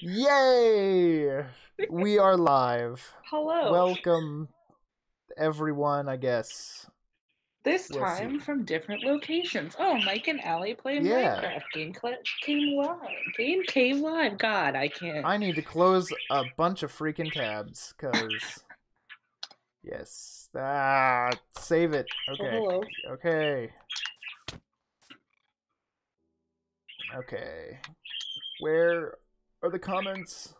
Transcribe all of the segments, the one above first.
Yay! We are live. Hello. Welcome, everyone, I guess. this we'll see. time from different locations. Oh, Mike and Allie play Yeah. Minecraft. Game cl- came live. Game came live. God, I can't. I need to close a bunch of freaking tabs, because. Yes. Ah, save it. Oh, Okay. hello. Okay. Okay. Where are the comments?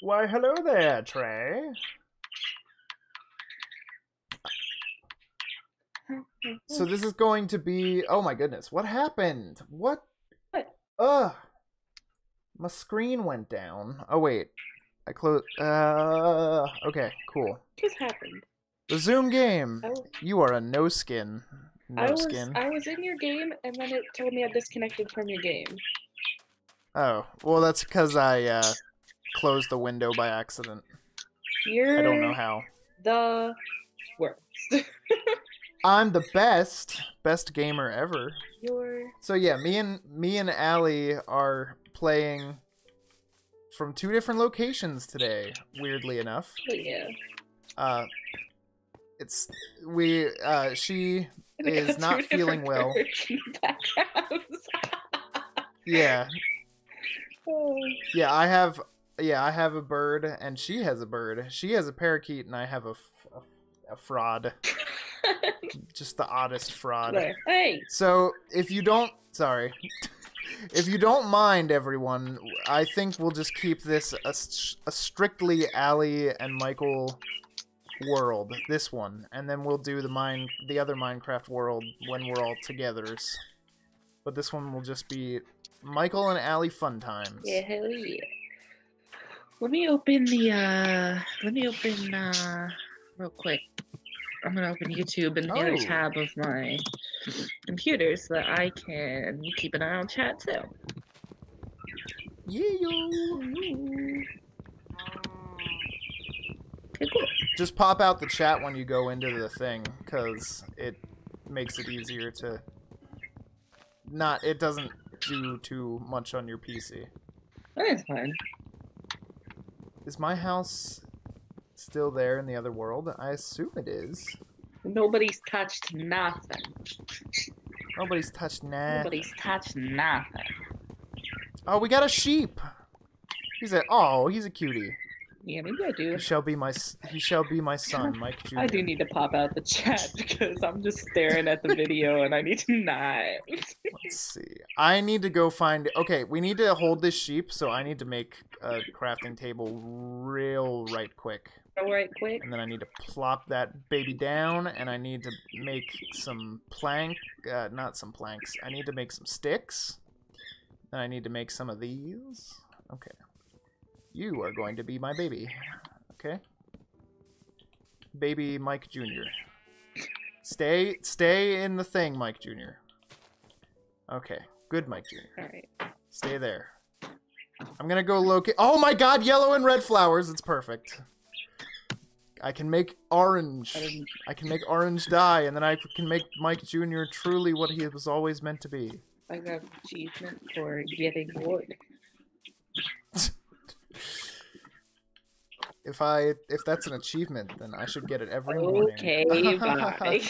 Why, hello there, Trey. So this is going to be. Oh my goodness! What happened? What? What? Ugh! My screen went down. Oh wait, I closed. Uh. Okay. Cool. just happened. The Zoom game. You are a no skin. No I was skin. I was in your game and then it told me I disconnected from your game. Oh well, that's because I uh, closed the window by accident. You're I don't know how. the worst. I'm the best, best gamer ever. You're So yeah, me and me and Allie are playing from two different locations today. Weirdly enough, oh, yeah. uh, it's we uh she Is not feeling well. birds in the background. yeah yeah I have yeah I have a bird and she has a bird. She has a parakeet and I have a f- a, a fraud. Just the oddest fraud. Hey, So if you don't, sorry, if you don't mind, everyone, I think we'll just keep this a, a strictly Allie and Michael world, this one, and then we'll do the mine, the other Minecraft world when we're all togethers. But this one will just be Michael and Allie fun times. yeah, hell yeah. Let me open the uh let me open uh real quick. I'm gonna open YouTube and the other Oh. tab of my computer so that I can keep an eye on chat too. Yeah, yo. Okay, cool. Just pop out the chat when you go into the thing, cause it makes it easier to not. It doesn't do too much on your PC. That's fine. Is my house still there in the other world? I assume it is. Nobody's touched nothing. Nobody's touched nah. Nobody's touched nothing. Oh, we got a sheep. He's a oh, he's a cutie. Yeah, maybe I do. He shall be my he shall be my son, Mike Jr. I do need to pop out the chat because I'm just staring at the video and I need to not. Let's see. I need to go find. Okay, we need to hold this sheep, so I need to make a crafting table real right quick. All right, quick. And then I need to plop that baby down, and I need to make some plank, uh, not some planks. I need to make some sticks. Then I need to make some of these. Okay. You are going to be my baby. Okay. Baby Mike Jr. Stay, stay in the thing, Mike Jr. Okay. Good, Mike Jr. All right. Stay there. I'm gonna go locate. Oh my god, yellow and red flowers. It's perfect. I can make orange. I I can make orange dye, and then I can make Mike Jr. truly what he was always meant to be. I got achievement for getting wood. If I if that's an achievement, then I should get it every morning. Okay, bye.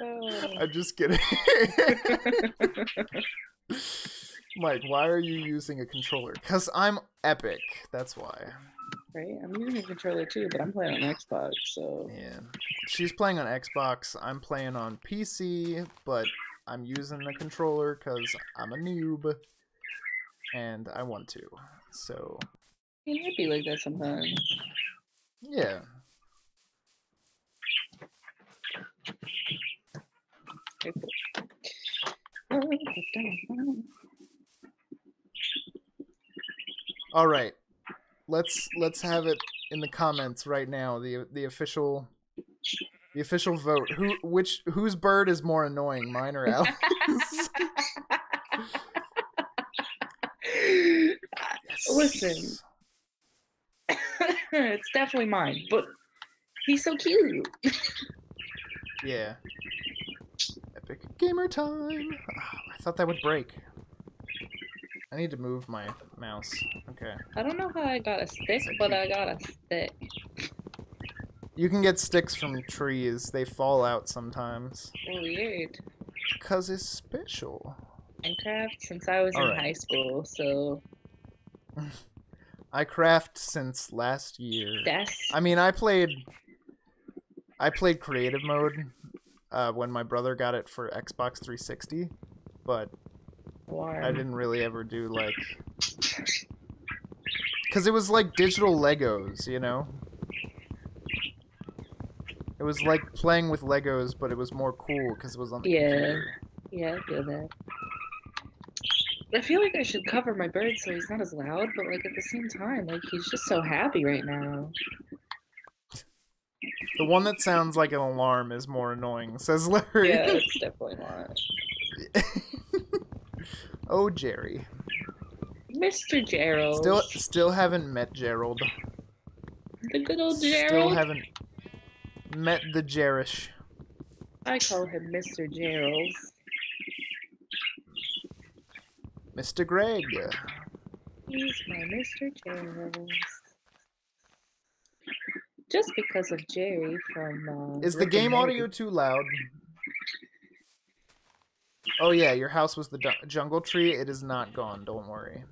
I'm just kidding. Mike, why are you using a controller? Cause I'm epic. That's why. right? I'm using a controller too, but I'm playing on Xbox, so Yeah. She's playing on Xbox. I'm playing on PC, but I'm using the controller because I'm a noob. And I want to. So, it might be like that sometimes. yeah. All right. Let's let's have it in the comments right now. The the official the official vote. Who which whose bird is more annoying, mine or Allie's? Listen. it's definitely mine, but he's so cute. Yeah. Epic gamer time. Ah, I thought that would break. I need to move my mouse. Okay. I don't know how I got a stick, but I got a stick. You can get sticks from trees. They fall out sometimes. Weird. Cause it's special. Minecraft since I was in Alright. high school, so I craft since last year. that's I mean, I played. I played creative mode uh, when my brother got it for Xbox 360, but warm. I didn't really ever do like. Because it was like digital Legos, you know? It was like playing with Legos, but it was more cool because it was on the Yeah. computer. Yeah, I feel that. I feel like I should cover my bird so he's not as loud, but like at the same time, like he's just so happy right now. The one that sounds like an alarm is more annoying, says Larry. Yeah, it's definitely not. oh, Jerry. Mr. Gerald. Still, still haven't met Gerald. the good old Gerald. Still haven't met the Jerish. I call him Mr. Gerald. Mr. Greg. He's my Mr. Gerald. Just because of Jerry from. Uh, Is the Rick game audio too loud? Oh yeah, your house was the jungle tree. It is not gone. Don't worry.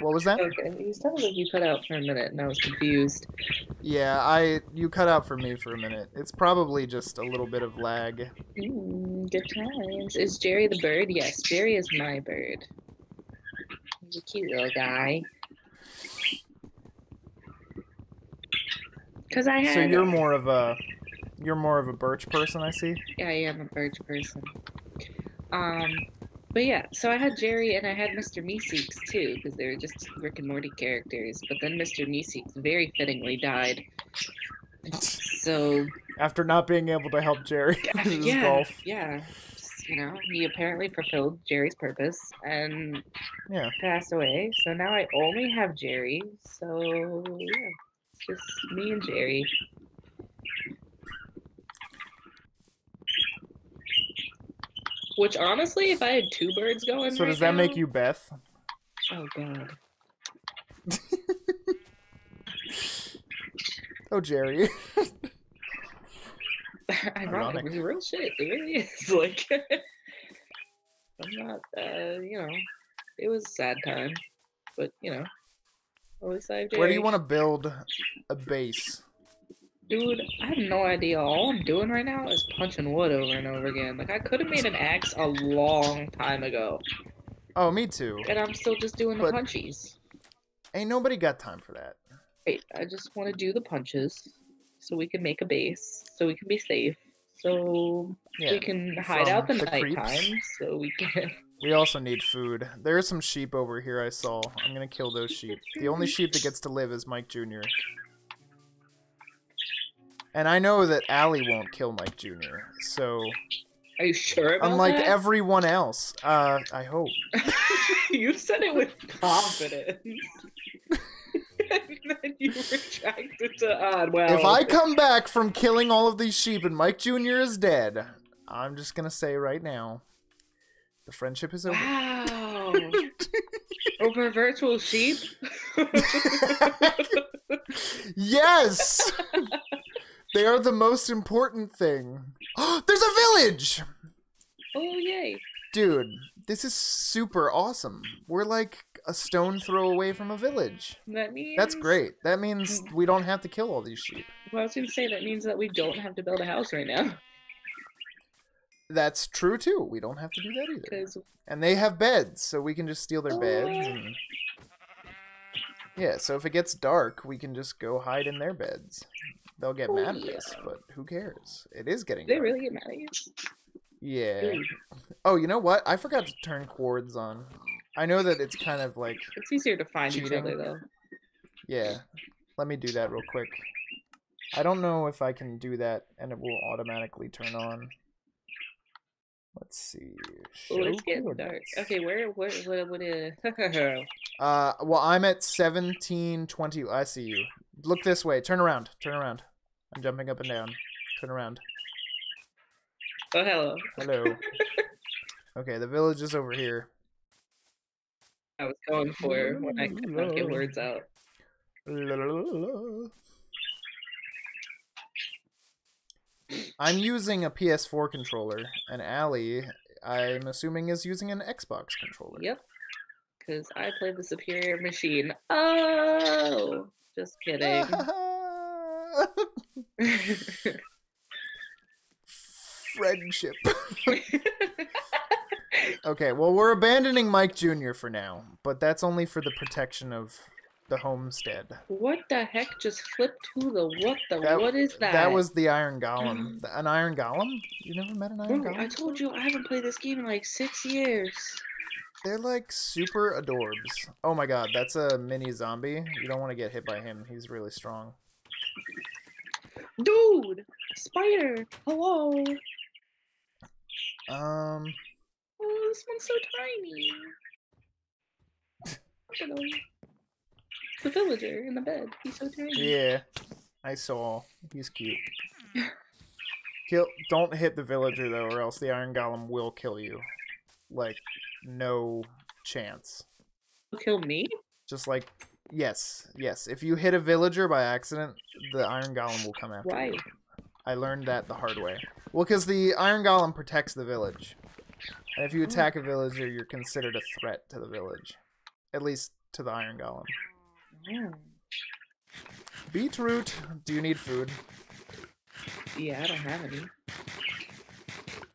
What was that? Okay, you sounded like you cut out for a minute, and I was confused. Yeah, I you cut out for me for a minute. It's probably just a little bit of lag. Mm, good times. Is Jerry the bird? Yes, Jerry is my bird. He's a cute little guy. Cause I had. So you're more of a you're more of a birch person, I see. Yeah, I am a birch person. Um, but yeah, so I had Jerry and I had Mr. Meeseeks too, because they were just Rick and Morty characters. But then Mr. Meeseeks very fittingly died. So After not being able to help Jerry with yeah, golf. yeah, you know, he apparently fulfilled Jerry's purpose and Yeah. passed away. So now I only have Jerry. So yeah, it's just me and Jerry. Which honestly, if I had two birds going, So right does that make you Beth? Oh god. Oh, Jerry. Ironic, it's real shit. It really is. Like, I'm not. Uh, you know, it was a sad time, but you know, at least I. Where do you want to build a base? Dude, I have no idea. All I'm doing right now is punching wood over and over again. Like I could have made an axe a long time ago, Oh, me too. and I'm still just doing the But- punchies. Ain't nobody got time for that. Wait, I just want to do the punches so we can make a base, so we can be safe, so Yeah. we can hide out the, the creeps. nighttime, so we can. We also need food. There are some sheep over here I saw. I'm gonna kill those sheep. The only sheep that gets to live is Mike Jr. And I know that Allie won't kill Mike Jr. So, Are you sure about unlike that? everyone else, uh, I hope. you said it with confidence. and then you retracted to odd. Well, If I come back from killing all of these sheep and Mike Jr. is dead, I'm just gonna say right now, the friendship is over. Wow. Over virtual sheep? yes! They are the most important thing. There's a village! oh, yay. Dude, this is super awesome. We're like a stone throw away from a village. That means. That's great. That means hmm. we don't have to kill all these sheep. Well, I was going to say that means that we don't have to build a house right now. That's true too. We don't have to do that either. Because And they have beds, so we can just steal their beds. Oh. And... Yeah, so if it gets dark, we can just go hide in their beds. They'll get Oh, mad at us, but who cares? It is getting they dark. really get mad at you. Yeah. Oh, you know what? I forgot to turn coords on. I know that it's kind of like, it's easier to find each other, though. yeah. Let me do that real quick. I don't know if I can do that and it will automatically turn on. Let's see. Oh, it's getting dark. Okay, where, where, what, what, uh, Uh, well, I'm at 1720. I see you. Look this way. Turn around. Turn around. I'm jumping up and down. Turn around. Oh, hello. Hello. Okay, the village is over here. I was going for when I could not get words out. La, la, la. I'm using a PS4 controller, and Allie, I'm assuming, is using an Xbox controller. Yep. Because I play the superior machine. Oh! Just kidding. Friendship. Okay, well, we're abandoning Mike Jr. for now, but that's only for the protection of the homestead. what the heck just flipped to the what the That- what is that? That was the Iron Golem. Mm. The- An Iron Golem? You never met an Iron Bro, Golem? I told you I haven't played this game in like six years. They're like super adorbs. Oh my god, that's a mini zombie. You don't want to get hit by him. He's really strong. Dude! Spider! Hello! Um, Oh, this one's so tiny. Look at him. The villager in the bed. He's so tiny. yeah, I saw. He's cute. Kill. Don't hit the villager though, or else the Iron Golem will kill you. Like, no chance. Kill me? Just like, yes, yes. If you hit a villager by accident, the Iron Golem will come after Why? you. I learned that the hard way. Well, because the Iron Golem protects the village. And if you mm. attack a villager, you're considered a threat to the village. At least to the Iron Golem. Yeah. Beetroot. Do you need food? Yeah, I don't have any.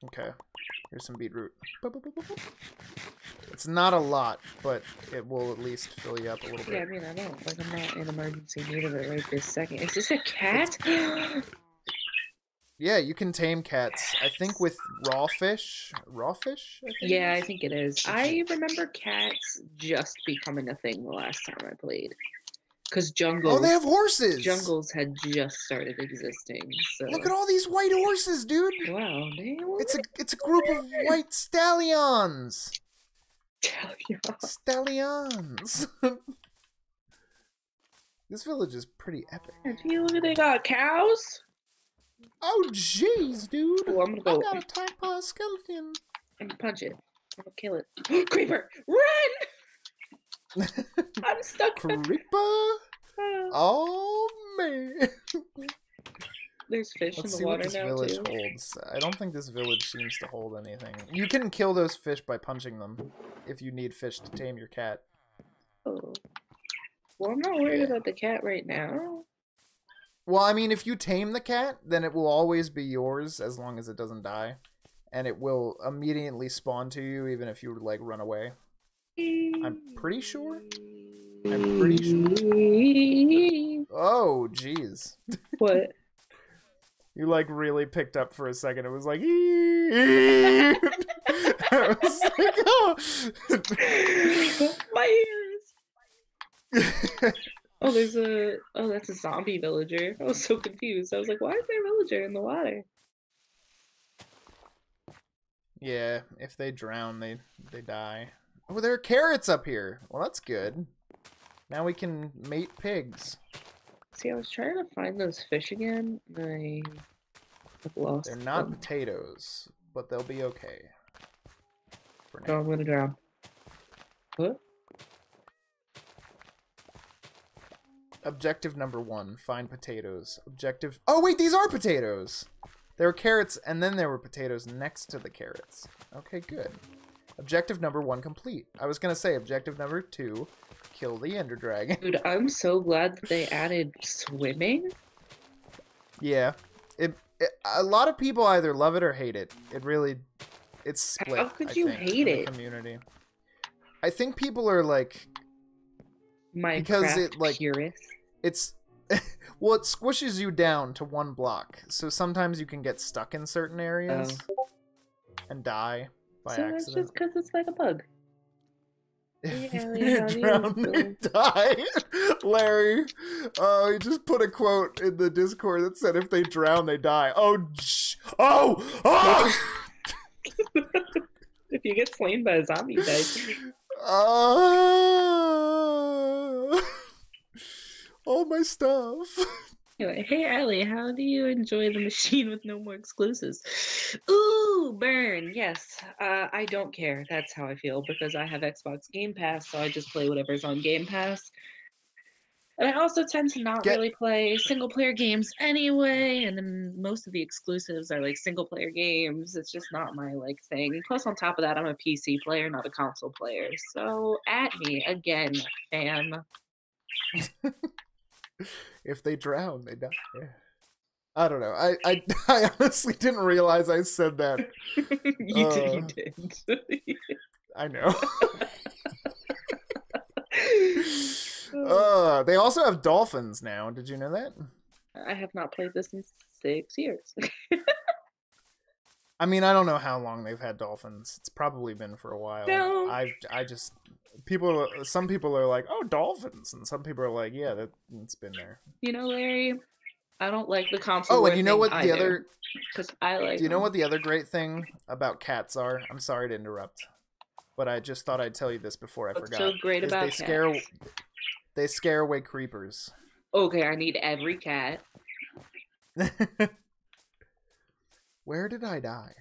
Okay. Here's some beetroot. It's not a lot, but it will at least fill you up a little bit. Yeah, I mean, I don't. Like, I'm not in emergency need of it right this second. Is this a cat? Yeah, you can tame cats. I think with raw fish. Raw fish? I think yeah, I think it is. I remember cats just becoming a thing the last time I played. Because jungles, Oh, they have horses. jungles had just started existing. So. Look at all these white horses, dude. Wow, they It's a it's a group of white stallions. you. Stallions. this village is pretty epic. Do you look at they got cows? Oh jeez, dude. Oh, I'm gonna go I got a skeleton. and punch it. I'm gonna kill it. Creeper, run! I'm stuck. Creeper. Oh man. There's fish Let's in the water this now village too. holds. I don't think this village seems to hold anything. You can kill those fish by punching them if you need fish to tame your cat. Oh. Well, I'm not worried Yeah. about the cat right now. Well, I mean, if you tame the cat, then it will always be yours as long as it doesn't die. And it will immediately spawn to you even if you like run away. I'm pretty sure. I'm pretty sure. Oh, jeez. What? You like really picked up for a second. It was like, I was like, oh. My ears. Oh, there's a. Oh, that's a zombie villager. I was so confused. I was like, why is there a villager in the water? yeah, if they drown, they they die. Oh, there are carrots up here. Well, that's good. Now we can mate pigs. See, I was trying to find those fish again. and I lost. They're not them. potatoes, but they'll be okay. For Oh. I'm gonna drown. What? Objective number one: find potatoes. Objective. Oh wait, these are potatoes. There were carrots, and then there were potatoes next to the carrots. Okay, good. Objective number one complete. I was gonna say objective number two: kill the ender dragon. Dude, I'm so glad that they added swimming. yeah, it, it. A lot of people either love it or hate it. It really, it's split. How could I you think, hate in the it? Community. I think people are like My Because it, like- purist. it's well it squishes you down to one block so sometimes you can get stuck in certain areas oh. and die by so that's accident. just because it's like a bug. if Yeah, you? drown they die larry oh he just put a quote in the discord that said if they drown they die. Oh oh oh! If you get slain by a zombie, you die. oh all my stuff Anyway, hey Allie, how do you enjoy the machine with no more exclusives? Ooh, burn. Yes, uh, I don't care. That's how I feel because I have Xbox Game Pass, so I just play whatever's on Game Pass. And I also tend to not Get- really play single player games anyway, and then most of the exclusives are like single player games. It's just not my like thing. Plus, on top of that, I'm a PC player, not a console player. So at me again, fam. If they drown, they die. I don't know. I, I, I honestly didn't realize I said that. you did. Uh. You did. I know. uh, they also have dolphins now. Did you know that? I have not played this in six years. I mean, I don't know how long they've had dolphins. It's probably been for a while. No. I I just people. Some people are like, "Oh, dolphins," and some people are like, "Yeah, that it's been there." you know, Larry, I don't like the console. Oh, and you know what the other? Because I like. Do you know them. what the other great thing about cats are? I'm sorry to interrupt, but I just thought I'd tell you this before I What's forgot. so great about they scare they scare away creepers. Okay, I need every cat. Where did I die?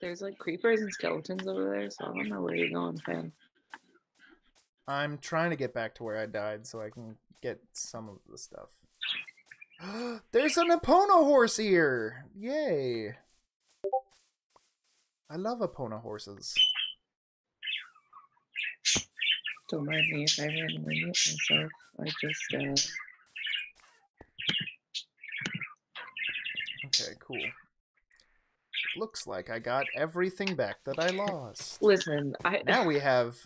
There's like creepers and skeletons over there, so I don't know where you're going, fam. I'm trying to get back to where I died so I can get some of the stuff. There's an Epona horse here! Yay! I love Epona horses. Don't mind me if I randomly mute myself. I just uh Okay, cool. Looks like I got everything back that I lost. listen. I Now we have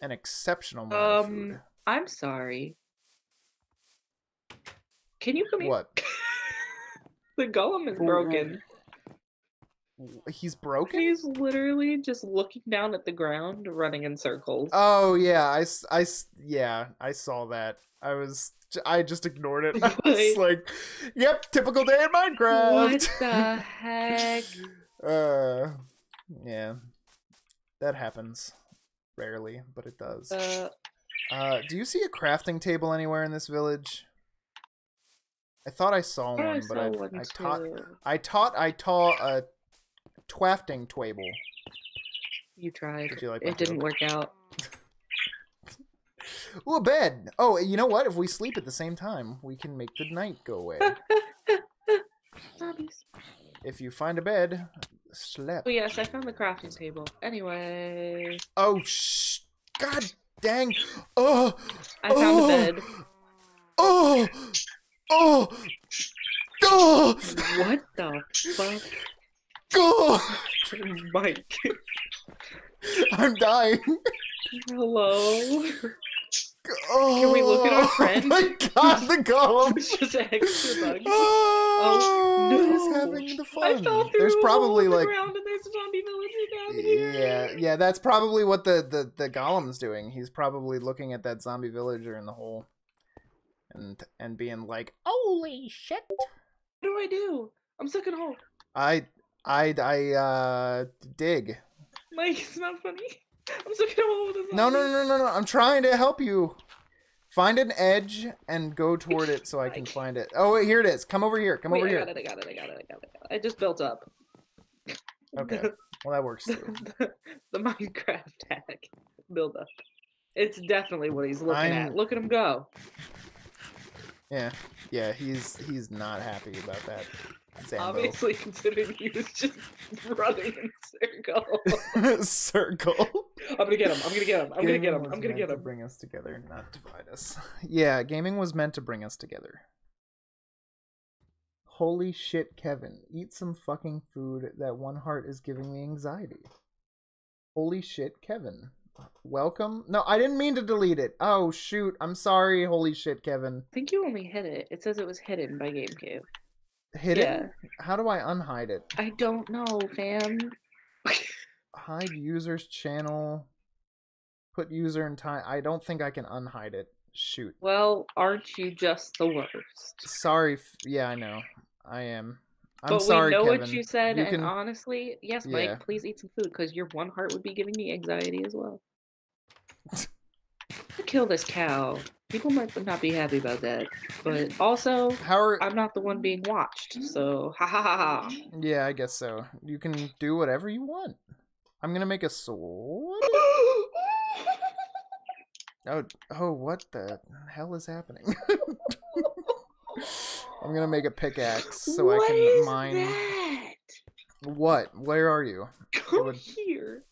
an exceptional amount of Um, food. I'm sorry. Can you come here? What? the golem is broken. He's broken? He's literally just looking down at the ground, running in circles. Oh yeah, I, I yeah, I saw that. I was i just ignored it. I was like, "Yep, typical day in Minecraft." what the heck? uh, yeah, that happens rarely, but it does. Uh, Uh, do you see a crafting table anywhere in this village? I thought I saw I I one, but I, one I taught too. I taught I taught a twafting table. You tried. Did you like it didn't joke? work out. Ooh, a bed. Oh, you know what? If we sleep at the same time, we can make the night go away. Zombies. if you find a bed, slept. But yes, I found the crafting table. Anyway, Oh, shh. God dang. Oh. I found oh, a bed. Oh. Oh. Oh. What the fuck? Oh. Mike. I'm dying. Hello. Oh. Can we look at our oh friend? Oh my god, the golem. It's just an extra bug. Oh, oh no. he's having the I fun. fell through There's probably like the ground and there's a zombie villager down here. Yeah, yeah, that's probably what the, the, the golem's doing. He's probably looking at that zombie villager in the hole and and being like, Holy shit. What do I do? I'm stuck in a hole. I I I uh dig. Mike, it's not funny. I'm stuck in a hole with a zombie. No no no no no I'm trying to help you. Find an edge and go toward it so I can find it. Oh wait, here it is. Come over here. Come Wait, over I here. I got it, I got it, I got it. I got it. I just built up. Okay. Well that works too. the, the Minecraft hack build up. It's definitely what he's looking I'm- at. Look at him go. Yeah. Yeah, he's he's not happy about that. Zambo. Obviously, considering he was just running in circles. Circle. I'm gonna get him. I'm gonna get him. I'm gonna get him. I'm gonna meant get to him. bring us together, not divide us. Yeah, gaming was meant to bring us together. Holy shit, Kevin. Eat some fucking food. That one heart is giving me anxiety. Holy shit, Kevin. Welcome. No, I didn't mean to delete it. Oh, shoot. I'm sorry. Holy shit, Kevin. I think you only hit it. It says it was hidden by Game Cave. Hidden? Yeah. How do I unhide it? I don't know, fam. Hide user's channel. Put user in time. I don't think I can unhide it. Shoot. well, aren't you just the worst? Sorry. f- Yeah, I know. I am. I'm but sorry, we know Kevin. what you said, You and can- honestly, yes, Yeah. Mike, please eat some food because your one heart would be giving me anxiety as well. Kill this cow. People might not be happy about that, but also How are? I'm not the one being watched, so ha ha ha ha. Yeah, I guess so. You can do whatever you want. I'm gonna make a sword. Oh, oh, what the hell is happening? I'm gonna make a pickaxe so What I can is mine. that? What? Where are you? Come would- here.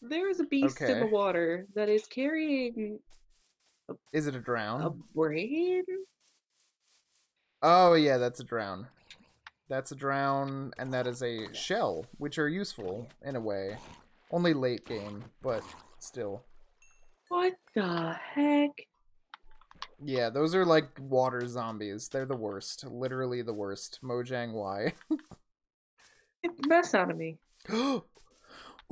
There is a beast in the water that is carrying Is it a drown? a brain. Oh yeah, that's a drown. That's a drown, and that is a shell, which are useful in a way. Only late game, but still. What the heck? Yeah, those are like water zombies. They're the worst. Literally the worst. Mojang Y. Get the mess out of me.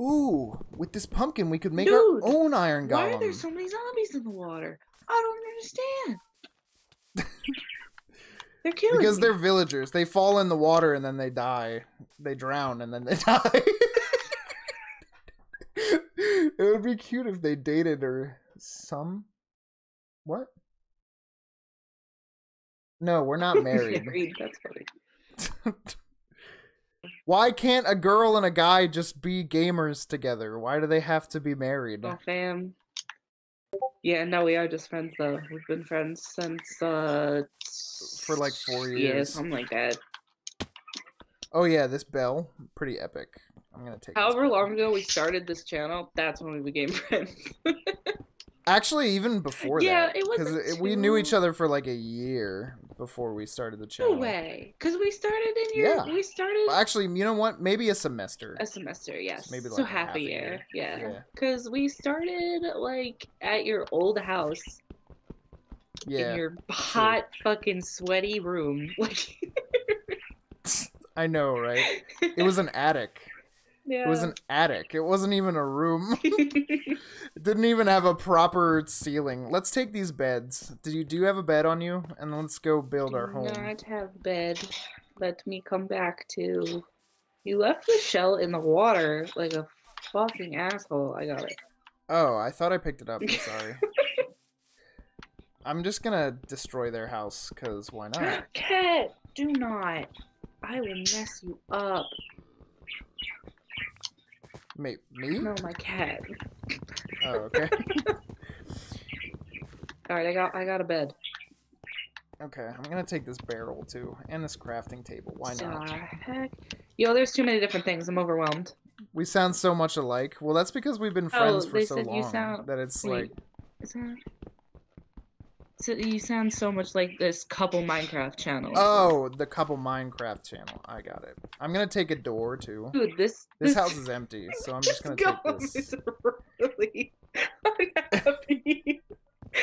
Ooh, with this pumpkin we could make Dude, our own iron golem. Why are there so many zombies in the water? I don't understand. they're killing because me. they're villagers. They fall in the water and then they die. They drown and then they die. it would be cute if they dated or some. What? No, we're not married. Married, That's funny. Why can't a girl and a guy just be gamers together? Why do they have to be married? Oh, fam. Yeah, no, we are just friends though. We've been friends since uh For like four years. Yeah, something like that. Oh yeah, this bell, pretty epic. I'm gonna take. However long ago we started this channel, that's when we became friends. Actually, even before Yeah, that, because we knew each other for like a year before we started the channel. no way, because we started in your. Yeah. We started Well, Actually, you know what? Maybe a semester. a semester, yes. maybe so like a half, half a year, year. yeah. Yeah. Because we started like at your old house Yeah, in your hot fucking sweaty room, like. I know, right? It was an attic. Yeah. It was an attic. It wasn't even a room. it didn't even have a proper ceiling. Let's take these beds. Do you do you have a bed on you? And let's go build our Do home. not have bed. Let me come back to. You left the shell in the water like a fucking asshole. I got it. Oh, I thought I picked it up. I'm sorry. I'm just gonna destroy their house, cause why not? Cat, do not. I will mess you up. Me? Me? No, my cat. Oh, okay. All right, I got I got a bed. Okay, I'm gonna take this barrel too, and this crafting table. Why not? The heck? Yo, there's too many different things. I'm overwhelmed. We sound so much alike. Well, that's because we've been oh, friends for Oh, they so long sound- that it's wait. like that? So you sound so much like this couple Minecraft channel. Oh, the couple Minecraft channel. I got it. I'm gonna take a door too. dude, this This house is empty, so I'm just gonna take golem this. is really unhappy.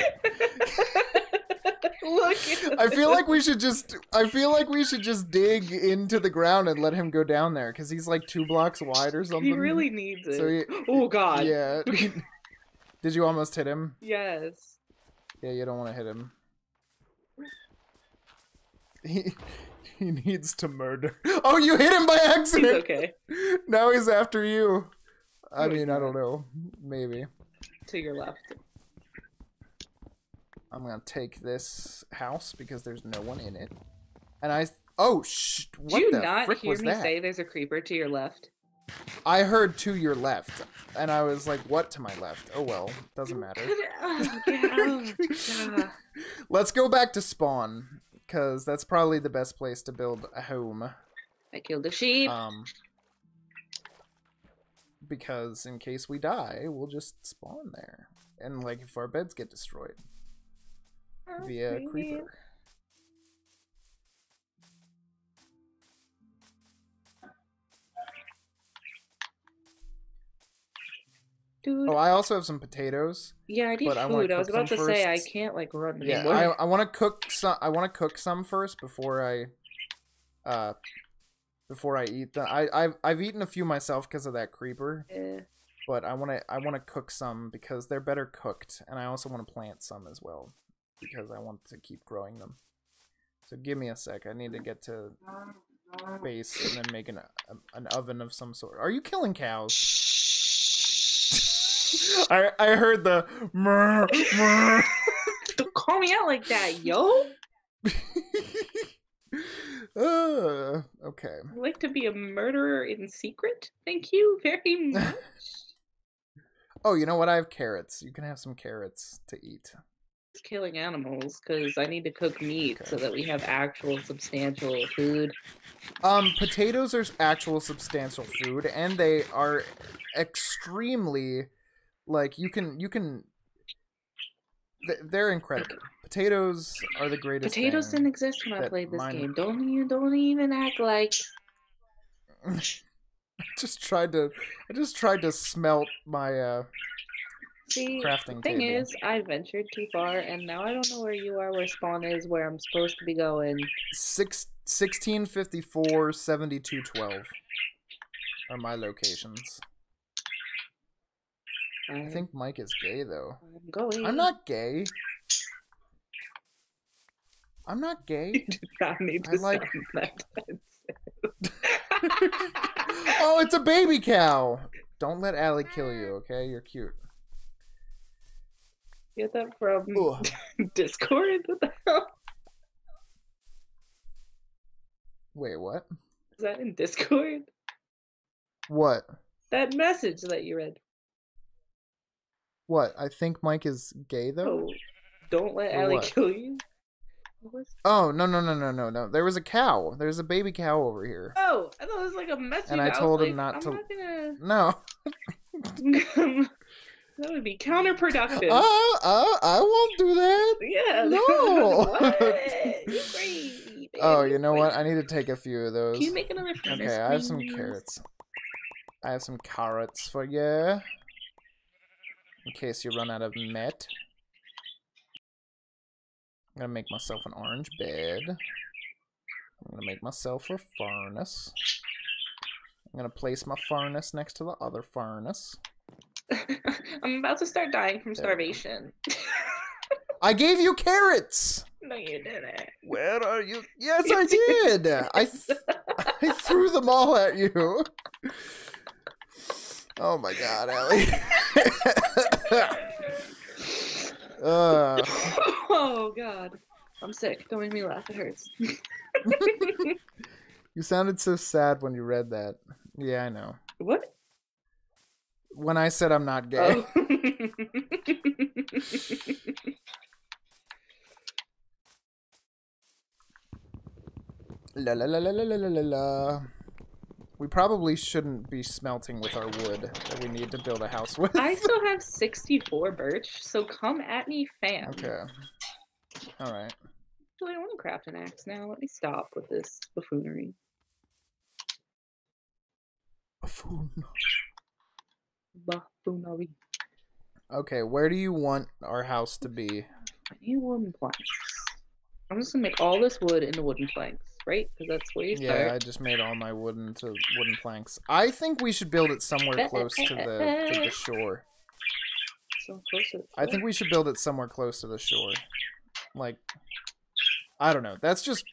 Look. I feel like we should just I feel like we should just dig into the ground and let him go down there cuz he's like 2 blocks wide or something. he really needs it. So he- oh God. Yeah. Did you almost hit him? Yes. Yeah, you don't want to hit him. He he needs to murder. Oh, you hit him by accident. He's okay. Now he's after you. I he's mean, I don't know. Maybe. To your left. I'm gonna take this house because there's no one in it. And I oh sh what Did you not hear me that? say there's a creeper to your left? I heard to your left, and I was like, "What to my left?" Oh well, doesn't matter. Oh. Let's go back to spawn, cause that's probably the best place to build a home. I killed a sheep. Um, because in case we die, we'll just spawn there, and like if our beds get destroyed via a creeper. Dude. Oh, I also have some potatoes. yeah, I need but I food. I was about to them say I can't like run Yeah, anymore. I I want to cook some. I want to cook some first before I, uh, before I eat them. I I've I've eaten a few myself because of that creeper, Eh, but I want to I want to cook some because they're better cooked, and I also want to plant some as well because I want to keep growing them. So give me a sec. I need to get to base and then make an an oven of some sort. Are you killing cows? I I heard the murr, murr. the call me out like that, yo. uh, okay. I'd like to be a murderer in secret. Thank you very much. Oh, you know what? I have carrots. You can have some carrots to eat. Killing animals because I need to cook meat so that we have actual substantial food. Um, potatoes are actual substantial food, and they are extremely, like you can you can. They're incredible. Potatoes are the greatest. Potatoes didn't exist when I played this mine- game. Don't you? Don't even act like. I just tried to. I just tried to smelt my uh, See, crafting the thing table. is, I ventured too far, and now I don't know where you are, where spawn is, where I'm supposed to be going. Six, 1654, 7212 are my locations. I mm-hmm. think Mike is gay though. I'm going. I'm not gay. I'm not gay. I need I to like- stop that. oh, it's a baby cow. Don't let Allie kill you, okay? You're cute. Get that from Ugh. Discord? What the hell? Wait, what? Is that in Discord? What? That message that you read. What? I think Mike is gay though. Oh, don't let Or Allie what? kill you. Oh no no no no no no! There was a cow. There's a baby cow over here. Oh, I thought it was like a message. And I was told him like, not I'm to- Not gonna... No. that would be counterproductive. Uh, uh, I won't do that. yeah. no. what? You crazy. Oh, you know what? I need to take a few of those. Can you make another Okay, I have some carrots. I have some carrots for you. In case you run out of met. I'm gonna make myself an orange bed. I'm gonna make myself a furnace. I'm gonna place my furnace next to the other furnace. I'm about to start dying from starvation. I gave you carrots! no, you didn't. Where are you? Yes, I did! I, th- I threw them all at you. Oh my god, Allie. uh, oh God, I'm sick. Don't make me laugh. It hurts. you sounded so sad when you read that. Yeah, I know. what? When I said I'm not gay. Oh. La la la la la la la la. We probably shouldn't be smelting with our wood that we need to build a house with. I still have 64 birch, so come at me, fam. Okay. Alright. Actually, I want to craft an axe now. Let me stop with this buffoonery. Buffoon. Buffoonery. Okay, where do you want our house to be? I need wooden planks. I'm just gonna make all this wood into wooden planks, right? Because that's where you Yeah, start. I just made all my wooden to wooden planks. I think we should build it somewhere close to the to the shore. So close to I think we should build it somewhere close to the shore. Like I don't know. That's just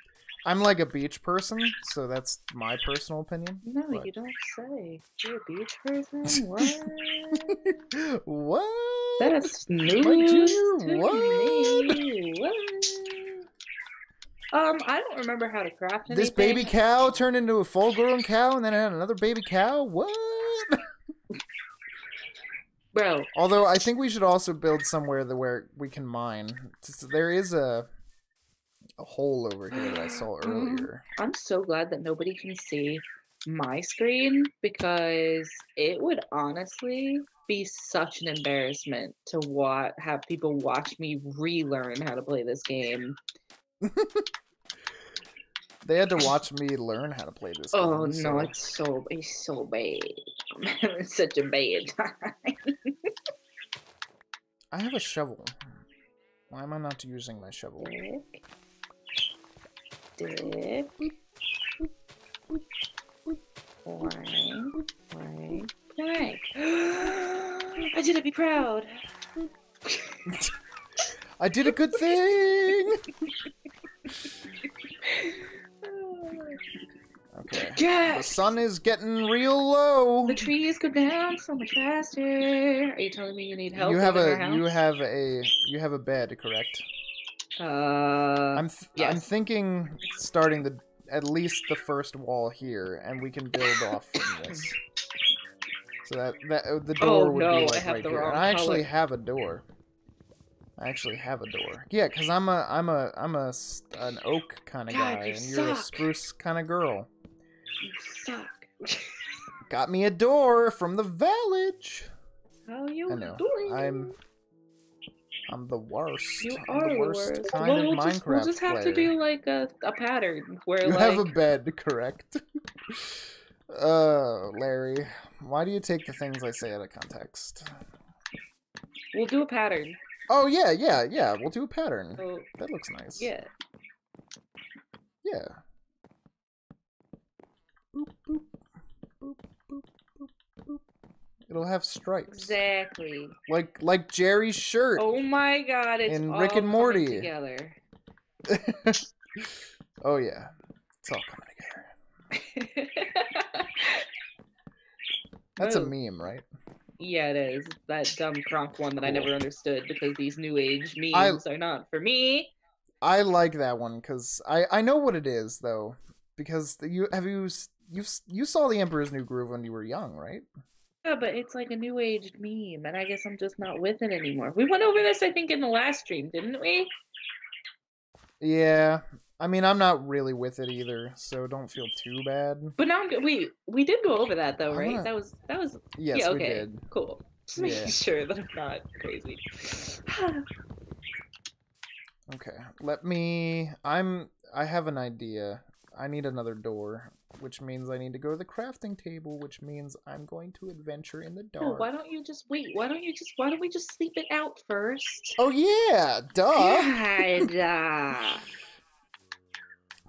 I'm like a beach person, so that's my personal opinion. No, What? you don't say. You're a beach person? What? what? That's news Junior, to what? me. What? Um, I don't remember how to craft anything. This baby cow turned into a full-grown cow, and then it had another baby cow. What? Bro, Although I think we should also build somewhere that where we can mine. There is a a hole over here that I saw Mhm. earlier. I'm so glad that nobody can see my screen because it would honestly be such an embarrassment to wa- have people watch me relearn how to play this game. They had to watch me learn how to play this. Oh game, no, so- it's so it's so bad. I'm having such a bad time. I have a shovel. Why am I not using my shovel? Dick. Dick. Plank. Plank. Plank. I did it. Be proud. I did a good thing. Okay. The sun is getting real low. The trees go down so much faster. Are you telling me you need help? You have a you have a you have a bed, correct? Uh, I'm th- I'm thinking starting the at least the first wall here, and we can build off from this. So that that uh, the door Oh, would no, be I like have right the here. I actually color. have a door. I actually have a door. Yeah, cause I'm a I'm a I'm a an oak kind of guy, you and you're a spruce kind of girl. you suck. Got me a door from the village. How you I know. doing? I'm I'm the worst. You I'm are the worst, worst. kind well, of we'll Minecraft just, we'll just have player. to do like a, a pattern where You like have a bed, correct? uh, Larry, why do you take the things I say out of context? we'll do a pattern. Oh yeah, yeah, yeah. We'll do a pattern. So That looks nice. yeah, Yeah. Boop, boop, boop, boop, boop, boop. It'll have stripes, exactly. like like Jerry's shirt. Oh my god, it's In all Rick and coming Morty. together. oh yeah, it's all coming together. That's a Oh. meme, right? Yeah, it is that dumb Kronk one that I never understood because these new age memes I- are not for me. I like that one because I I know what it is though because you have you you you saw the Emperor's New Groove when you were young, right? Yeah, but it's like a new age meme, and I guess I'm just not with it anymore. We went over this, I think, in the last stream, didn't we? Yeah. I mean, I'm not really with it either, so don't feel too bad. But now I'm we we did go over that though, right? That was that was Yes, yeah we okay did. cool. Just making Yeah. sure that I'm not crazy. Okay. Let me I'm I have an idea. I need another door, which means I need to go to the crafting table, which means I'm going to adventure in the oh, dark. why don't you just wait? Why don't you just why don't we just sleep it out first? Oh yeah, duh. God,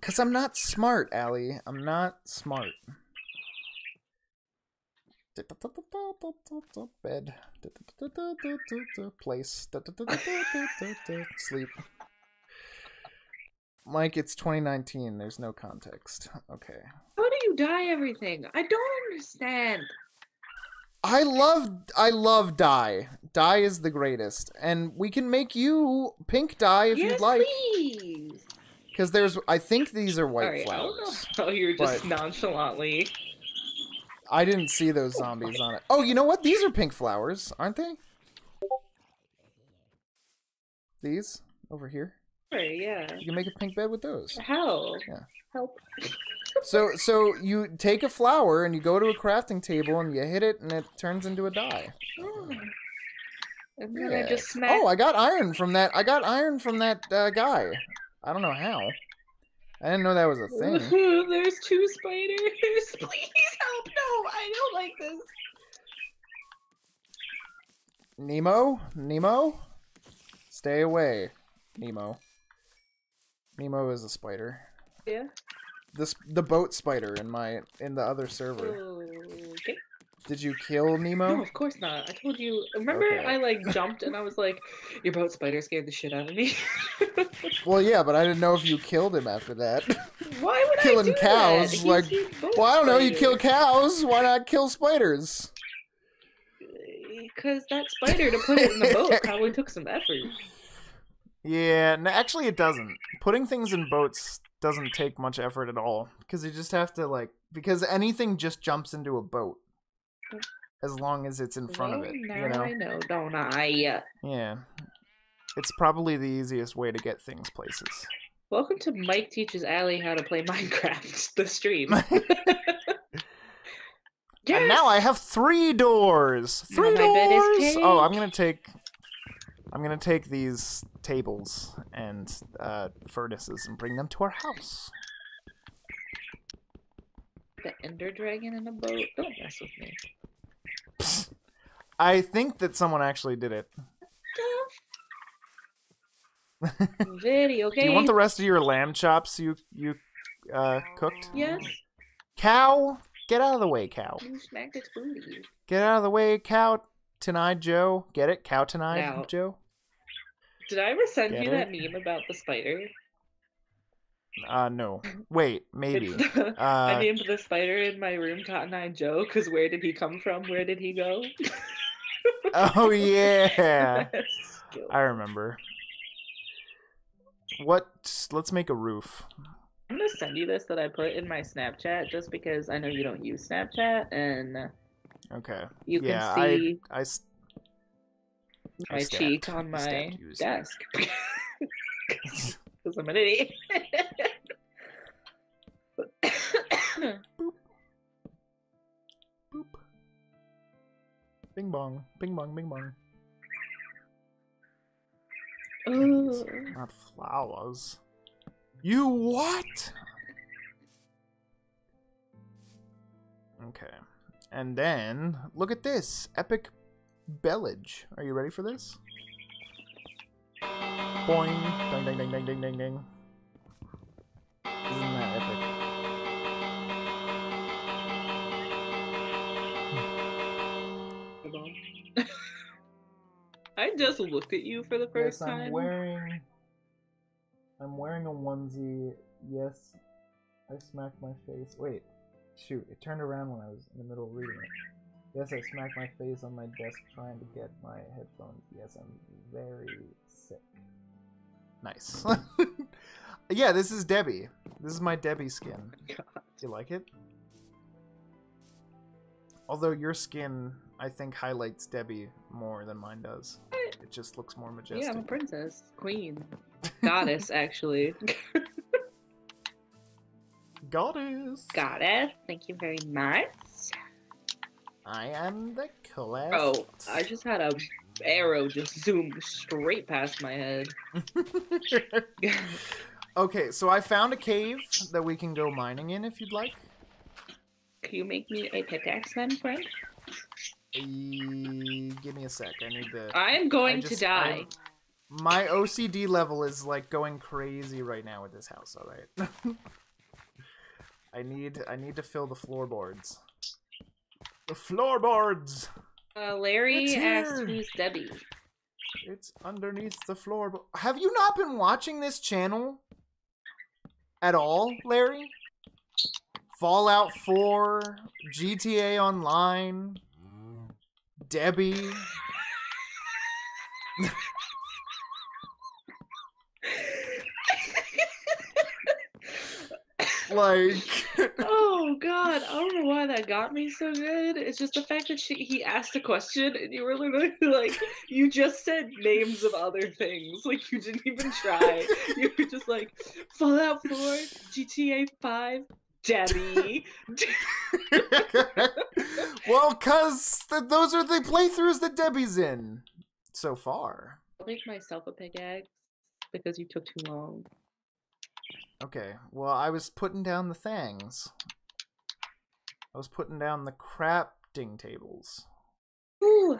Cuz I'm not smart, Allie. I'm not smart. Bed. Place. Sleep. Mike, it's 2019. There's no context. Okay. how do you dye everything? I don't understand. I love I love dye. Dye is the greatest. And we can make you pink dye if yes, you'd like. please. Because there's I think these are white Alright, I don't know flowers. Oh, you're just nonchalantly. I didn't see those zombies on it. Oh, you know what? These are pink flowers, aren't they? These over here. Alright, yeah. You can make a pink bed with those. How? Yeah. Help. So so you take a flower and you go to a crafting table and you hit it and it turns into a dye. Oh. And then Yeah. I. Oh, I got iron from that. I got iron from that uh, guy. I don't know how. I didn't know that was a thing. There's two spiders. Please help! No, I don't like this. Nemo? Nemo? Stay away, Nemo. Nemo is a spider. Yeah. This the boat spider in my in the other server. Okay. Did you kill Nemo? No, of course not. I told you. Remember, Okay. I like jumped and I was like, "Your boat spider scared the shit out of me." Well, yeah, but I didn't know if you killed him after that. Why would Killing I do cows, That? He's- like- well, I don't know. You kill cows. Why not kill spiders? Because that spider to put it in the boat probably took some effort. Yeah, no, actually, it doesn't. Putting things in boats doesn't take much effort at all because you just have to like because anything just jumps into a boat as long as it's in front of it. Now You know? I know, don't I? Yeah. It's probably the easiest way to get things places. Welcome to Mike teaches Allie how to play Minecraft. The stream. And now I have three doors. Now Three is doors. Oh, I'm gonna take. I'm gonna take these tables and uh, furnaces and bring them to our house. the Ender Dragon in a boat. Don't mess with me. I think that someone actually did it. Video Do you want the rest of your lamb chops you you uh, cooked? Yes. Cow, get out of the way, cow. You smacked its booty. Get out of the way, cow. Tonight, Joe. Get it? Cow tonight, Now- Joe. Did I ever send Get you it? that meme about the spider? Uh, no. Wait, maybe. The- I Uh, named the spider in my room Cotton Eye Joe because where did he come from? Where did he go? oh yeah, I remember. What? Let's make a roof. I'm gonna send you this that I put in my Snapchat just because I know you don't use Snapchat and Okay. you can yeah, see I I I my stabbed- cheek on my stabbed you, so- desk because I'm an idiot. Bing bong, bing bong, bing bong. Ooh. Not flowers. You what? Okay. And then, look at this. Epic Bellage. Are you ready for this? Boing. Ding, ding, ding, ding, ding, ding, ding. I just looked at you for the first yes, I'm time. wearing... I'm wearing a onesie. Yes, I smacked my face. Wait. Shoot, it turned around when I was in the middle of reading it. Yes, I smacked my face on my desk trying to get my headphones. Yes, I'm very sick. Nice. yeah, this is Debbie. This is my Debbie skin. Do you like it? Although your skin, I think, highlights Debbie more than mine does. It just looks more majestic. Yeah, I'm a princess, queen, goddess, actually. Goddess! goddess. Thank you very much. I am the coolest. Oh, I just had a arrow just zoom straight past my head. okay, so I found a cave that we can go mining in if you'd like. Can you make me a pickaxe then, friend? Give me a sec. I need the. I'm going I to die. I- my OCD level is like going crazy right now with this house. All right. I need I need to fill the floorboards. The floorboards. Uh, Larry It's asked who's Debbie. It's underneath the floor. Have you not been watching this channel at all, Larry? Fallout 4, GTA Online, Debbie. Like, oh god, I don't know why that got me so good. It's just the fact that she, he asked a question and you were literally like, you just said names of other things. Like you didn't even try. You were just like Fallout 4, GTA 5, Debbie. well, cause th- those are the playthroughs that Debbie's in so far. I'll make myself a pickaxe because you took too long. Okay, well, I was putting down the things. I was putting down the crafting tables. Ooh.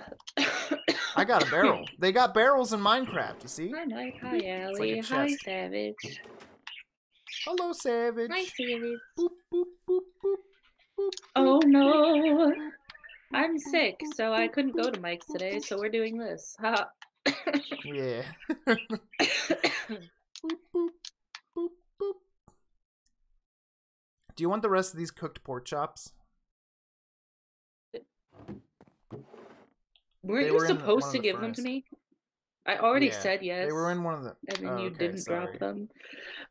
I got a barrel. They got barrels in Minecraft, you see? Hi Mike, hi Allie, a hi. Savage. Hello, Savage. Hi Savage. Boop, boop, boop, boop, boop, Oh no. I'm sick, so I couldn't go to Mike's today, so we're doing this. Ha. Yeah. Do you want the rest of these cooked pork chops? Weren't They you were supposed of to the give them to me? I already Yeah, said yes. They were in one of the. and then Oh, you okay, didn't sorry. drop them.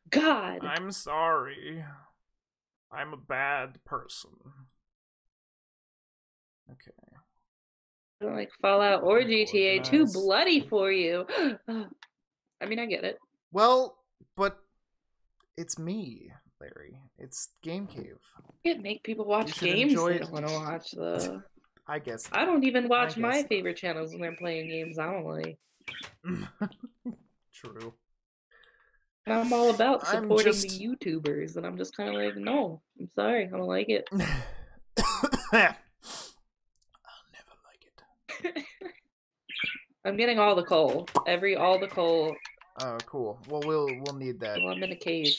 God. I'm sorry. I'm a bad person. Okay. I don't like Fallout or GTA. Too bloody for you. I mean, I get it. Well, but it's me, Larry. It's Game Cave. You can't make people watch games enjoy they it. don't want to watch, though. I guess. I don't even watch my guess. favorite channels when they're playing games I don't like. True. And I'm all about supporting just- the YouTubers, and I'm just kind of like, no, I'm sorry, I don't like it. I'll never like it. I'm getting all the coal. Every all the coal. Oh, cool. Well, we'll we'll need that. Well, I'm in a cave.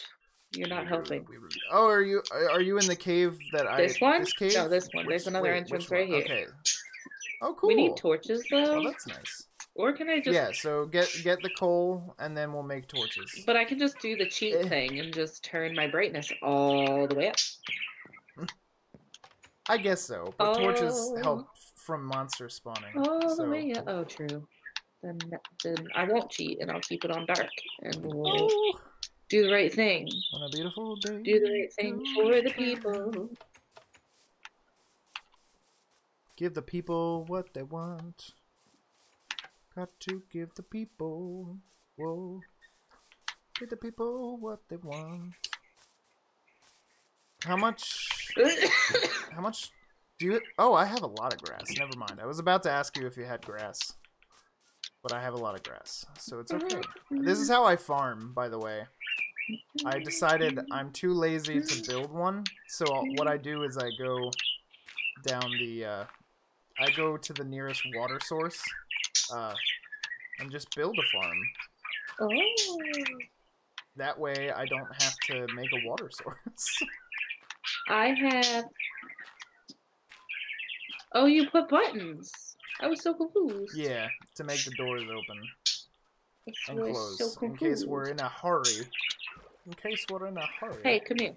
You're not helping. Oh, are you are you in the cave that I? This one? This cave? No, this one. There's another wait, entrance right one? here. Okay. Oh, cool. We need torches though, Oh, that's nice. Or can I just? Yeah. So get get the coal, and then we'll make torches. But I can just do the cheat Eh. thing and just turn my brightness all the way up. I guess so. But torches Oh. help from monster spawning. All so the way up. Oh, true. then then I won't cheat and I'll keep it on dark and we'll Oh, do the right thing. on a beautiful day. Do the right thing for the people. Give the people what they want. Got to give the people. Whoa. Give the people what they want. How much? How much? Do you? Oh, I have a lot of grass. Never mind. I was about to ask you if you had grass, but I have a lot of grass, so it's okay. This is how I farm, by the way. I decided I'm too lazy to build one, so what I do is I go down the, uh, I go to the nearest water source, uh, and just build a farm. Oh. That way I don't have to make a water source. I have. Oh, you put buttons. I was so confused. yeah, to make the doors open and close, so in case we're in a hurry. In case we're in a hurry. Hey, come here.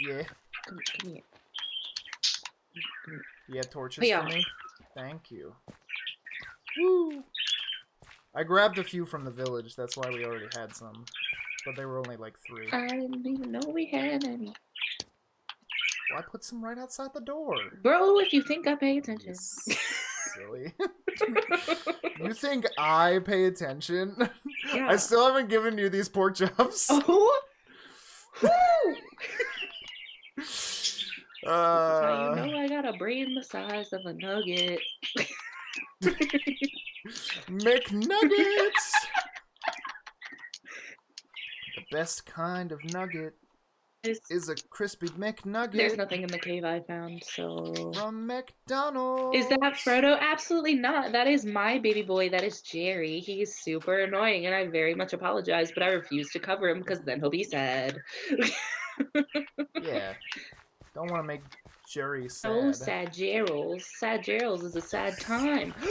Yeah. Come, come here. You had torches Yeah. for me? Thank you. Woo! I grabbed a few from the village, that's why we already had some. But they were only like three. I didn't even know we had any. Well, I put some right outside the door. Bro, if you think I pay attention. You silly. you think I pay attention? yeah. I still haven't given you these pork chops. Oh! Woo! Uh, how you know I got a brain the size of a nugget. McNuggets! the best kind of nugget There's, is a crispy McNugget there's nothing in the cave I found, so. from McDonald's. Is that Frodo? Absolutely not. That is my baby boy. That is Jerry. He's super annoying, and I very much apologize, but I refuse to cover him because then he'll be sad. Yeah. Don't want to make Jerry sad. Oh, sad Gerals. Sad Gerals is a sad time.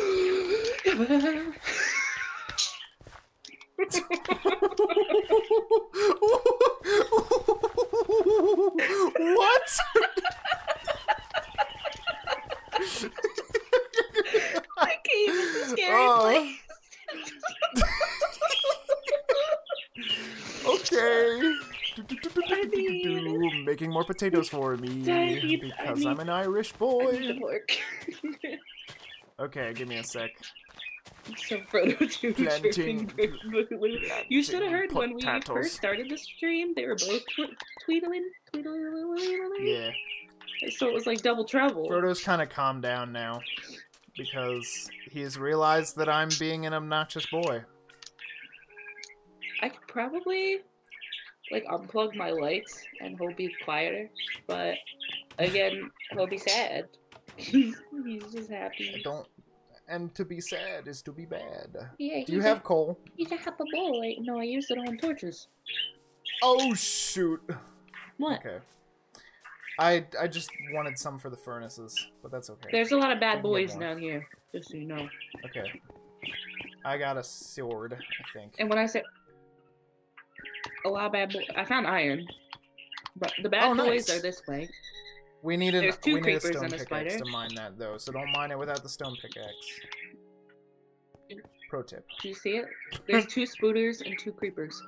what? I came in the scary Oh. place. okay. I Making more potatoes for me I because I'm an Irish boy. need to work. Okay, give me a sec. so Frodo. Planting- You should have heard when we first started the stream. They were both tw- tweedling, tweedling. Yeah. So it was like double trouble. Frodo's kind of calmed down now because he's realized that I'm being an obnoxious boy. I could probably like unplug my lights and he'll be quieter, but again, he'll be sad. He's, just I happy. don't. And to be sad is to be bad. Yeah, Do you have a, coal? he's a happy boy. No, I used it on torches. Oh shoot. What? Okay. I I just wanted some for the furnaces, but that's okay. There's a lot of bad boys down here, just so you know. Okay. I got a sword, I think. And when I say a lot of bad boys, I found iron. But the bad Oh, boys nice. are this way. We need an There's two we need a stone pickaxe spider. to mine that though, so don't mine it without the stone pickaxe. Pro tip. Do you see it? There's two spooters and two creepers.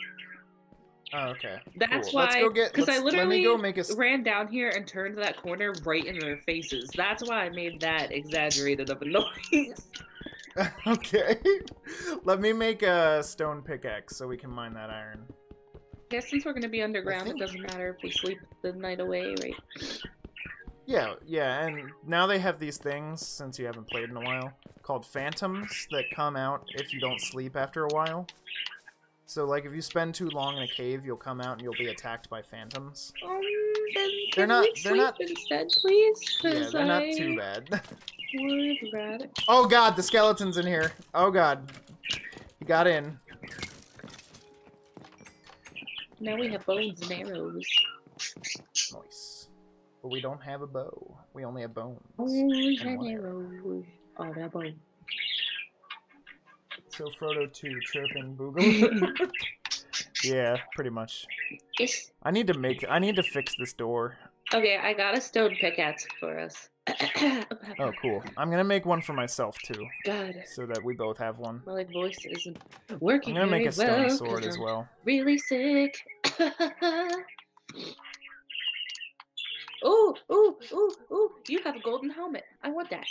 Oh, okay. That's cool. Let's why- go get. 'cause I me go literally make a. Ran down here and turned that corner right in their faces. That's why I made that exaggerated of a noise. okay. Let me make a stone pickaxe so we can mine that iron. Guess since we're gonna be underground, it doesn't matter if we sleep the night away, right? Yeah, yeah, and now they have these things, since you haven't played in a while, called phantoms that come out if you don't sleep after a while. So, like, if you spend too long in a cave, you'll come out and you'll be attacked by phantoms. Um, then They're not- we they're not- instead, please? Yeah, they're not too bad. would rather. oh god, the skeleton's in here. Oh god. He got in. Now we have bones and arrows. Nice. But we don't have a bow. We only have bones. Oh, and and one arrows. Oh, that bone. So Frodo 2, chirping Boogaloo. yeah, pretty much. I need to make I need to fix this door. Okay, I got a stone pickaxe for us. Oh, cool. I'm gonna make one for myself too, God, so that we both have one. my like voice isn't working. I'm gonna make a stone well sword as well. Really sick. oh, oh, oh, oh! You have a golden helmet. I want that.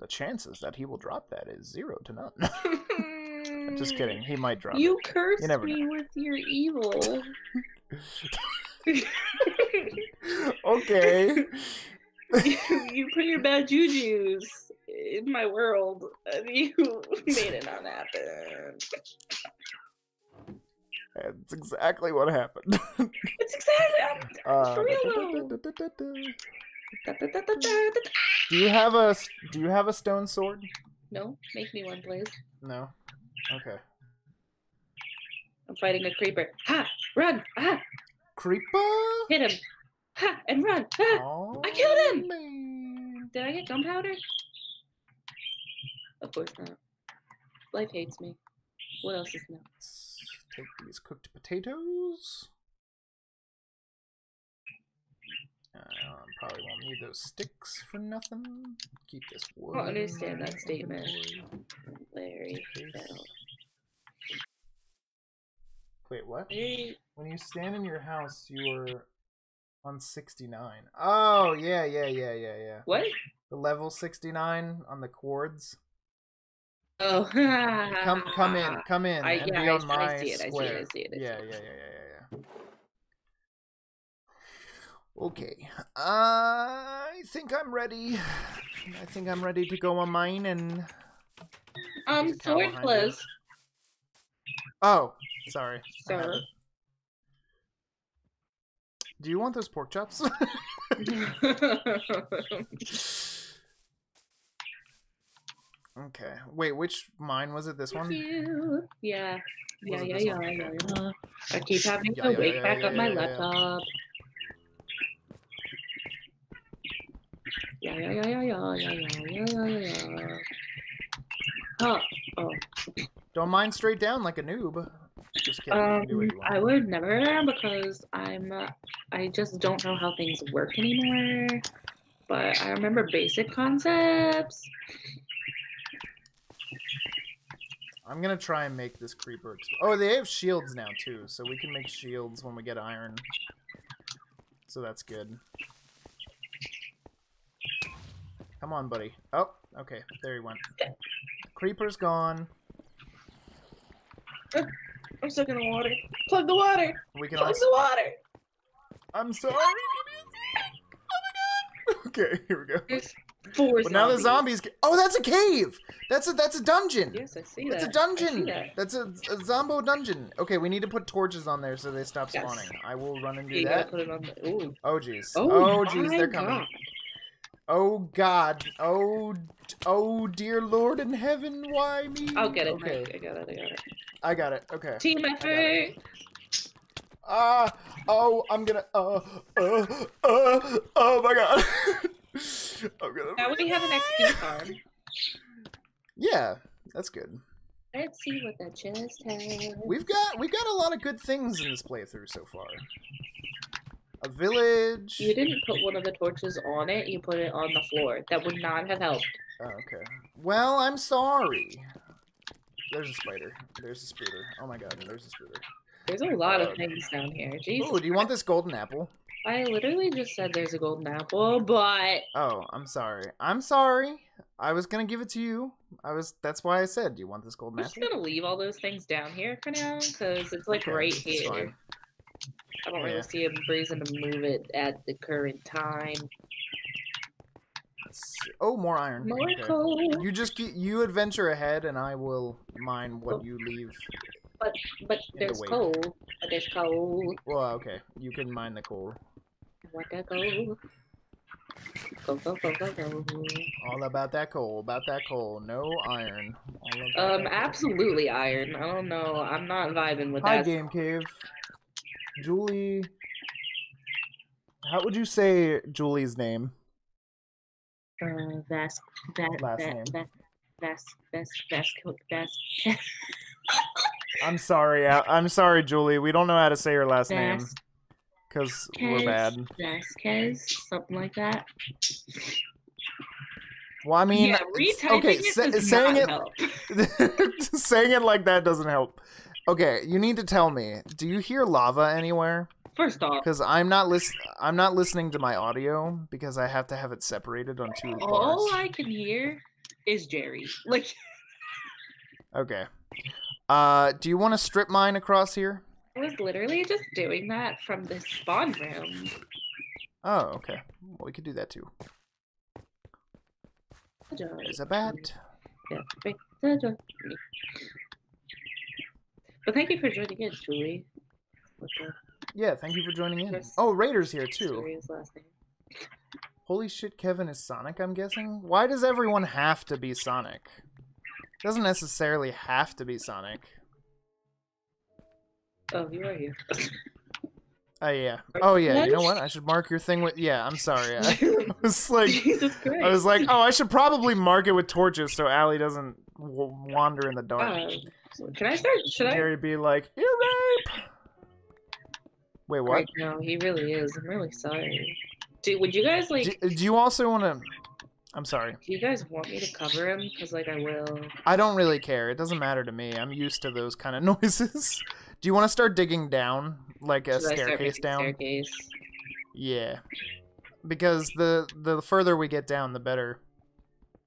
The chances that he will drop that is zero to none. Just kidding. He might drop You cursed never me with your evil. okay. you, you put your bad juju's in my world, and you made it not happen. That's exactly what happened. It's exactly Uh, do you have a Do you have a stone sword? No, make me one, please. No. Okay. I'm fighting a creeper. Ha! Run! Ah! Creeper. Hit him! Ha! And run! Ah! Oh, I killed him! man. Did I get gunpowder? Of course not. Life hates me. What else is new? Take these cooked potatoes. Um, probably won't need those sticks for nothing. Keep this wood. don't understand that statement. Larry. Wait, what? Larry. When you stand in your house, you are on 69. Oh, yeah, yeah, yeah, yeah, yeah. What? The level 69 on the coords. Oh. Come come in, come in, I- and yeah, be I- on I my see it, I see it. I see it, I see yeah, it. yeah, yeah, yeah, yeah, yeah. Okay, I think I'm ready. I think I'm ready to go on mine and. Um, sword close. Oh, sorry. Sir. Do you want those pork chops? okay. Wait, which mine was it? This one? You. Yeah. Yeah, yeah, yeah, one? yeah, yeah. I keep having Yeah, to yeah, wake yeah, back yeah, up my yeah, yeah, yeah. laptop. Yeah, yeah, yeah, yeah, yeah, yeah, yeah, yeah, yeah, yeah. Oh, oh. Don't mind straight down like a noob. Just kidding. Um, can do what you want. I would never because I'm, uh, I just don't know how things work anymore. But I remember basic concepts. I'm gonna try and make this creeper. Oh, they have shields now too, so we can make shields when we get iron. So that's good. Come on, buddy. Oh, okay. There he went. Creeper's gone. I'm stuck in the water. Plug the water. We can Plug also. the water. I'm sorry. give me a sec. Oh my god. Okay, here we go. There's four But now the zombies. zombies. Oh, that's a cave. That's a that's a dungeon. Yes, I see That's that. a dungeon. I see that. That's a, a zombo dungeon. Okay, we need to put torches on there so they stop Yes. spawning. I will run and do Yeah, you gotta that. put it on the. Ooh. Oh jeez. Oh, Oh jeez, my they're coming. God. Oh god. Oh oh dear Lord in heaven, why me? I'll get it. Okay. I got it. I got it. I got it. Okay. Team effort. Ah. oh, I'm gonna. Uh. Uh. Uh. Oh my god. I'm gonna. Now we have an XP farm. Yeah, that's good. Let's see what that chest has. We've got we've got a lot of good things in this playthrough so far. A village. You didn't put one of the torches on it. You put it on the floor. That would not have helped. Oh, okay. Well, I'm sorry. There's a spider. There's a spider. Oh my god, there's a spider. There's a lot Uh, of things down here. Jeez. Oh, do you want this golden apple? I literally just said there's a golden apple, but Oh, I'm sorry. I'm sorry. I was gonna give it to you. I was. That's why I said, "Do you want this golden apple. I'm just gonna leave all those things down here for now because it's like Okay, right here. fine. I don't Yeah. really see a reason to move it at the current time. Oh, more iron. More Okay. coal. You just you adventure ahead, and I will mine what Cool. you leave. But but there's wake. coal. But there's coal. Well, okay. You can mine the coal. What that coal? Go go go go go. All about that coal. About that coal. No iron. Um, absolutely iron. I don't know. I'm not vibing with Hi, that. Game Cave. Julie. How would you say Julie's name? Uh, Vas, va, Last va, name. va, Vas, Vas, Vas, Vas, I'm sorry. I- I'm sorry, Julie. We don't know how to say her last name because we're bad. Vasquez, something like that. Well, I mean, yeah, okay, sa- saying it saying it like that doesn't help. Okay, you need to tell me. Do you hear lava anywhere? First off, Because I'm not list. I'm not listening to my audio because I have to have it separated on two bars. all I can hear is Jerry. Like, Okay. Uh, do you want to strip mine across here? I was literally just doing that from the spawn room. Oh, okay. Well, we could do that too. There's a bat. But thank you for joining in, Julie. Yeah, thank you for joining in. Oh, Raiders here too. mysterious last name. Holy shit, Kevin is Sonic, I'm guessing? Why does everyone have to be Sonic? Doesn't necessarily have to be Sonic. Oh, you are here. Oh yeah. Oh yeah, you know What? I should mark your thing with yeah, I'm sorry. I, I was like. I was like, "Oh, I should probably mark it with torches so Allie doesn't w- wander in the dark." Uh, so can I start? Should I? Jerry be like, "Ear rape." Wait, what? Right now, he really is. I'm really sorry. Do would you guys like? Do, do you also want to I'm sorry. Do you guys want me to cover him? Because like I will. I don't really care. It doesn't matter to me. I'm used to those kind of noises. Do you want to start digging down, like a Should I staircase down? Staircase. Yeah, because the the further we get down, the better.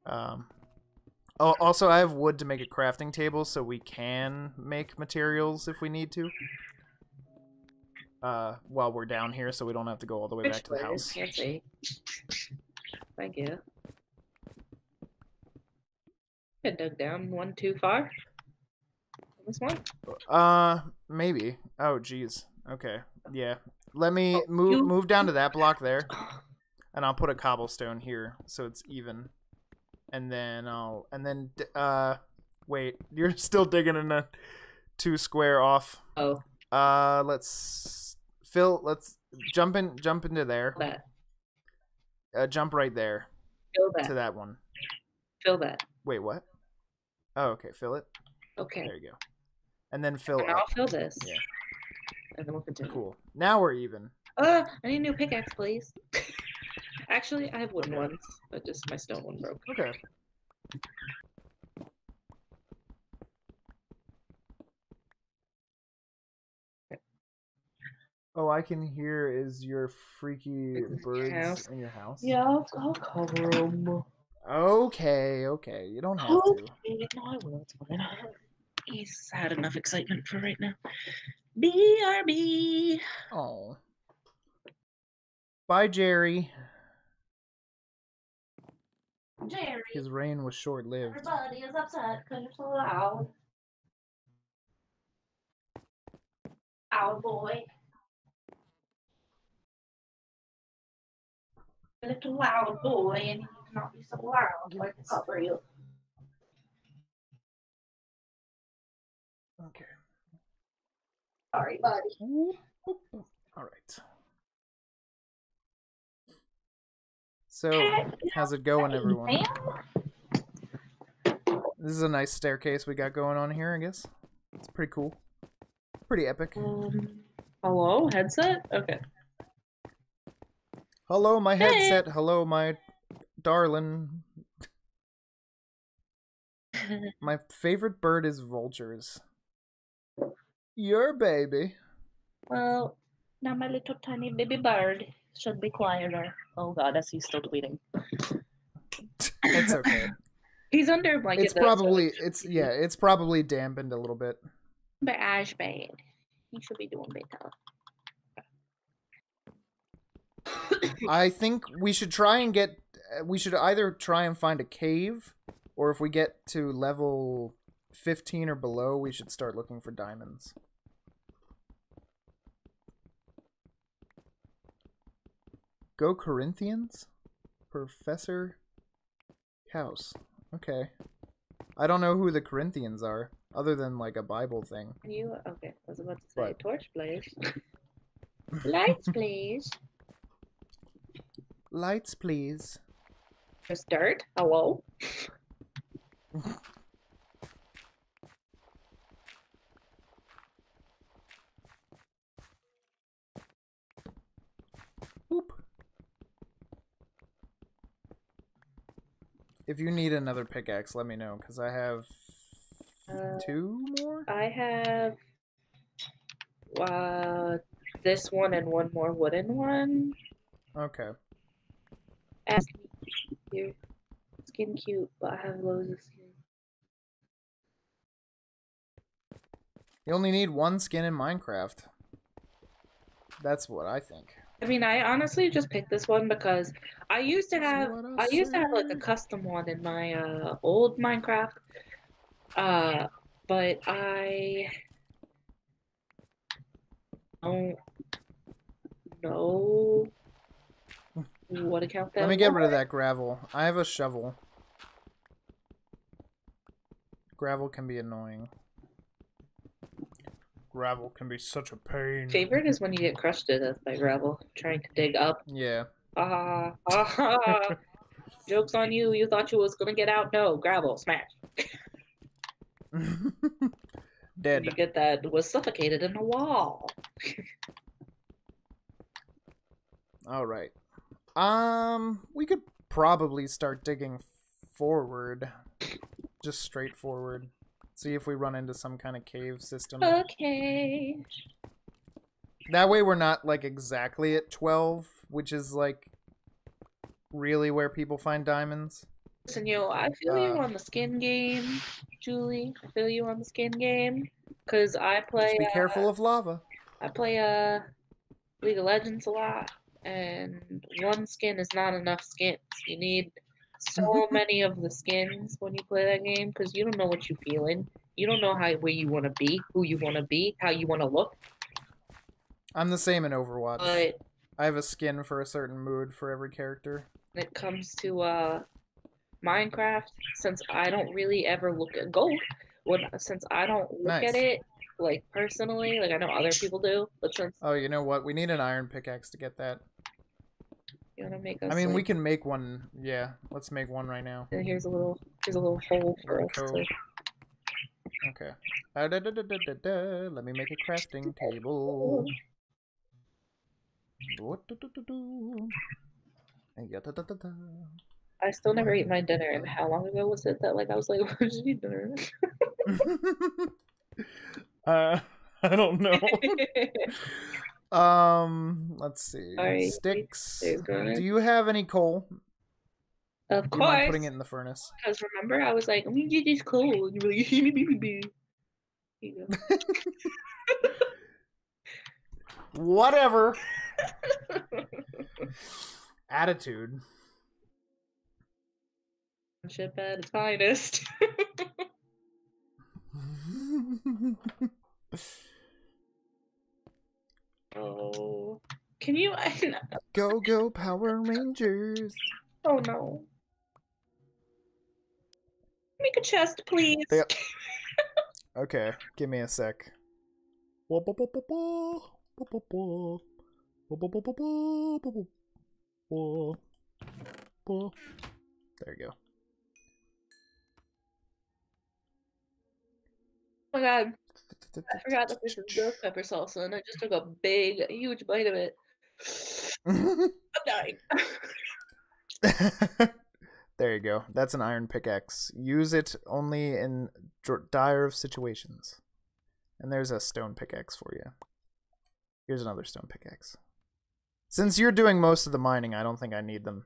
Um. Oh, also, I have wood to make a crafting table, so we can make materials if we need to. Uh, while we're down here, so we don't have to go all the way Which back to the house. Thank you. I dug down one too far. This one. Uh, maybe. Oh, jeez. Okay. Yeah. Let me Oh, move move down to that block there, and I'll put a cobblestone here so it's even. And then I'll and then uh, wait. You're still digging in a two square off. Oh, Uh, let's fill. Let's jump in. Jump into there. that. Uh, jump right there Fill that. to that. that one. Fill that. Wait, what? Oh, okay. Fill it. Okay. There you go. And then fill And I'll up. fill this. Yeah. And then we'll continue. Cool. Now we're even. Uh, I need a new pickaxe, please. Actually, I have wooden ones, but just my stone one broke. Okay. Oh, I can hear is your freaky Is birds house? in your house? Yeah, I'll, I'll cover them. Okay, okay. You don't have Oh, to. no, I will. It's fine. He's had enough excitement for right now. BRB. Oh. Bye, Jerry. Jerry, His reign was short lived. everybody is upset because you're so loud. Our boy. A little loud boy, and you cannot be so loud. I can cover you. Okay. Sorry, buddy. All right. So, how's it going, everyone? This is a nice staircase we got going on here, I guess. It's pretty cool. Pretty epic. Um, hello, headset? Okay. Hello, my Hey. headset. Hello, my darling. My favorite bird is vultures. Your baby. well, now my little tiny baby bird should be quieter. Oh god, as he's still tweeting. It's okay. He's under a blanket. it's though, probably should it's yeah, it's probably dampened a little bit. But Ash bad. He should be doing better. I think we should try and get we should either try and find a cave or if we get to level 15 or below, we should start looking for diamonds. Go Corinthians? Professor House. Okay. I don't know who the Corinthians are, other than like a Bible thing. Are you okay? I was about to say What? torch, please. Lights, please. Lights, please. Just dirt. Hello. If you need another pickaxe, let me know, because I have Uh, two more? I have uh this one and one more wooden one. Okay. Ask your skin cute, but I have loads of skin. You only need one skin in Minecraft. That's what I think. I mean, I honestly just picked this one because I used to have I used to have like a custom one in my uh, old Minecraft, uh, but I don't know what account that. Let me get rid of that gravel. I have a shovel. Gravel can be annoying. Gravel can be such a pain. Favorite is when you get crushed to death by gravel trying to dig up. Yeah. Ah, ah, jokes on you. You thought you was gonna get out? No, gravel smash. Dead. You get that was suffocated in a wall. All right. Um, we could probably start digging forward, just straight forward. See if we run into some kind of cave system. Okay. That way, we're not like exactly at twelve, which is like really where people find diamonds. Listen, yo, I feel you Uh, on the skin game, Julie. I feel you on the skin game, cause I play. Just be uh, careful of lava. I play uh League of Legends a lot, and one skin is not enough skins. You need so many of the skins when you play that game because you don't know what you're feeling. You don't know how where you want to be, who you want to be, how you want to look. I'm the same in Overwatch. But I have a skin for a certain mood for every character. when it comes to uh Minecraft, since I don't really ever look at gold, when since I don't look Nice. at it like personally, like I know other people do, but since Oh, you know what? We need an iron pickaxe to get that. You want to make us, I mean, we can make one. Yeah, let's make one right now. And here's a little here's a little hole for us to Okay. Ah, da, da, da. Let me make a crafting table. What. I still never eat my dinner, and how long ago was it that like I was like, "When did you eat dinner?" uh, I don't know. Um, let's see. Sorry, Sticks. Do you have any coal? of Do course, putting it in the furnace? because remember I was like, "Let me get this coal," and you were like, you. Whatever. Attitude. Ship at its finest. oh, can you? go go Power Rangers. Oh no. Make a chest, please. Yep. Okay, give me a sec. There you go. Oh my god, I forgot that this is ghost pepper salsa, and I just took a big, huge bite of it. I'm dying. there you go. That's an iron pickaxe. Use it only in dire of situations. And there's a stone pickaxe for you. Here's another stone pickaxe. Since you're doing most of the mining, I don't think I need them.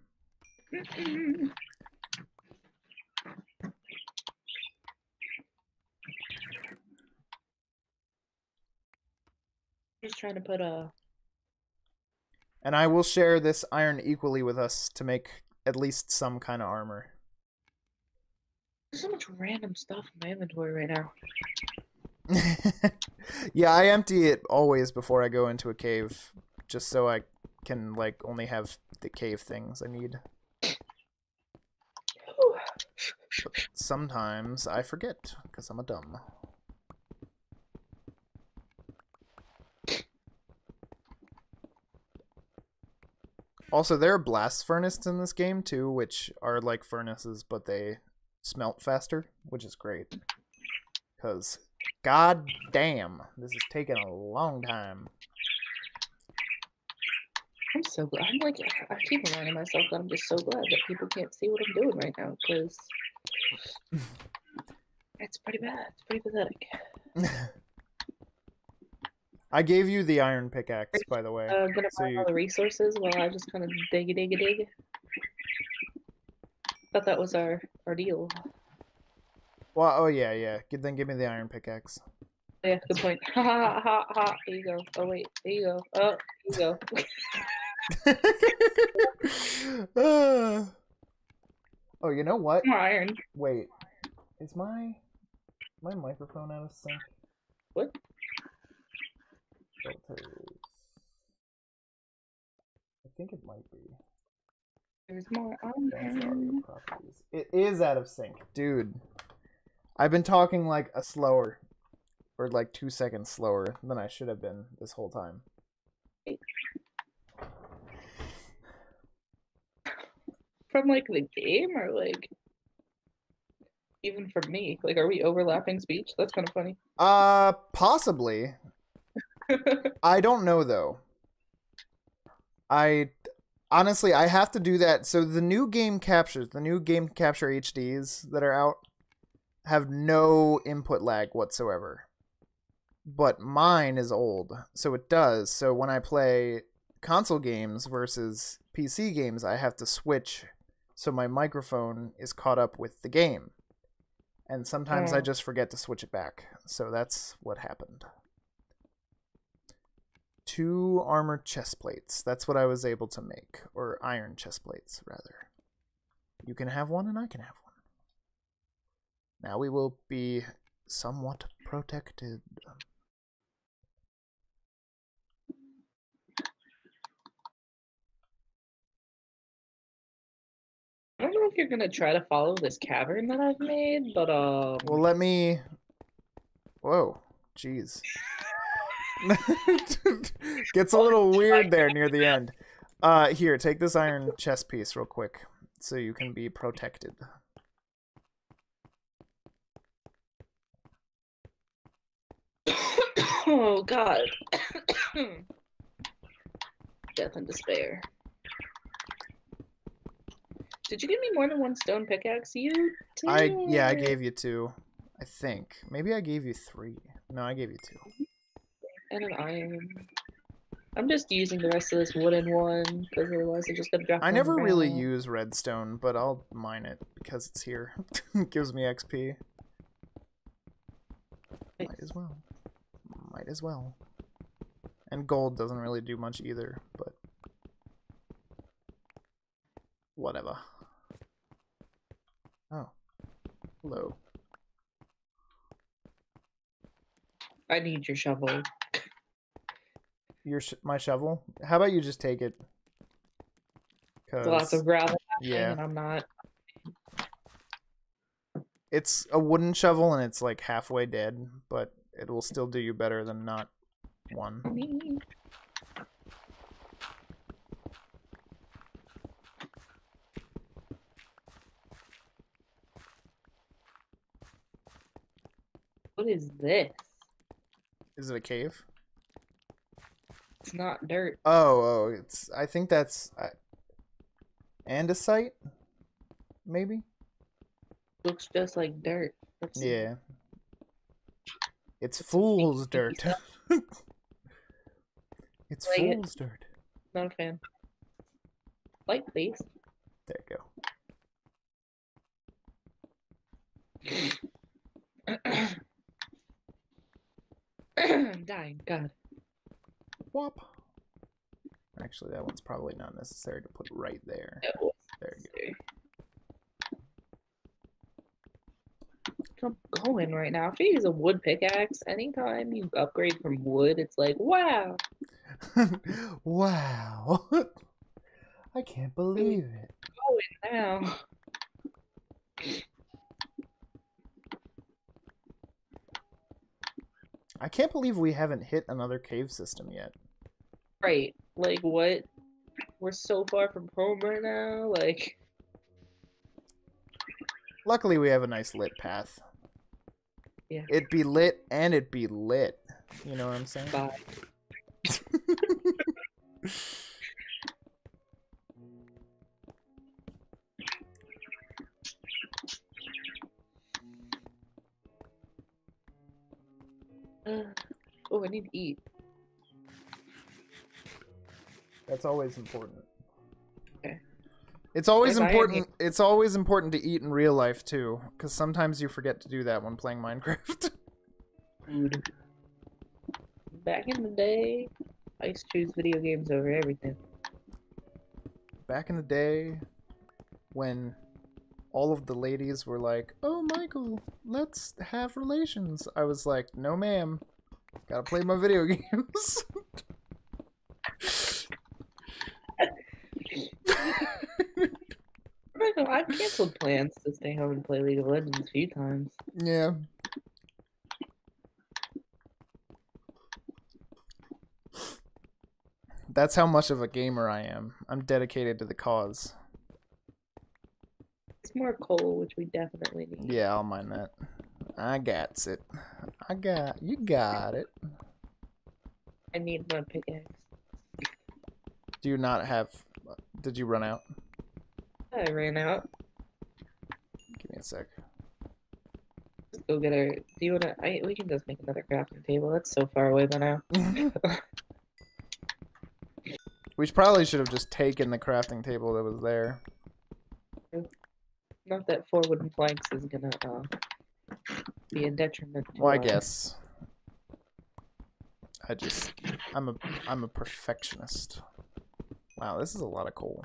Just trying to put a. And I will share this iron equally with us to make at least some kind of armor. There's so much random stuff in my inventory right now. yeah, I empty it always before I go into a cave, just so I can like only have the cave things I need. Sometimes I forget because I'm a dumb. Also, there are blast furnaces in this game too, which are like furnaces, but they smelt faster, which is great. Because, god damn, this is taking a long time. I'm so glad. I'm like, I keep reminding myself that I'm just so glad that people can't see what I'm doing right now because it's pretty bad. It's pretty pathetic. I gave you the iron pickaxe, by the way. Uh, I'm gonna So find you- all the resources while I just kind of dig dig dig. Thought that was our our deal. Well, oh yeah, yeah. Then give me the iron pickaxe. Yeah, good point. Ha ha ha ha. There you go. Oh wait, there you go. Oh, there you go. Uh. oh, you know what? More iron. Wait, is my my microphone out of sync? What? Filters. I think it might be. There's more iron. properties. It is out of sync, dude. I've been talking like a slower, or like two seconds slower than I should have been this whole time. From like the game or like even from me? Like, are we overlapping speech? That's kind of funny. Uh, possibly. I don't know though. I honestly I have to do that. So the new game captures, the new game capture HDs that are out have no input lag whatsoever. But mine is old, so it does. So when I play console games versus PC games, I have to switch so my microphone is caught up with the game. And sometimes I just forget to switch it back. So that's what happened. Two armor chest plates. That's what I was able to make. Or iron chest plates, rather. You can have one and I can have one. Now we will be somewhat protected. I don't know if you're gonna try to follow this cavern that I've made, but um, Well, let me. Whoa, jeez. Gets a little weird there near the end. Uh, here, take this iron chest piece real quick, so you can be protected. oh god, death and despair. Did you give me more than one stone pickaxe? You I yeah, I gave you two. I think maybe I gave you three. No, I gave you two. And an iron. I'm just using the rest of this wooden one because otherwise I'm just gonna drop. I never really use redstone, but I'll mine it because it's here. it gives me XP. Might as well. Might as well. And gold doesn't really do much either, but whatever. Oh. Hello. I need your shovel. Your sh- my shovel. How about you just take it? Lots of gravel, yeah, and I'm not. it's a wooden shovel and it's like halfway dead, but it will still do you better than not one. What is this? Is it a cave? It's not dirt. Oh, oh, it's. I think that's. Uh, andesite, maybe. Looks just like dirt. Let's. Yeah. It's fool's dirt. it's Like it. fool's dirt. Not a fan. Light, please. There you go. I'm dying. God. Whop. Actually, that one's probably not necessary to put right there. There you go. I'm going right now. If you use a wood pickaxe, anytime you upgrade from wood, it's like, wow. wow. I can't believe it. Going now. I can't believe we haven't hit another cave system yet right. Like what? We're so far from home right now. Like. Luckily, we have a nice lit path. Yeah. It be lit and it'd be lit. You know what I'm saying? Bye. oh, I need to eat. That's always important. Okay. It's always If I important. It's always important to eat in real life too, because sometimes you forget to do that when playing Minecraft. Food. Back in the day, I used to choose video games over everything. Back in the day, when all of the ladies were like, "Oh, Michael, let's have relations," I was like, "No, ma'am. Gotta play my video games." I've canceled plans to stay home and play League of Legends a few times. yeah. That's how much of a gamer I am. I'm dedicated to the cause. It's more coal, which we definitely need. Yeah, I'll mind that. I got it. I got you. Got it. I need my pickaxe. Do you not have? Did you run out? I ran out. Give me a sec. Let's go get our. Do you wanna? I we can just make another crafting table. That's so far away by now. we probably should have just taken the crafting table that was there. Not that four wooden planks is gonna uh, be a detriment. To, Well, I guess. I just, I'm a, I'm a perfectionist. Wow, this is a lot of coal.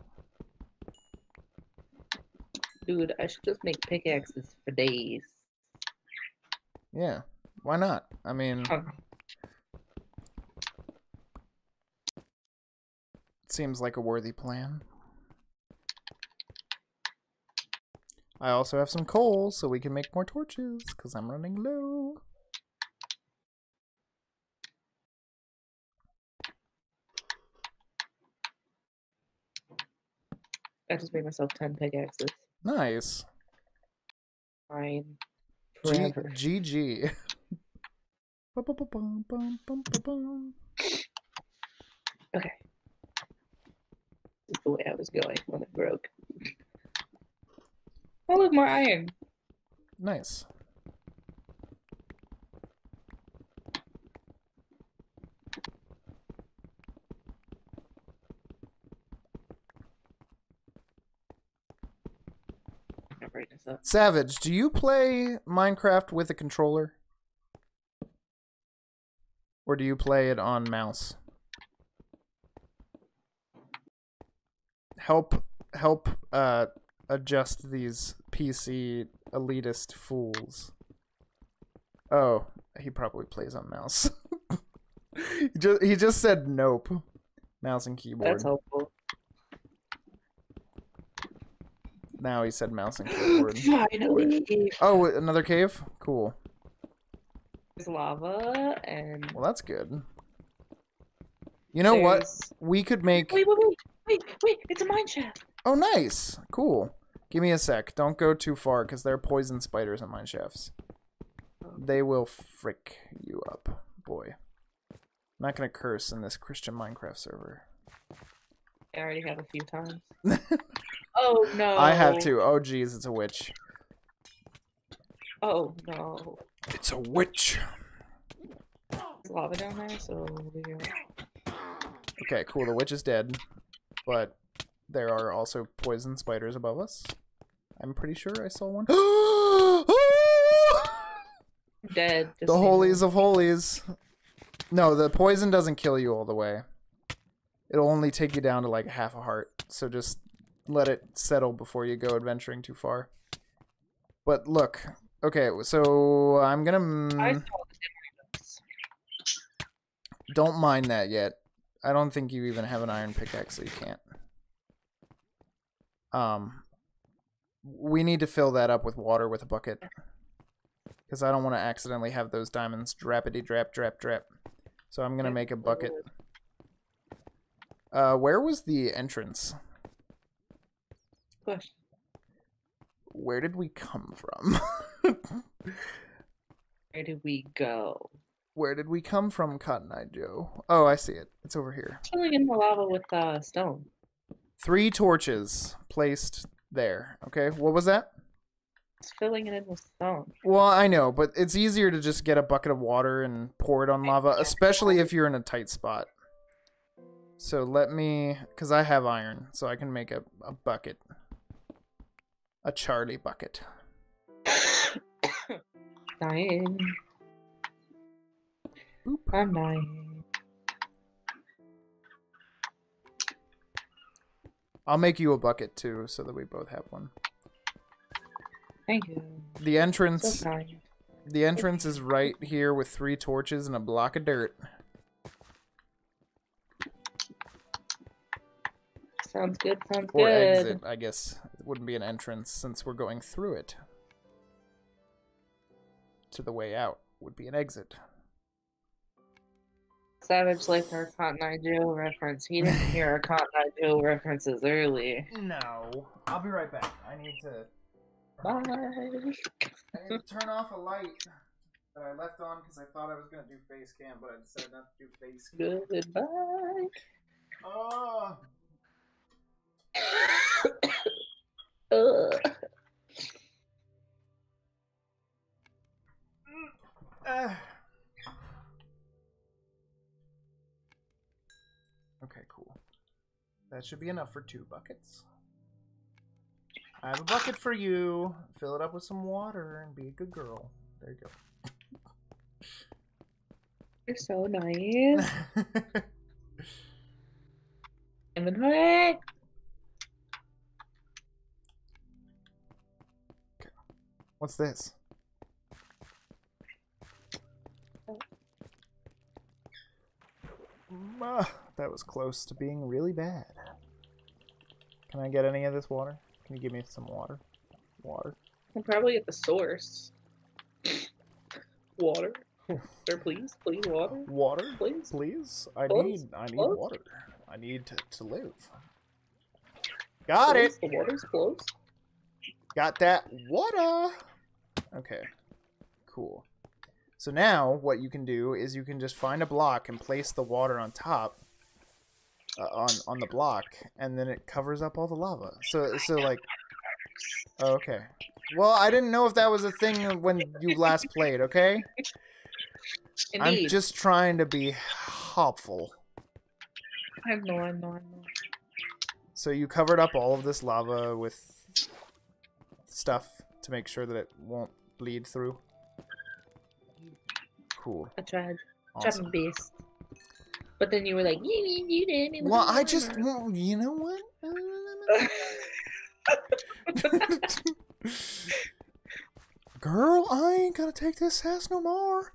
Dude, I should just make pickaxes for days. Yeah, why not? I mean, Huh. seems like a worthy plan. I also have some coal, so we can make more torches, because I'm running low. I just made myself ten pickaxes. Nice. Fine. G- GG. Okay. This is the way I was going when it broke. Oh look, more iron. Nice. I'm gonna break this up. Savage, do you play Minecraft with a controller? Or do you play it on mouse? Help help uh adjust these PC elitist fools. Oh, he probably plays on mouse. he just he just said nope. Mouse and keyboard. That's helpful. Now he said mouse and oh, keyboard. Finally, Oh, another cave? Cool. there's lava and. Well, that's good. You know what? We could make. Wait, wait, wait, wait, wait! It's a mine shaft. Oh, nice. Cool. Give me a sec. Don't go too far, because there are poison spiders in mine shafts. They will frick you up, boy. I'm not gonna curse in this Christian Minecraft server. I already have a few times. Oh no! I have to. Oh, geez, it's a witch. Oh no! It's a witch. There's lava down there, so. Okay, cool. The witch is dead, but there are also poison spiders above us. I'm pretty sure I saw one. dead. the so you know. holies of holies. No, the poison doesn't kill you all the way. It'll only take you down to like half a heart. So just let it settle before you go adventuring too far. But look, okay, so I'm gonna I saw the difference. don't mind that yet. I don't think you even have an iron pickaxe, so you can't. Um, we need to fill that up with water with a bucket. Because I don't want to accidentally have those diamonds drappity drap drap drap. So I'm gonna make a bucket. Uh, where was the entrance? Question. Where did we come from? Where did we go? where did we come from, Cotton Eye Joe? Oh, I see it. It's over here. Chilling in the lava with uh, stone. Three torches placed there. Okay, what was that? It's filling it in with stone. Well, I know, but it's easier to just get a bucket of water and pour it on lava, especially if you're in a tight spot. So let me, because I have iron, so I can make a, a bucket. A Charlie bucket. Dying. Boop. I'm dying. I'll make you a bucket too, so that we both have one. Thank you. The entrance, So the entrance is right here with three torches and a block of dirt. Sounds good. Sounds Or good. exit, I guess. It wouldn't be an entrance since we're going through it. To the way out would be an exit. Savage like our Cotton Eye Joe reference. He didn't hear our Cotton Eye Joe references early. No. I'll be right back. I need to Bye. I need to turn off a light that I left on because I thought I was gonna do face cam, but I decided not to do face cam. Goodbye. Oh, Okay, cool. That should be enough for two buckets. I have a bucket for you. Fill it up with some water and be a good girl. There you go. You're so nice. Inventory. What's this? Ah, that was close to being really bad. Can I get any of this water? Can you give me some water? Water. I'm probably at the source. Water. Sir, please, please, water, Water, please. please. I Close, need I need close. water. I need to, to live. Got it. The water's close. Got that water. Okay. Cool. So now what you can do is you can just find a block and place the water on top uh, on on the block and then it covers up all the lava. So so like oh, okay. Well, I didn't know if that was a thing when you last played, okay? I'm just trying to be helpful. I know, I know, I know. So you covered up all of this lava with stuff to make sure that it won't bleed through. Cool. I tried. Awesome. Tried my best. But then you were like, you, you, you didn't. Well, I just, well, you know what? Girl, I ain't gonna take this sass no more.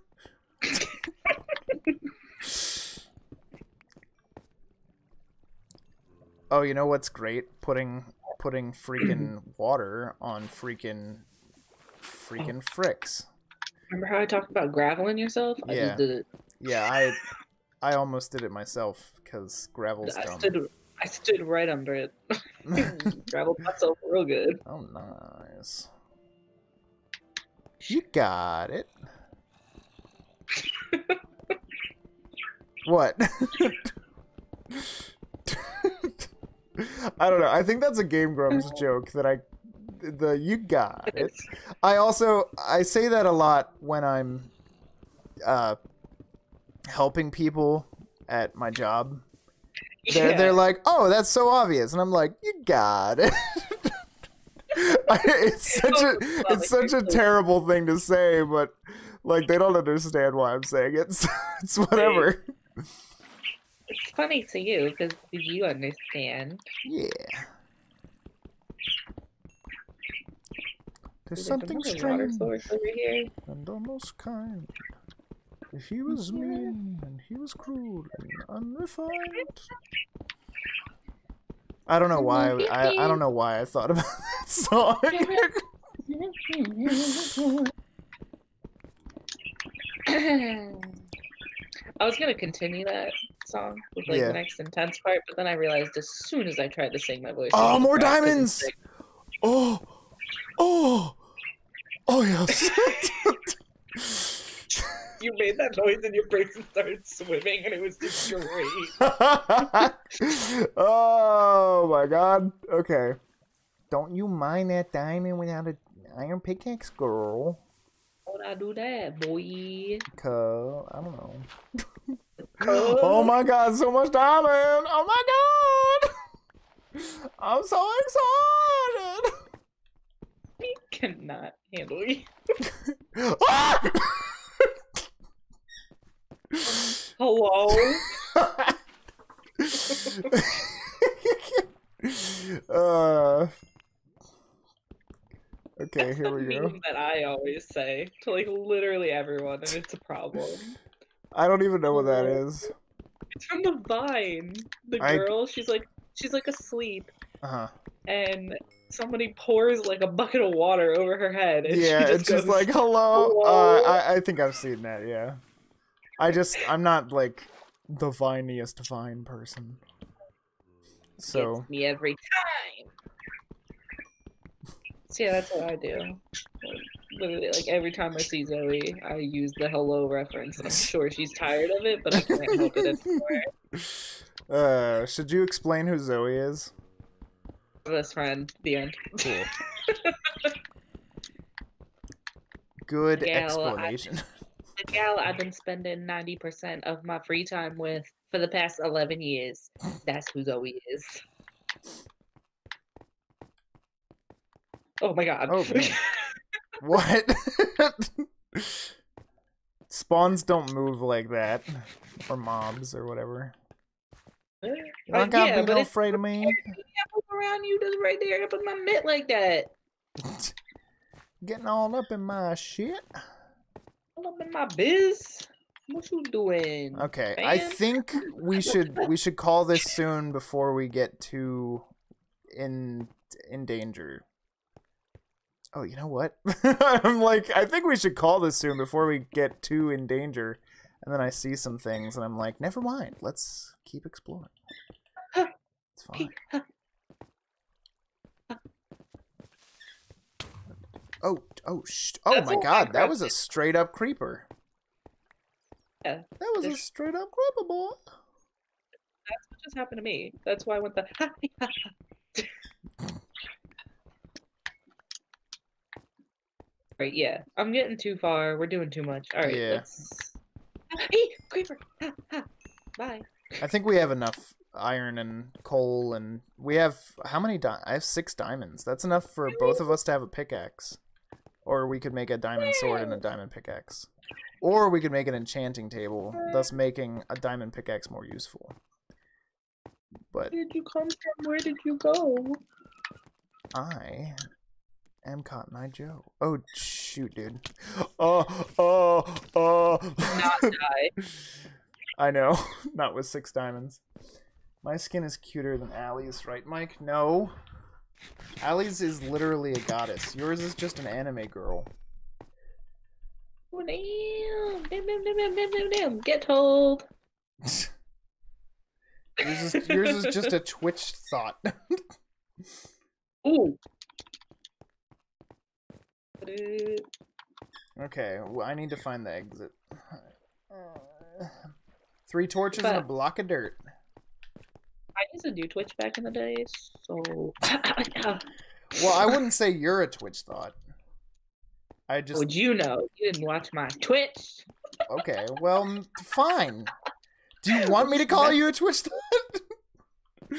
oh, you know what's great? Putting putting freaking water on freaking freaking oh. fricks. Remember how I talked about graveling yourself? I Yeah. just did it. Yeah, I I almost did it myself because gravel's I dumb. stood, I stood right under it. Graveled myself real good. Oh, nice. You got it. what? I don't know. I think that's a Game Grumps joke that I the you got it. I also I say that a lot when I'm uh helping people at my job. They're Yeah. they're like, "Oh, that's so obvious." And I'm like, "You got it." It's such a it's such a terrible thing to say, but like they don't understand why I'm saying it. So it's whatever. It's funny to you because you understand. Yeah. There's There's something strange source over here. and almost kind. He was mean and he was cruel and unrefined. I don't know why. I, I don't know why I thought about that song. I was gonna continue that song with like Yeah. the next intense part, but then I realized as soon as I tried to sing my voice. Oh, more diamonds! oh, oh, oh yes. you made that noise and your person started swimming, and it was just great. oh my god. Okay. Don't you mind that diamond without a. Iron pickaxe girl. How'd I do that, boy? Cause I don't know. Cause- Oh my god, so much diamond! Oh my god! I'm so excited! I cannot handle you. Ah! Hello? uh, okay, here we the go. that I always say to like literally everyone, and it's a problem. I don't even know what that is. It's from the Vine. The I- girl, she's like, she's like asleep, Uh huh. and somebody pours like a bucket of water over her head, and Yeah, she just it's just like hello. Uh, I I think I've seen that. Yeah, I just I'm not like the viniest vine person. So me every time. So yeah, that's what I do. Like, Literally, like every time I see Zoe, I use the hello reference, and I'm sure she's tired of it, but I can't help it anymore. Uh, should you explain who Zoe is? Best friend, the end. Cool. Good Gal, I- explanation. the gal I've been spending 90% of my free time with for the past 11 years. That's who Zoe is. Oh my god. Oh, man. what? Spawns don't move like that, or mobs, or whatever. You Uh, don't gotta yeah, be no afraid of me. around you just right there up in my mitt like that. Getting all up in my shit. All up in my biz. What you doing? Okay, I think we should we should call this soon before we get too in in danger. Oh, you know what? I'm like, I think we should call this soon before we get too in danger. And then I see some things, and I'm like, never mind. Let's keep exploring. It's fine. Oh, oh, sh- oh That's my god, that was a straight up creeper. Yeah, That was a straight up creeper, boy. That's what just happened to me. That's why I went the. right, yeah. I'm getting too far. We're doing too much. All right, Yeah. let's. Hey, creeper! Ha, ha. Bye. I think we have enough iron and coal, and we have how many? Di- I have six diamonds. That's enough for both of us to have a pickaxe, or we could make a diamond sword and a diamond pickaxe, or we could make an enchanting table, thus making a diamond pickaxe more useful. But Where did you come from? Where did you go? I am Cotton Eye Joe. Oh shoot, dude! Oh, oh, oh! Not die. I know, not with six diamonds. My skin is cuter than Allie's, right, Mike? No. Allie's is literally a goddess. Yours is just an anime girl. Oh, damn, damn, damn, damn, damn, damn. Get told. yours, is, yours is just a Twitch thought. Ooh. Okay, well, I need to find the exit. Three torches and a block of dirt. I used to do Twitch back in the day, so. Well, I wouldn't say you're a Twitch thought. I just Would you know? You didn't watch my Twitch. okay. Well, fine. Do you want me to call you a Twitch thought?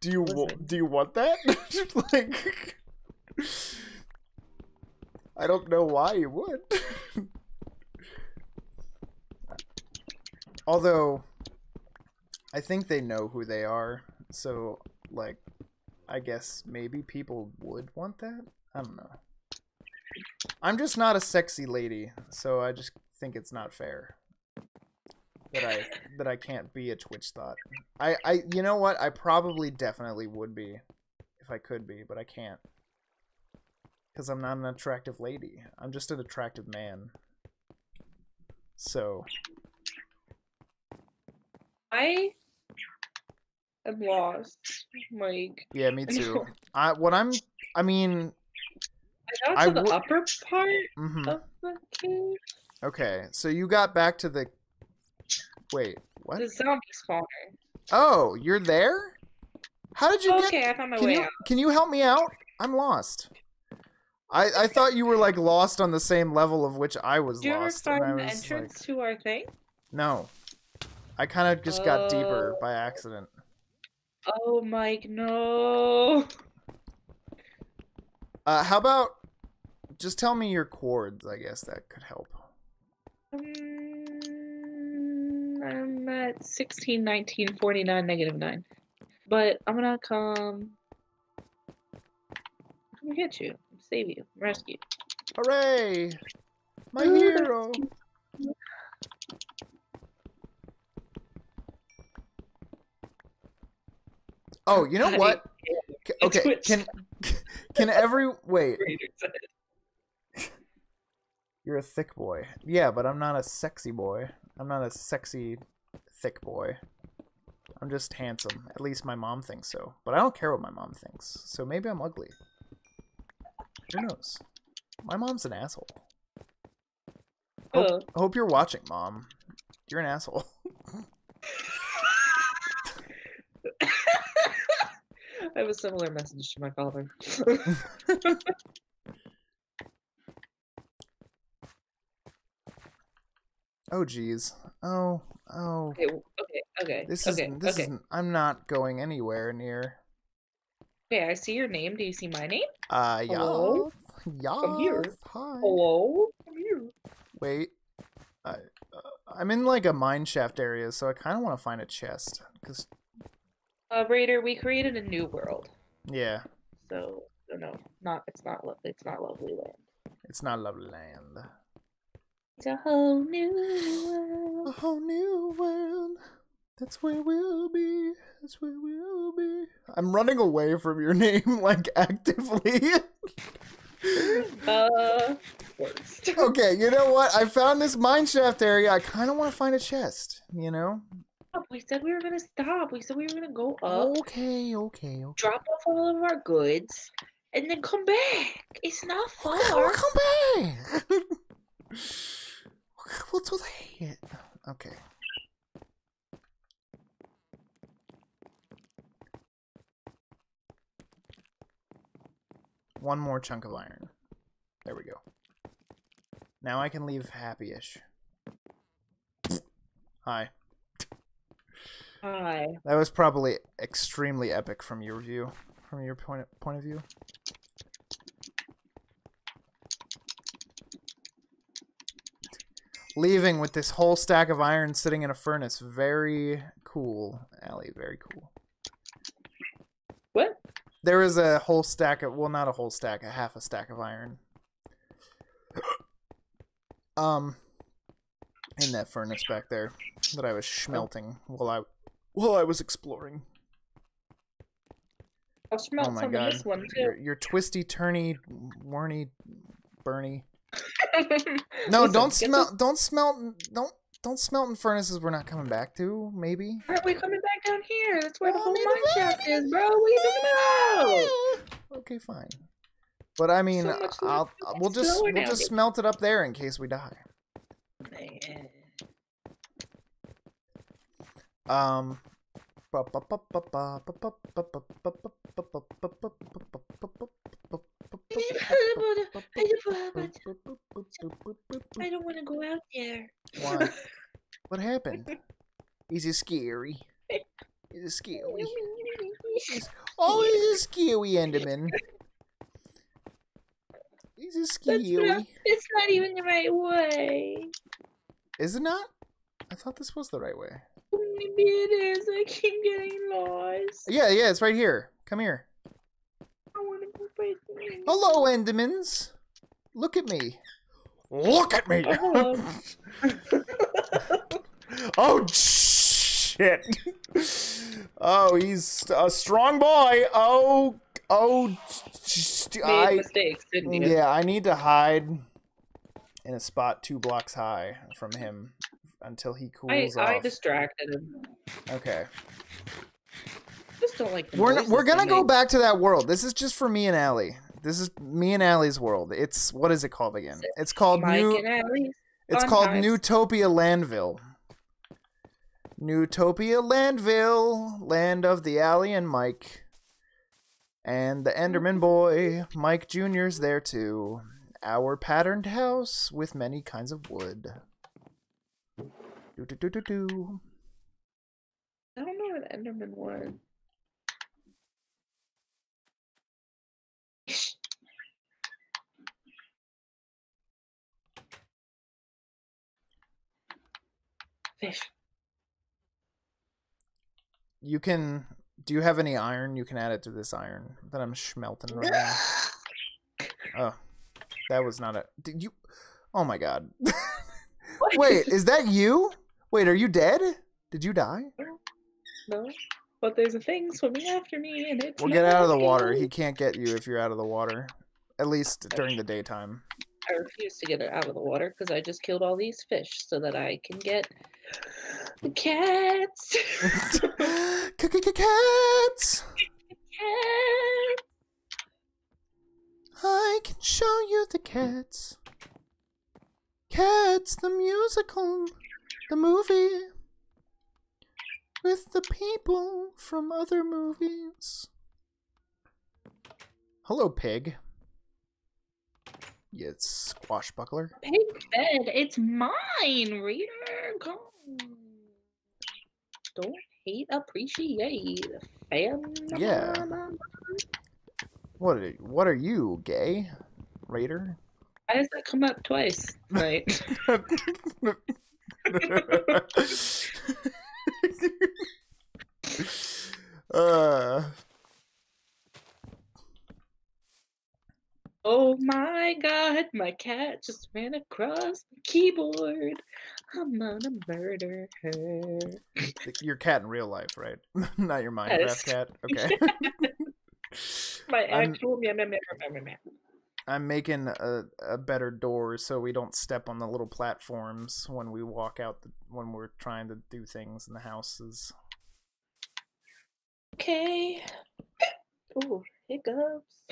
Do you Listen. do you want that? like, I don't know why you would. Although, I think they know who they are, so like, I guess maybe people would want that. I don't know. I'm just not a sexy lady, so I just think it's not fair that I that I can't be a Twitch thought. I I you know what? I probably definitely would be if I could be, but I can't. Cuz I'm not an attractive lady. I'm just an attractive man. So, I am lost. Like, yeah, me too. I what I'm I mean, I got I to the would- upper part mhm. of the cave. Okay. So you got back to the Wait, what? The zombie spawner. Oh, you're there? How did you get Okay, I found my Can way you out. can you help me out? I'm lost. I, I thought you were like lost on the same level of which I was Do you ever lost. and find the entrance like, to our thing? no. I kind of just got deeper Oh. by accident. Oh, Mike, no. Uh, how about just tell me your coords? I guess that could help. Mm, I'm at 16, 19, 49, negative 9. But I'm gonna come. Come get you, save you, rescue. Hooray! My hero! Oh, you know what? Okay, can can every wait? You're a thick boy. Yeah, but I'm not a sexy boy. I'm not a sexy thick boy. I'm just handsome. At least my mom thinks so. But I don't care what my mom thinks. So maybe I'm ugly. Who knows? My mom's an asshole. Hope, hope you're watching, mom. You're an asshole. I have a similar message to my father. Oh jeez. Oh, oh. okay, okay, okay, This okay, isn't this okay. isn't I'm not going anywhere near Okay, I see your name. Do you see my name? Uh yeah. Hello? Yeah. Come here. Hi. Hello? Come here. Wait. I, uh, I'm in like a mine shaft area, so I kind of want to find a chest. Cause Uh, Raider, we created a new world. yeah, So, no, no, not it's not it's not lovely land. it's not lovely land. It's a whole new world. A whole new world. That's where we'll be. That's where we'll be. I'm running away from your name like actively. Uh, worst. okay, you know what? I found this mine shaft area. I kind of want to find a chest. You know? We said we were gonna stop. We said we were gonna go up, Okay, okay, okay. drop off all of our goods, and then come back. It's not far. We'll come back. we'll do that. Okay. One more chunk of iron. There we go. Now I can leave happy-ish. Hi. Hi. That was probably extremely epic from your view, from your point point of view. Leaving with this whole stack of iron sitting in a furnace. Very cool, Allie. Very cool. There is a whole stack of well, not a whole stack, a half a stack of iron. Um, in that furnace back there that I was smelting while I while I was exploring. I'll smell oh my some god, of this one your, too. your twisty, turny, warny, Bernie. No, Listen, don't smell. this- Don't smell. Don't don't smelt in furnaces. We're not coming back to. Maybe. Aren't we coming back down here? That's where the Oh, whole mine shaft is, bro. What are you talking about? Okay, fine. But I mean, So much I'll, we'll just we'll now, just dude. smelt it up there in case we die. Man. Um. I don't want to go out there. Why? What happened? Is it scary? Is it scary? Oh, he's a scary Enderman. A That's scary. not, it's not even the right way. Is it not? I thought this was the right way. Maybe it is. I keep getting lost. Yeah, yeah, it's right here. Come here. I want to go back there. Hello, Endermans. Look at me. Look at me. Oh. oh shit. Oh, he's a strong boy. Oh, oh. st- Made I, mistakes, didn't you? yeah, I need to hide in a spot two blocks high from him until he I, cools I off. distracted him. Okay. Just don't like We're we're gonna go back to that world. This is just for me and Allie. This is me and Allie's world. It's what is it called again? It's called Mike New. It's called times. Newtopia Landville. Newtopia Landville, land of the Allie and Mike. And the Enderman boy, Mike Jr.'s there too. Our patterned house with many kinds of wood. Do do do do do. I don't know what the Enderman was. Fish. You can. Do you have any iron? You can add it to this iron that I'm smelting right now. Oh, that was not a. Did you? Oh my god. Wait, is that you? Wait, are you dead? Did you die? No. But there's a thing swimming after me, and it's. Well, get out of the water. He can't get you if you're out of the water. At least during the daytime. I refuse to get it out of the water because I just killed all these fish so that I can get the cats. Cats! Cats. I can show you the cats. Cats, the musical, the movie. With the people from other movies. Hello, pig. You squashbuckler. Pig bed, It's mine, reader. Come. Don't hate, appreciate. Fan. Yeah. What are, what are you, gay? Raider? Why does that come up twice? Right. uh, oh my god, my cat just ran across the keyboard. I'm gonna murder her. your cat in real life, right? Not your Minecraft Yes. cat. Okay. My I'm- actual meow, meow, meow. I'm making a, a better door so we don't step on the little platforms when we walk out the, when we're trying to do things in the houses. Okay. Oh, hiccups.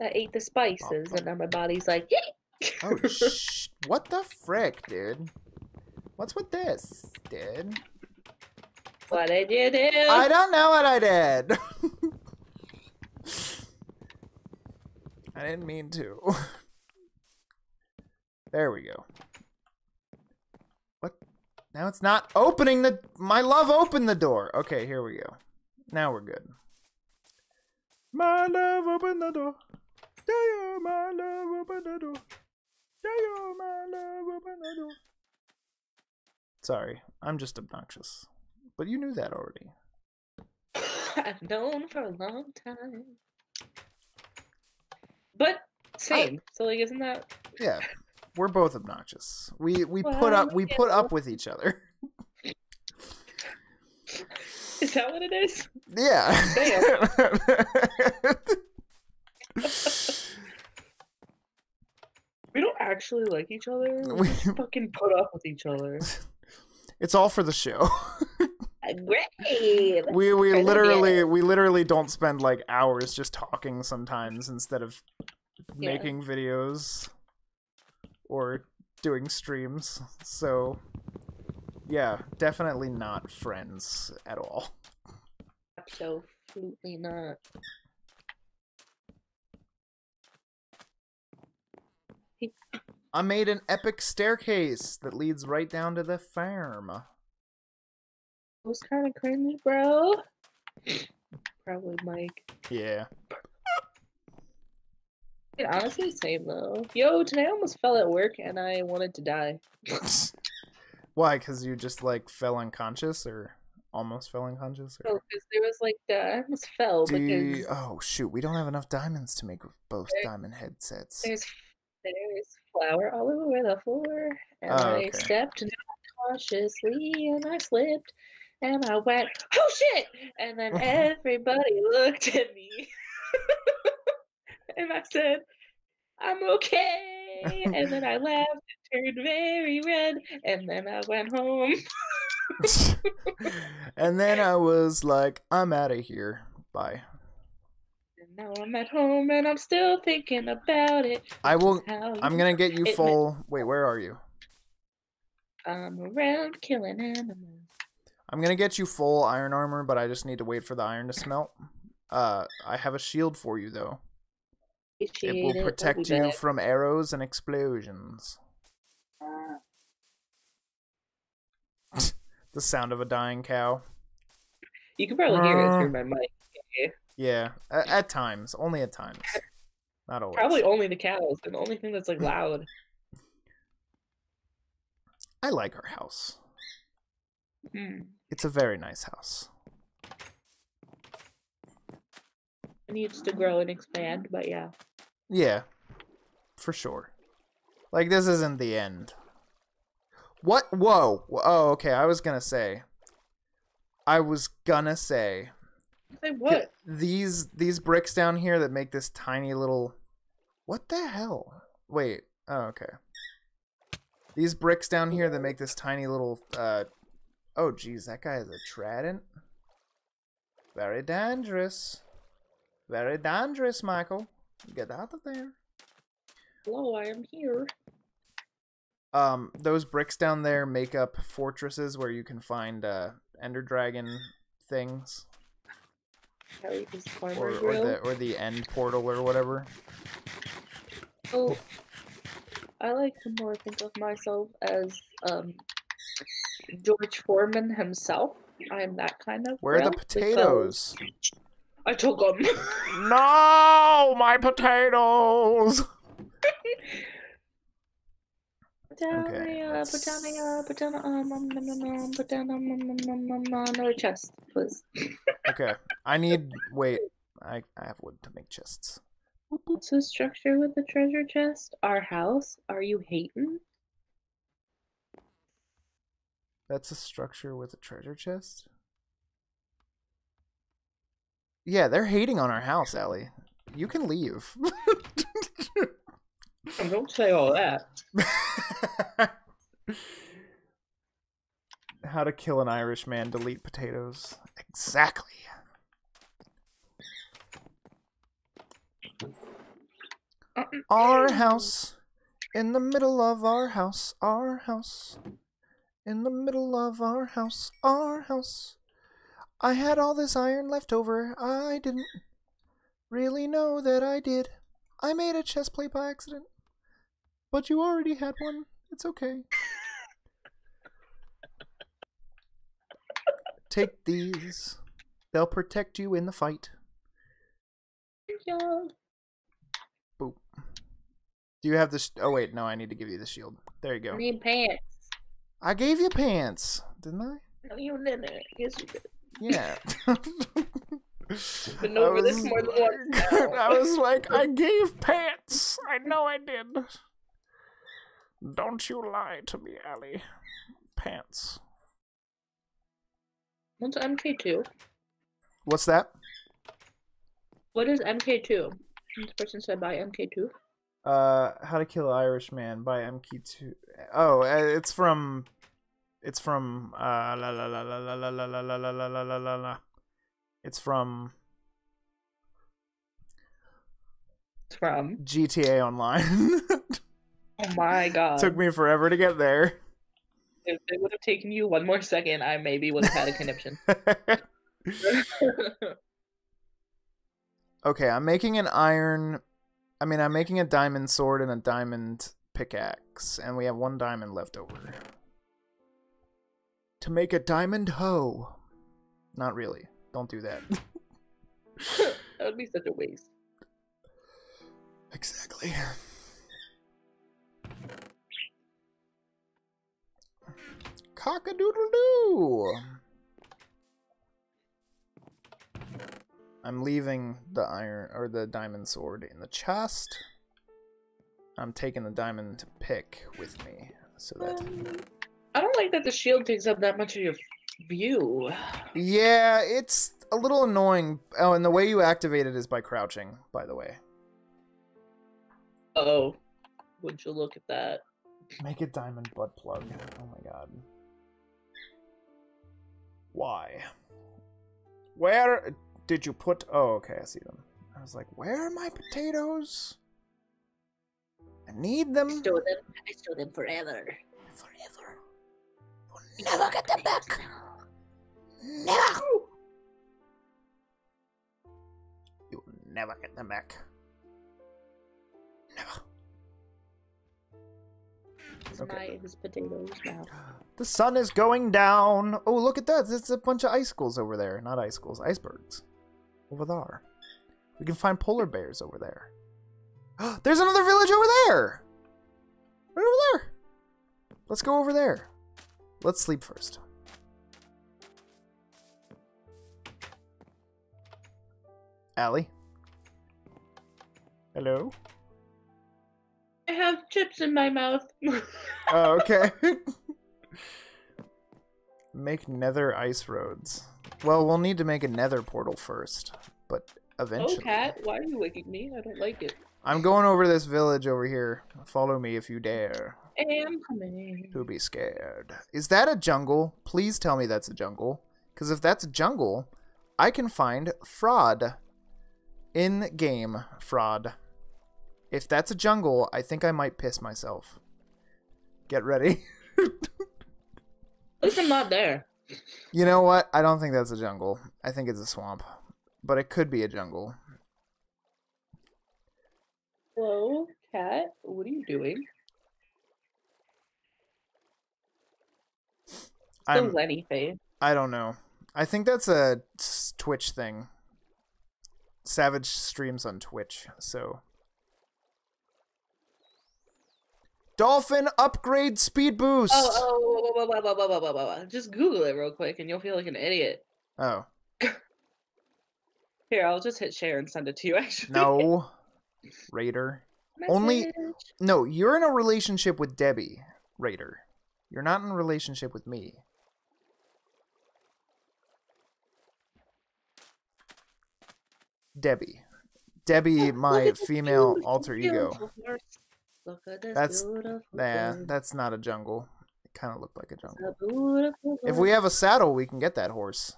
I ate the spices, and now my body's like, Oh, sh- what the frick, dude? What's with this, dude? what did you do? I don't know what I did. I didn't mean to. There we go. What? Now it's not opening the. My love opened the door. Okay, here we go. Now we're good. My love opened the door. Yeah, yeah, my love opened the door. Yeah, yeah, my love opened the door. Sorry, I'm just obnoxious. But you knew that already. I've known for a long time. But same. So like, isn't that? Yeah, we're both obnoxious. We we put up we put up with each other. Is that what it is? Yeah. We don't actually like each other. We fucking put up with each other. it's all for the show. Uh, great. We we literally we literally don't spend like hours just talking sometimes instead of Yeah. making videos or doing streams. So yeah, definitely not friends at all. Absolutely not. I made an epic staircase that leads right down to the farm. It was kind of cringe, bro. Probably Mike. Yeah. It honestly same though. Yo, today I almost fell at work and I wanted to die. Why? Because you just like fell unconscious or almost fell unconscious? Or... Oh, because there was like uh, I almost fell Do you- because Oh shoot, we don't have enough diamonds to make both There- diamond headsets. there's there's flour all over the floor and Oh, I stepped cautiously and I slipped and I went oh shit and then everybody looked at me and I said I'm okay and then I laughed and turned very red and then I went home. and then I was like, I'm out of here. Bye. Now I'm at home and I'm still thinking about it. I will. I'm gonna get you full. Wait, where are you? I'm around killing animals. I'm gonna get you full iron armor, but I just need to wait for the iron to smelt. Uh, I have a shield for you though. It will I'll protect you from arrows and explosions. The sound of a dying cow. You can probably hear it through my mic. Yeah, at, at times, only at times, not always. Probably only the cows. They're the only thing that's like loud. I like our house. Hmm. It's a very nice house. It needs to grow and expand, but yeah. Yeah, for sure. Like this isn't the end. What? Whoa! Oh, okay. I was gonna say. I was gonna say Say what? these these bricks down here that make this tiny little. What the hell? Wait. Oh, okay. These bricks down here that make this tiny little. uh Oh, geez, that guy is a trident. Very dangerous. Very dangerous, Michael. Get out of there. Hello, I am here. um those bricks down there make up fortresses where you can find uh ender dragon things Or, or the or the end portal or whatever Oh, I like to more think of myself as um George Foreman himself. I'm that kind of. where are the potatoes I took them. no my potatoes Britannia, Britannia, um, um, um, um, um, um, um, um, um, um, um, another chest, please. okay i need wait i i have wood to make chests What's the structure with the treasure chest? Our house? Are you hating? that's a structure with a treasure chest yeah they're hating on our house Ellie. you can leave Oh, don't say all that. How to kill an Irishman, delete potatoes. Exactly. Uh-uh. Our house. In the middle of our house. Our house. In the middle of our house. Our house. I had all this iron left over. I didn't really know that I did. I made a chest plate by accident. But you already had one. It's okay. Take these. They'll protect you in the fight. Yeah. Boop. Do you have this? Oh wait, no. I need to give you the shield. There you I go. need pants. I gave you pants, didn't I? No, you didn't. Yes, you did. Yeah. Been over this more than once. I was like, I gave pants. I know I did. Don't you lie to me, Allie. Pants. What's MK2? What's that? What is MK2? This person said by MK2. Uh, How to Kill an Irishman by MK2. Oh, uh, it's from. It's from. Uh, la la la la la la la la la la la la la la la. It's from It's from. GTA Online. Oh my god. Took me forever to get there. If it would have taken you one more second, I maybe would have had a conniption. okay, I'm making an iron. I mean, I'm making a diamond sword and a diamond pickaxe, and we have one diamond left over. To make a diamond hoe. Not really. Don't do that. that would be such a waste. Exactly. Cock-a-doodle doo. I'm leaving the iron or the diamond sword in the chest. I'm taking the diamond pick with me so that Um, I don't like that the shield takes up that much of your view. Yeah, it's a little annoying. Oh, and the way you activate it is by crouching, by the way. Oh, would you look at that? Make a diamond butt plug. Oh my god. Why? Where did you put... Oh, okay, I see them. I was like, where are my potatoes? I need them. I stole them. I stole them forever. Forever. We'll never get them back. Never. You'll never get them back. Never. Okay. Potatoes now. The sun is going down. Oh, look at that. It's a bunch of icicles over there. Not icicles, icebergs. Over there. We can find polar bears over there. There's another village over there. Right over there. Let's go over there. Let's sleep first. Allie? Hello? I have chips in my mouth. Oh, okay. make nether ice roads. Well, we'll need to make a nether portal first, but eventually. oh, cat, why are you waking me? I don't like it. I'm going over this village over here. Follow me if you dare. I am coming. To be scared. Is that a jungle? Please tell me that's a jungle. Because if that's a jungle, I can find fraud. In game fraud. If that's a jungle, I think I might piss myself. Get ready. At least I'm not there. You know what? I don't think that's a jungle. I think it's a swamp. But it could be a jungle. Hello, cat. What are you doing? The I'm Lenny face. I don't know. I think that's a Twitch thing. Savage streams on Twitch, so Dolphin upgrade speed boost. Oh, oh, whoa, whoa, whoa, whoa, whoa, whoa, whoa. Just Google it real quick, and you'll feel like an idiot. Oh, Here, I'll just hit share and send it to you. Actually, no. Raider. only- No, you're in a relationship with Debbie, Raider. You're not in a relationship with me. Debbie. Debbie, my female alter ego. Beautiful horse. Look at this That's- beautiful Nah, that's not a jungle. It kind of looked like a jungle. a If we have a saddle, we can get that horse.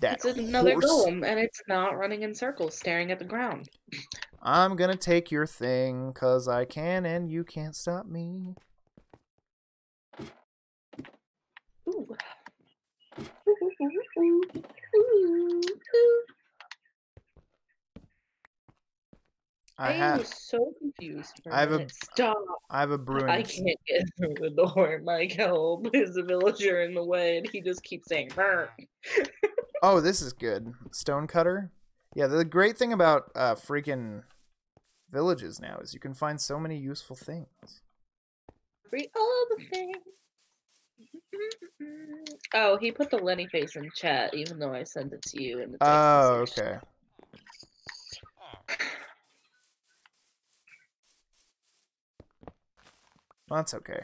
That It's another golem, and it's not running in circles, staring at the ground. I'm gonna take your thing, cause I can and you can't stop me. Ooh. Ooh, ooh, ooh, ooh, ooh. I I have was so confused. I have a-. Stop! I have a brewing I can't get through the door. Mike, help! There's a villager in the way, and he just keeps saying "Brr." Oh, this is good. Stonecutter. Yeah, the great thing about uh freaking villages now is you can find so many useful things. Free all the things. Oh, he put the Lenny face in chat, even though I sent it to you in the Oh, message. That's okay.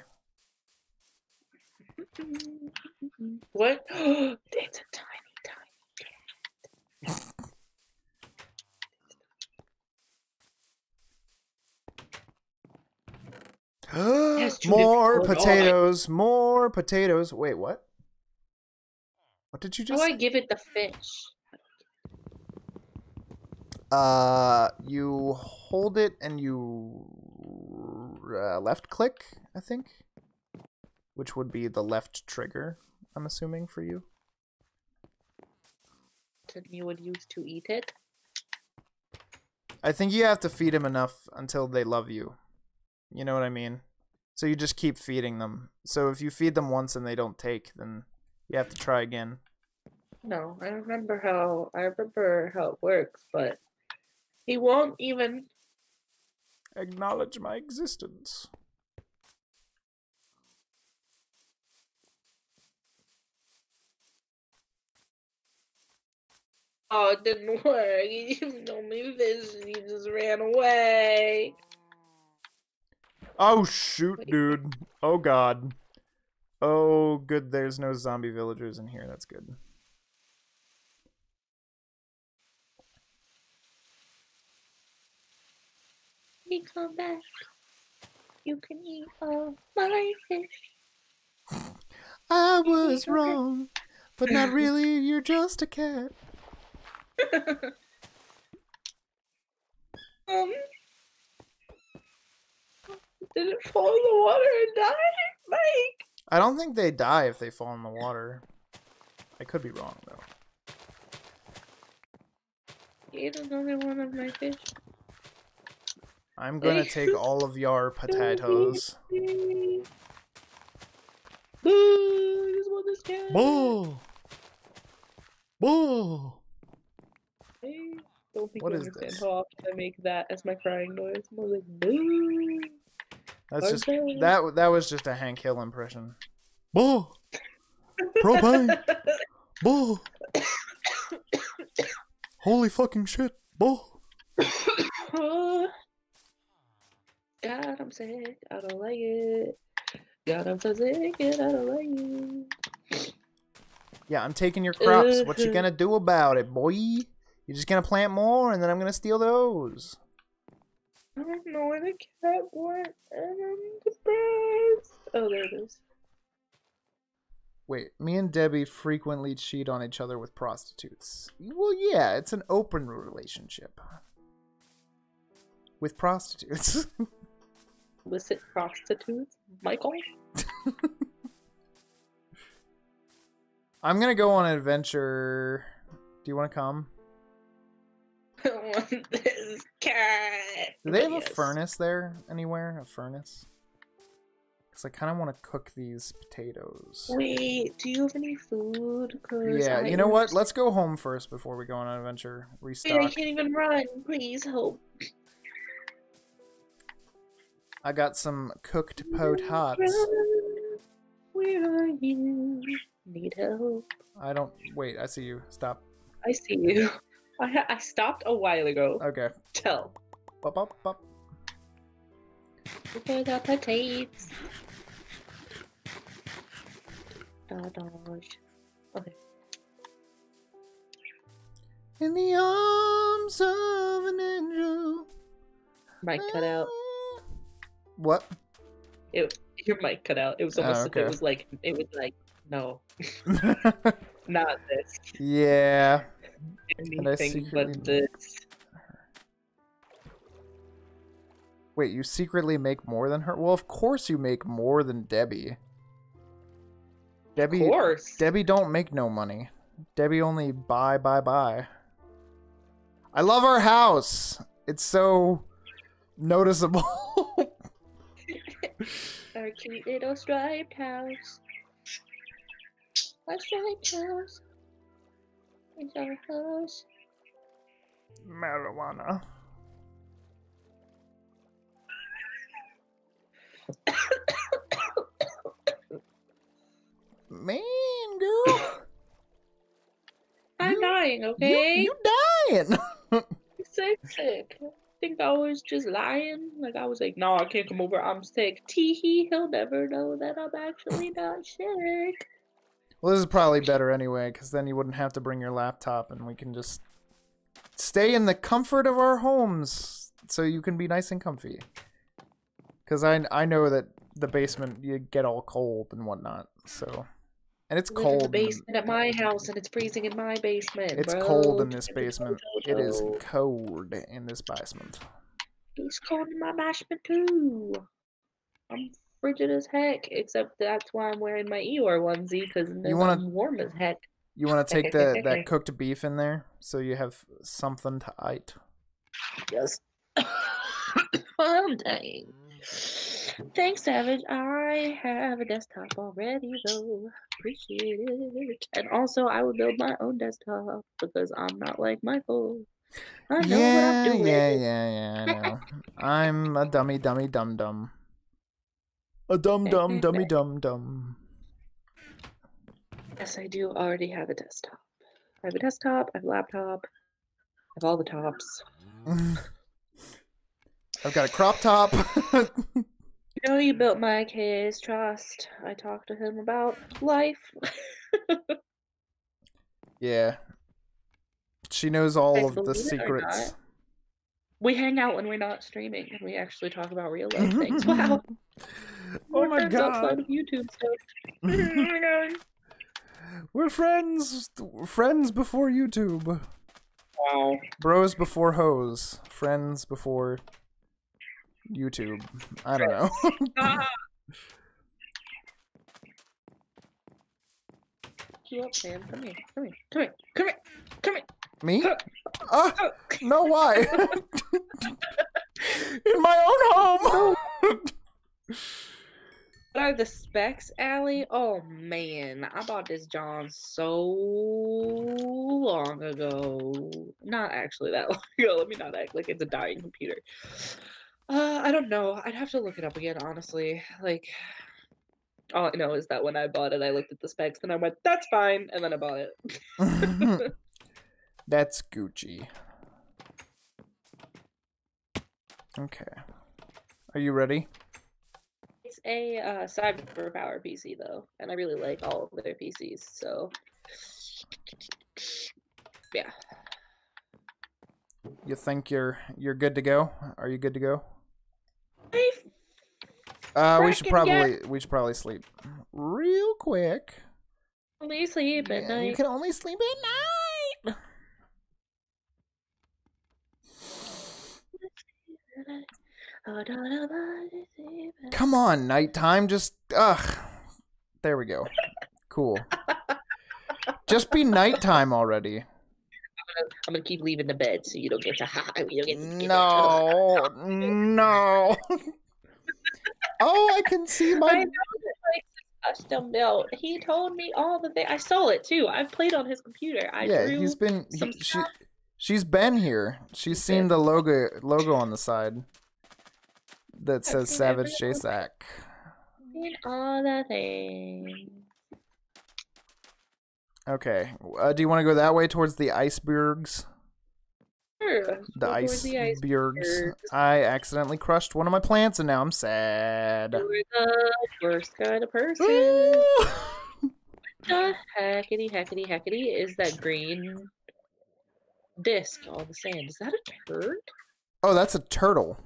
What? it's a tiny, tiny. Two more different- oh, potatoes, more potatoes. Wait, what? What did you just do I give it the fish? Uh, you hold it and you uh, left click, I think, which would be the left trigger. I'm assuming for you. You would use to eat it? I think you have to feed them enough until they love you. You know what I mean? So you just keep feeding them. So if you feed them once and they don't take, then you have to try again. No, I remember how I remember how it works, but he won't even. Acknowledge my existence. Oh, it didn't work. He just told me and he just ran away. Oh shoot, dude. Oh god. Oh good, there's no zombie villagers in here. That's good. Come back. You can eat all my fish. I was wrong, but not really. You're just a cat. um, did it fall in the water and die? Mike? I don't think they die if they fall in the water. I could be wrong though. ate another one of my fish. I'm gonna take all of your potatoes. Boo! I just want this cat. Boo! Boo! I don't think What you understand this? how often I make that as my crying noise. I'm like, boo. That's just that. That was just a Hank Hill impression. Boo! Propane! Boo! Holy fucking shit! Boo! God, I'm sick. I don't like it. God, I'm so sick and I don't like it. Yeah, I'm taking your crops. What you gonna do about it, boy? You're just gonna plant more, and then I'm gonna steal those. I don't know where the cat went, and I'm depressed. Oh, there it is. Wait, me and Debbie frequently cheat on each other with prostitutes. Well, yeah, it's an open relationship. With prostitutes. Illicit prostitutes, Michael. I'm gonna go on an adventure. Do you wanna come? I want this cat. Do they have Yes. a furnace there anywhere? A furnace? Because I kind of want to cook these potatoes. Wait, do you have any food? Yeah, I you know what? Let's go home first before we go on an adventure. Wait, I can't even run. Please help. I got some cooked potats. Run. Where are you? Need help. I don't. Wait, I see you. Stop. I see you. I I stopped a while ago. Okay. Tell. Bop, bop, bop. Where the potatoes? Dodge. Okay. In the arms of an angel. Mic cut out. What? It, your mic cut out. It was Oh, almost. okay. It was like. It was like. No, not this. yeah. Anything but this. Wait, you secretly make more than her? Well, of course you make more than Debbie. Debbie. Of course. Debbie don't make no money. Debbie only buy, buy, buy. I love our house. It's so noticeable. Our cute little striped house. Our striped house. It's our house. Marijuana. Man, girl. I'm You- dying, okay? you dying. I'm sick, think I was just lying. Like I was like, no, I can't come over. I'm sick. Tee hee, he'll never know that I'm actually not sick. Well, this is probably better anyway, because then you wouldn't have to bring your laptop and we can just stay in the comfort of our homes so you can be nice and comfy. Because I, I know that the basement, you get all cold and whatnot, so. And it's cold. in the basement at my house, and it's freezing in my basement. It's bro. cold in this basement. It is cold in this basement. It's cold in my basement too. I'm frigid as heck. Except that's why I'm wearing my Eeyore onesie because you wanna- I'm warm as heck. You want to take the, that cooked beef in there so you have something to eat? Yes. I'm dying. Thanks, Savage. I have a desktop already, though. Appreciate it. And also, I will build my own desktop because I'm not like Michael. I know yeah, what I'm doing. yeah, yeah, yeah, I know. I'm a dummy, dummy, dum dum. A dum dum, dummy, dum dum. Yes, I do already have a desktop. I have a desktop, I have a laptop, I have all the tops. I've got a crop top. Know, you built my case trust. I talked to him about life. yeah. She knows all Guys of the believe it or secrets. We hang out when we're not streaming and we actually talk about real life things. Wow. oh We're my friends outside god. of YouTube stuff. My God. We're friends. Friends before YouTube. Wow. Bros before hoes. Friends before YouTube. I don't know. Ah. You up, man? Come here. Come here. Come here. Come here. Come here. Me? Ah, no, why? In my own home. What are the specs, Allie? Oh man, I bought this John so long ago. Not actually that long ago. Let me not act like it's a dying computer. Uh, I don't know. I'd have to look it up again, honestly. Like, all I know is that when I bought it, I looked at the specs and I went, "That's fine," and then I bought it. That's Gucci. Okay. Are you ready? It's a uh, CyberPowerPC though, and I really like all of their PCs. So, yeah. You think you're you're good to go? Are you good to go? Uh, we should probably we should probably sleep real quick. only sleep at Yeah, you can only sleep at night. Come on, nighttime. Just ugh. There we go. Cool. Just be nighttime already. I'm gonna keep leaving the bed so you don't get to you don't get to No, no. Oh, I can see I my. know that like custom built. He told me all the things. I saw it too. I've played on his computer. I Yeah, he's been. He, she, she's been here. She's seen the logo logo on the side that says Savage. JSAC. seen all the things. Okay. Uh, do you want to go that way towards the icebergs? Sure. The go the icebergs. icebergs. I accidentally crushed one of my plants and now I'm sad. You're the worst kind of person. The heckity heckity heckity is that green disc on the sand. Is that a turd? oh, that's a turtle.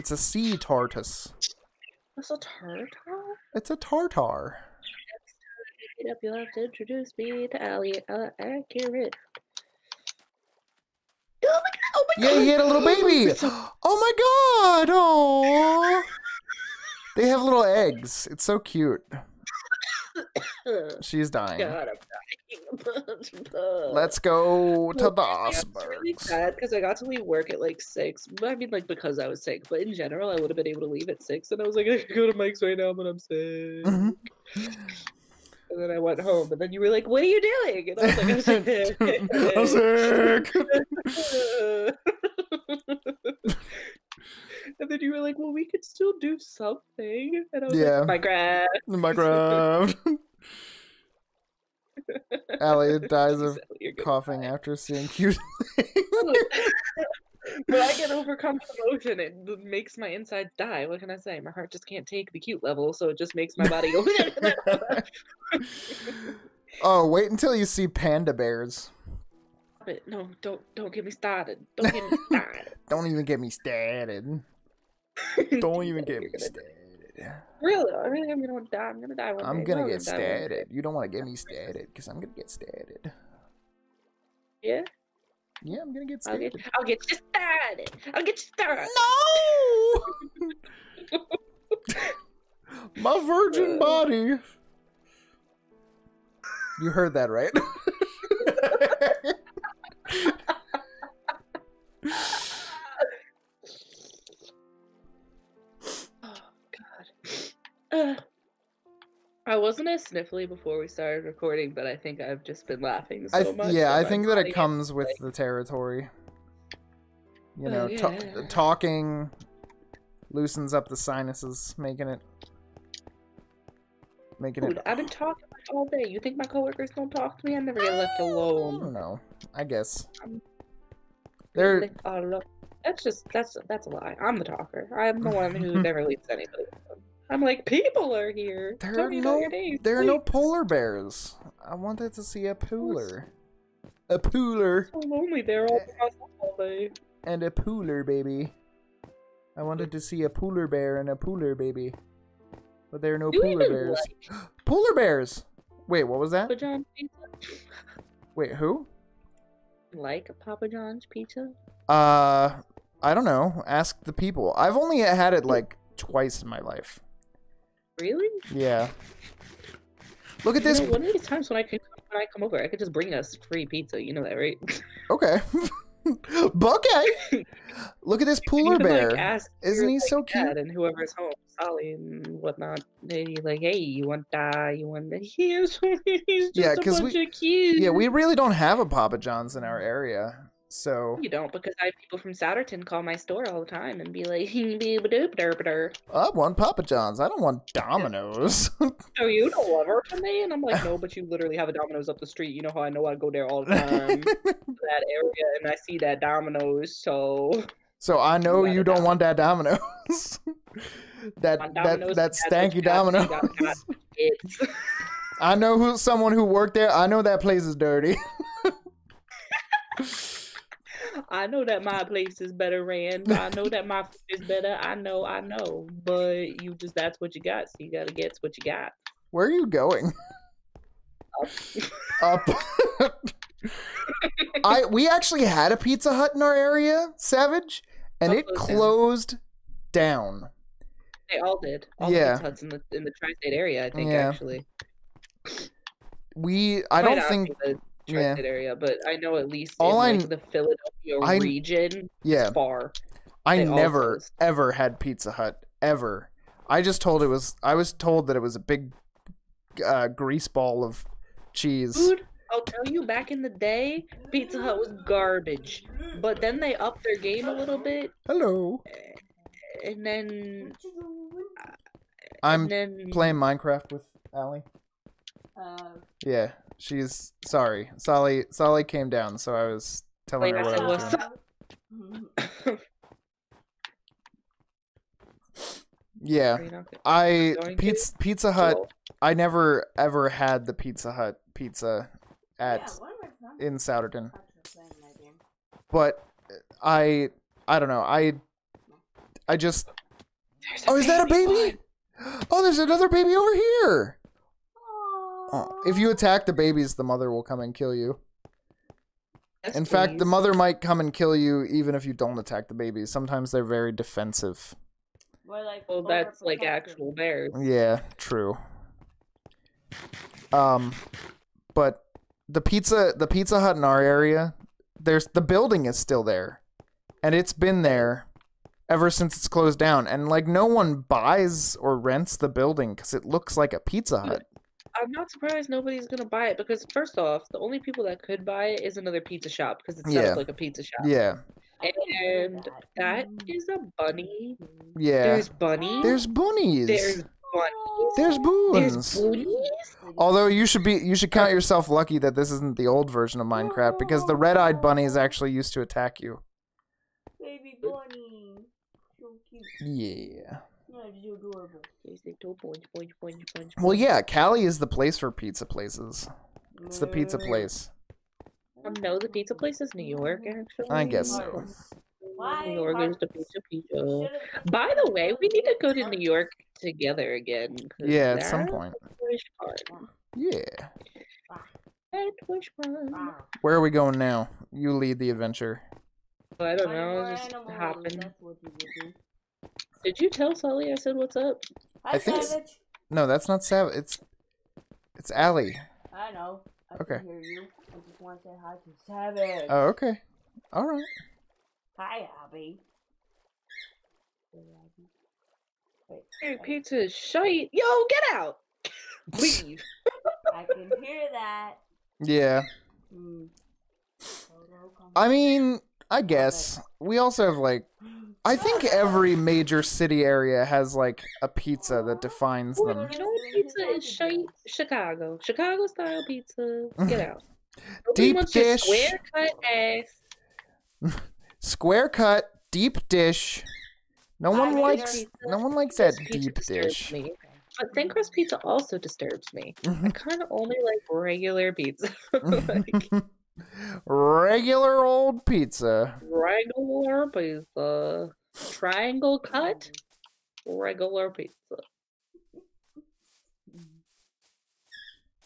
It's a sea tortoise. That's a tartar? It's a tartar. Get up, you'll have to introduce me to Allie. Uh, accurate. Oh my god! Oh my Yeah, god! he had a little baby. Oh my god! Oh. They have little eggs. It's so cute. She's dying. god, I'm dying. Let's go to Well, the I was really sad because I got to leave work at like six. But I mean, like because I was sick. But in general, I would have been able to leave at six, and I was like, I could go to Mike's right now, but I'm sick. Mhm. And then I went home, and then you were like, "What are you doing?" And I was like, "I'm sick." I'm sick. and then you were like, "Well, we could still do something." And I was Yeah. like, "Minecraft." Minecraft. Allie dies of coughing after seeing cute. when I get overcome with emotion, it makes my insides die. What can I say? My heart just can't take the cute level, so it just makes my body go. oh, wait until you see panda bears. but no, don't don't get me started. Don't get me started. Don't even get me started. Don't even get me started. Really, I really am gonna die. I'm gonna die one I'm day. gonna all get one day. started. You don't want to get me started because I'm gonna get started. Yeah, Yeah, I'm gonna get I'll get, started. I'll get you started. I'll get you started. No! My virgin Uh. body. You heard that right? Oh God. Uh, I wasn't as sniffly before we started recording, but I think I've just been laughing so I th- much. yeah, I think that it comes with like- the territory. You Oh, know, yeah. talking loosens up the sinuses, making it making Dude, it. I've been talking like all day. You think my coworkers don't talk to me? I never get left alone. I don't know. I guess I'm- they're That's just that's that's a lie. I'm the talker. I'm the one who never leaves anybody. I'm like, people are here. There Tell are no- days. there are no polar bears. I wanted to see a pooler, a pooler, so lonely. They're all all day. and a pooler baby. I wanted to see a pooler bear and a pooler baby, but there are no you pooler bears. Polar bears. Wait, what was that? Papa John's pizza? Wait, who? Like Papa John's pizza? Uh, I don't know. Ask the people. I've only had it like twice in my life. Really? Yeah. Look at You this. know, one of these times when I can when I come over, I could just bring us free pizza. You know that, right? Okay. okay. Look at this You pooler bear. Like, ask Isn't your, he like, so cute? dad and whoever's home, Solly and whatnot. They like, hey, you want that? You want that? He's, he's just Yeah, a 'cause bunch we- of cute. Yeah, we really don't have a Papa John's in our area. So, You don't because I have people from Souderton call my store all the time and be like, I want Papa John's. I don't want Domino's. "So you don't love her for me?" And I'm like, "No, but you literally have a Domino's up the street. You know how I know I go there all the time, that area, and I see that Domino's. So so I know You you don't want that Domino's. that that Domino's, that you stanky Domino's. I know who someone who worked there. I know that place is dirty. I know that my place is better ran. I know that my food is better. I know, I know. But you just that's what you got. So you gotta get what you got. Where are you going? Up. I we actually had a Pizza Hut in our area, Savage, and it closed down. down. They all did. All Yeah. the Pizza Huts in the in the tri-state area, I think Yeah. actually. We I don't think yeah. tri-state area, but I know at least All in I like, the Philadelphia I- region, yeah. far. I never ever had Pizza Hut ever. I just told it was I was told that it was a big uh, grease ball of cheese. Dude, I'll tell you, back in the day, Pizza Hut was garbage. But then they upped their game a little bit, Hello. and then I'm and then playing Minecraft with Allie. Uh, Yeah, she's sorry. Solly Solly came down, so I was telling Wait, her what I was doing. up? Yeah, Are you not- I Pizza Pizza Hut. Cool. I never ever had the Pizza Hut pizza at yeah, one of my friends in Souderton, actually playing that game. but I I don't know. I I just There's oh, is that a baby? one. Oh, there's another baby over here. Oh, Oh, if you attack the babies, the mother will come and kill you. Yes, In fact, the mother might come and kill you even if you don't attack the babies. Sometimes they're very defensive. We're like Well, that's like actual bears. Yeah, true. Um, but the pizza, the Pizza Hut in our area, there's the building is still there, and it's been there ever since it's closed down. And like, no one buys or rents the building because it looks like a Pizza Hut. I'm not surprised nobody's gonna buy it because first off, the only people that could buy it is another pizza shop because it's set Yeah. like a pizza shop. Yeah, I And that is a bunny. yeah. There's bunny. There's bunnies. There's bunnies. There's There's boons. bunnies. Although you should be, you should count yourself lucky that this isn't the old version of Minecraft because the red-eyed bunny is actually used to attack you. Baby bunny. So cute. Yeah. Yeah, it's so adorable. They say, "Don't bunch, bunch, bunch, bunch, Well, yeah, Cali is the place for pizza places. It's the pizza place. Um, no, the pizza place is New York, actually. I guess so. New York is the pizza pizza. By the way, we need to go to New York together again. Yeah, at some point. Yeah. That was fun. Wow. Where are we going now? You lead the adventure. I don't know, just animals, hopping. Did you tell Sully I said what's up? Hi, I think s- Savage. No, that's not Sav. It's it's Allie. I know. I Okay. can hear you. I just want to say hi to Savage. Oh, okay. All right. Hi, Abby. Hey, Abby. Wait, Hey, pizza is shite. Yo, get out! Leave. I can hear that. Yeah. Hmm. Hello, come- I mean, I guess we also have like I think every major city area has like a pizza that defines Ooh, them. you know what pizza is shite? Chicago. Chicago style pizza. Get out. Deep dish. Square cut ass. Square cut, deep dish. No I one likes there's- no one likes that Thin crust pizza deep dish. Me. But thin crust pizza also disturbs me. I kind of only like regular pizza. like Regular old pizza. regular pizza. Triangle cut. Regular pizza.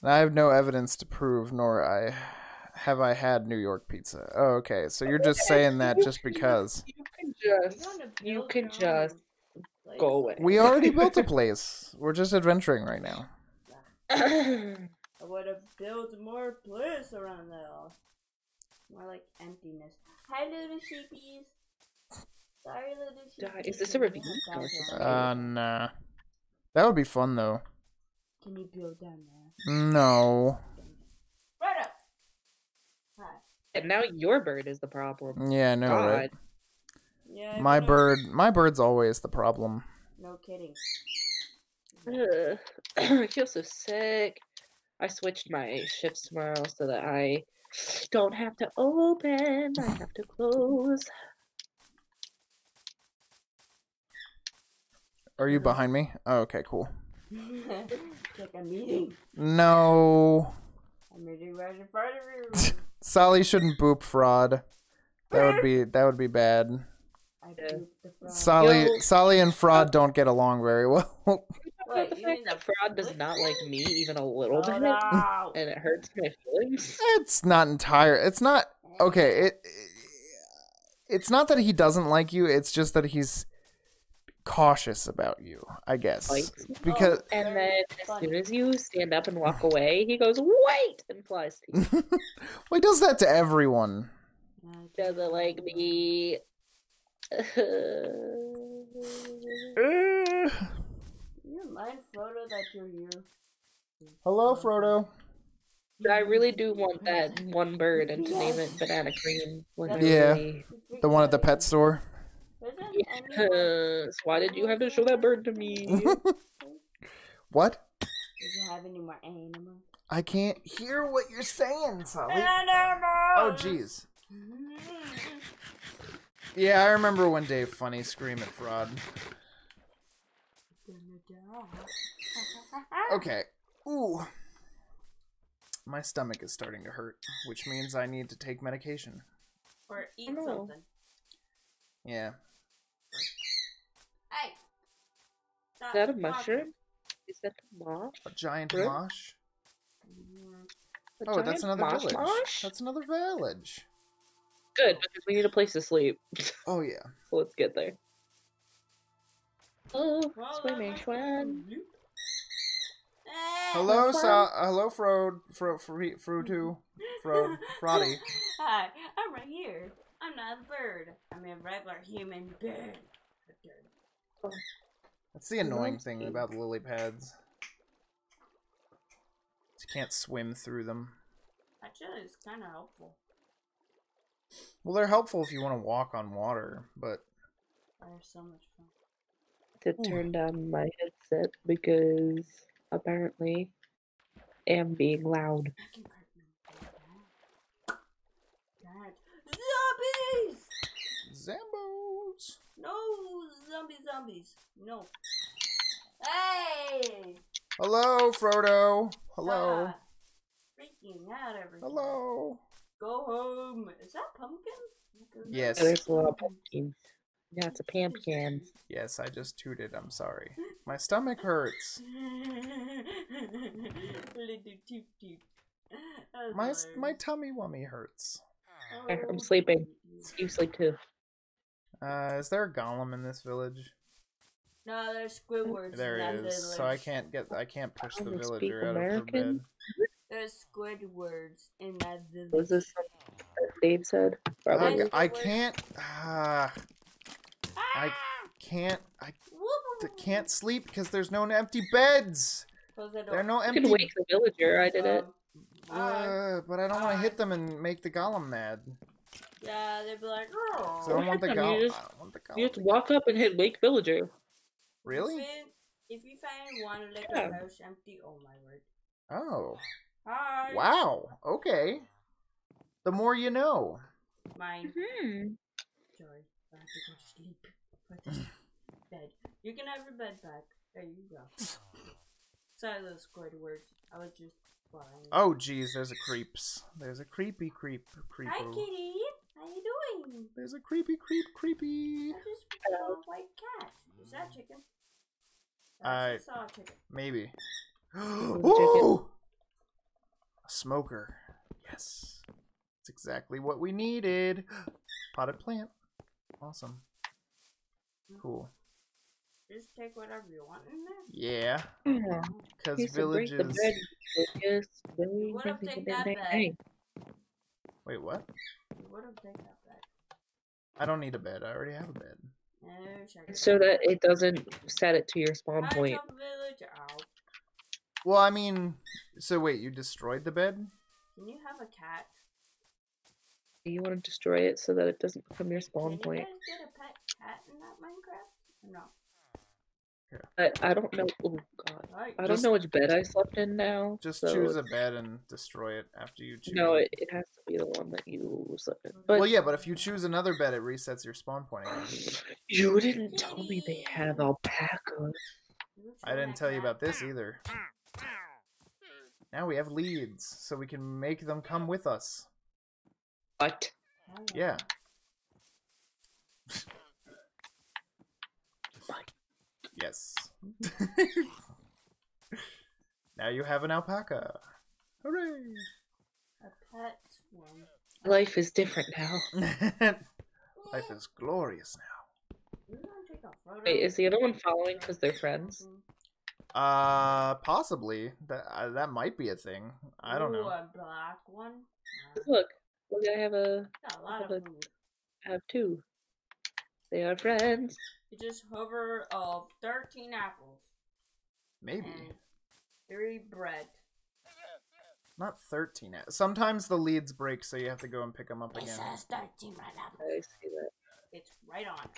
I have no evidence to prove, nor I have I had New York pizza. Oh, okay. So you're just saying that just because You can just you can just go away. we already built a place. We're just adventuring right now. I would have built more place around there. More like emptiness. Hi, little sheepies. Sorry, little Die. sheepies. Is this a we ravine or guys is this around. Uh, nah. That would be fun though. Can you build down there? No. Right up. Hi. and now your bird is the problem. Yeah, no, right? Yeah. My but, uh, bird, my bird's always the problem. No kidding. Ugh. I feel so sick. I switched my shifts tomorrow so that I don't have to open. I have to close. Are you behind me? Oh, okay, cool. It's like a meeting. No. A meeting right in front of you. Sally shouldn't boop fraud. That would be that would be bad. I Yeah. the frog. Sally Yo. Sally and fraud don't get along very well. Wait, the you mean fact that the Fraud does not like me even a little Oh, bit, no. and it hurts my feelings. it's not entire. It's not okay. It it's not that he doesn't like you. It's just that he's cautious about you. I guess Likes me. because And then as soon as you stand up and walk away, he goes, "Wait!" and flies to you. well, he does that to everyone. Doesn't like me. Uh, You mind, Frodo, that you're here? hello, Frodo. I really do want that one bird and to name it Banana Cream. Like, Yeah. really- The one at the pet store. Yes. Why did you have to show that bird to me? What? Did you have any more animals? I can't hear what you're saying, Sally. Animals! Oh, jeez. Yeah, I remember when Dave Funny screamed at fraud. Okay. Ooh. My stomach is starting to hurt, which means I need to take medication. Or eat no. something. Yeah. Hey! Is that a mushroom? Is that a mosh? A giant Really? mosh. A Oh, that's another mosh village. mosh? That's another village. Good, because we need a place to sleep. Oh yeah. so let's get there. Oh, Well, swimming, that Schwan. might be- Hello, fun. Sa- hello, Frode, Fro, Fro, Frodo, Frode, Frotty. Hi, I'm right here. I'm not a bird. I'm a regular human bird. That's the annoying thing Lovely. about lily pads. You can't swim through them. Actually, it's kind of helpful. Well, they're helpful if you want to walk on water, but They're so much fun. To Ooh. turn down my headset because apparently I am being loud. I can crack my Dad. Zombies! Zambos. No, zombie zombies. No. Hey! Hello, Frodo. Hello. Ah, freaking out everything. Hello. Go home. Is that pumpkin? Yes. Yeah, there's a lot of pumpkins. Yeah, it's a pumpkin. Yes, I just tooted. I'm sorry. My stomach hurts. Little toot toot. That's My my tummy wummy hurts. I'm Oh, sleeping. You sleep too. Uh, is there a golem in this village? No, there's Squidwards. There in that is. So I can't get. I can't push the Golem villager out of her bed. There's Squidwards in that village. Was this something Dave said? Probably. Ugh, I can't. Ah, I can't. I Whoop, d- can't sleep because there's no empty beds. Close the There are door. no You empty. can wake the villager. I did it. Um. Uh, but I don't want to hit them and make the golem mad. Yeah, they'd be like, oh. So I don't want the hit you golem. just- I don't want the You just golem. walk up and hit wake villager. Really? If, you find one little Yeah. house empty, oh my word. Oh. Hi. Wow. Okay. The more you know. Mine. Hmm. Sorry. I have to go sleep. Put this bed. You can have your bed back. There you go. Sorry, those Squidwards. I was just flying. Oh, geez. There's a creeps. There's a creepy creep creepo. Hi, kitty. How you doing? There's a creepy creep creepy. I just saw a white cat. Is that chicken? I I- just saw a chicken. Maybe. chicken. Ooh! A smoker. Yes. That's exactly what we needed. Potted plant. Awesome. Cool. Just take whatever you want in there. Yeah, Yeah. because Here's to the villages. bread. Yes, very What if happy they to got that? Hey, Wait, what? You would have taken that back. I don't need a bed. I already have a bed. No, So that it doesn't set it to your spawn High point. top village out. Well, I mean, so wait, you destroyed the bed? Can you have a cat? You want to destroy it so that it doesn't become your Can spawn you point. guys get a pet cat in that Minecraft? Or no. I, I don't know. Oh god. Right. I don't Just- know which bed I slept in now. Just so choose a bed and destroy it after you choose. No, it. it, it has to be the one that you slept in. But Well, yeah, but if you choose another bed, it resets your spawn point again. you didn't tell me they have alpacas. I didn't tell you about this either. Now we have leads, so we can make them come with us. What? Yeah. Yes. now you have an alpaca. Hooray! A pet one. Life is different now. Life is glorious now. You wanna take a photo? Wait, is the other one following because they're friends? Uh, possibly. That uh, that might be a thing. I don't Ooh, know. a black one. Wow. Look, look, I have a, Got a lot of Look. food. I have two. They are friends. You just hover of 13 apples Maybe. and 3 bread. Not 13. a- Sometimes the leads break, so you have to go and pick them up It again. says 13 red I see that. It's right on.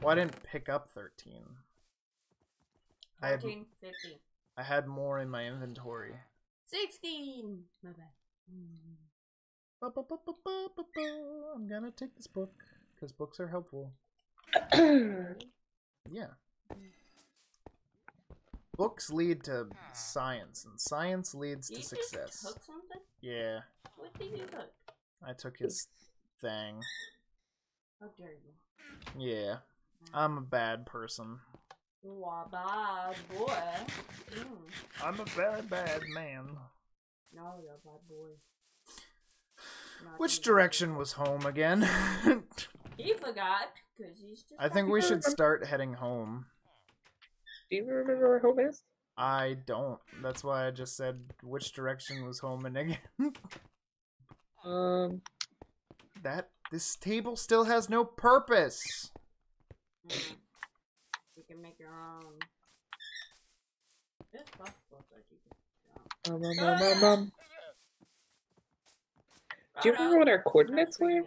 Well, I didn't pick up 13. I had, 14, 15, I had more in my inventory. 16. My bad. Mm. Ba-ba-ba-ba-ba-ba-ba. I'm gonna take this book, because books are helpful. Yeah. Books lead to science, and science leads Did to you just success. cook something? Yeah, What did you cook? I took his thing. How dare you? Yeah, I'm a bad person. You are bad boy. Mm. I'm a very bad man. No, you're a bad boy. Not Which you. direction was home again? He forgot because he's just. I think we should start heading home. Do you remember where home is? I don't. That's why I just said which direction was home and again. Um, that this table still has no purpose. Mm. You can make your own. It's possible that you can. um, um, um, um, um. Do you remember what our coordinates were?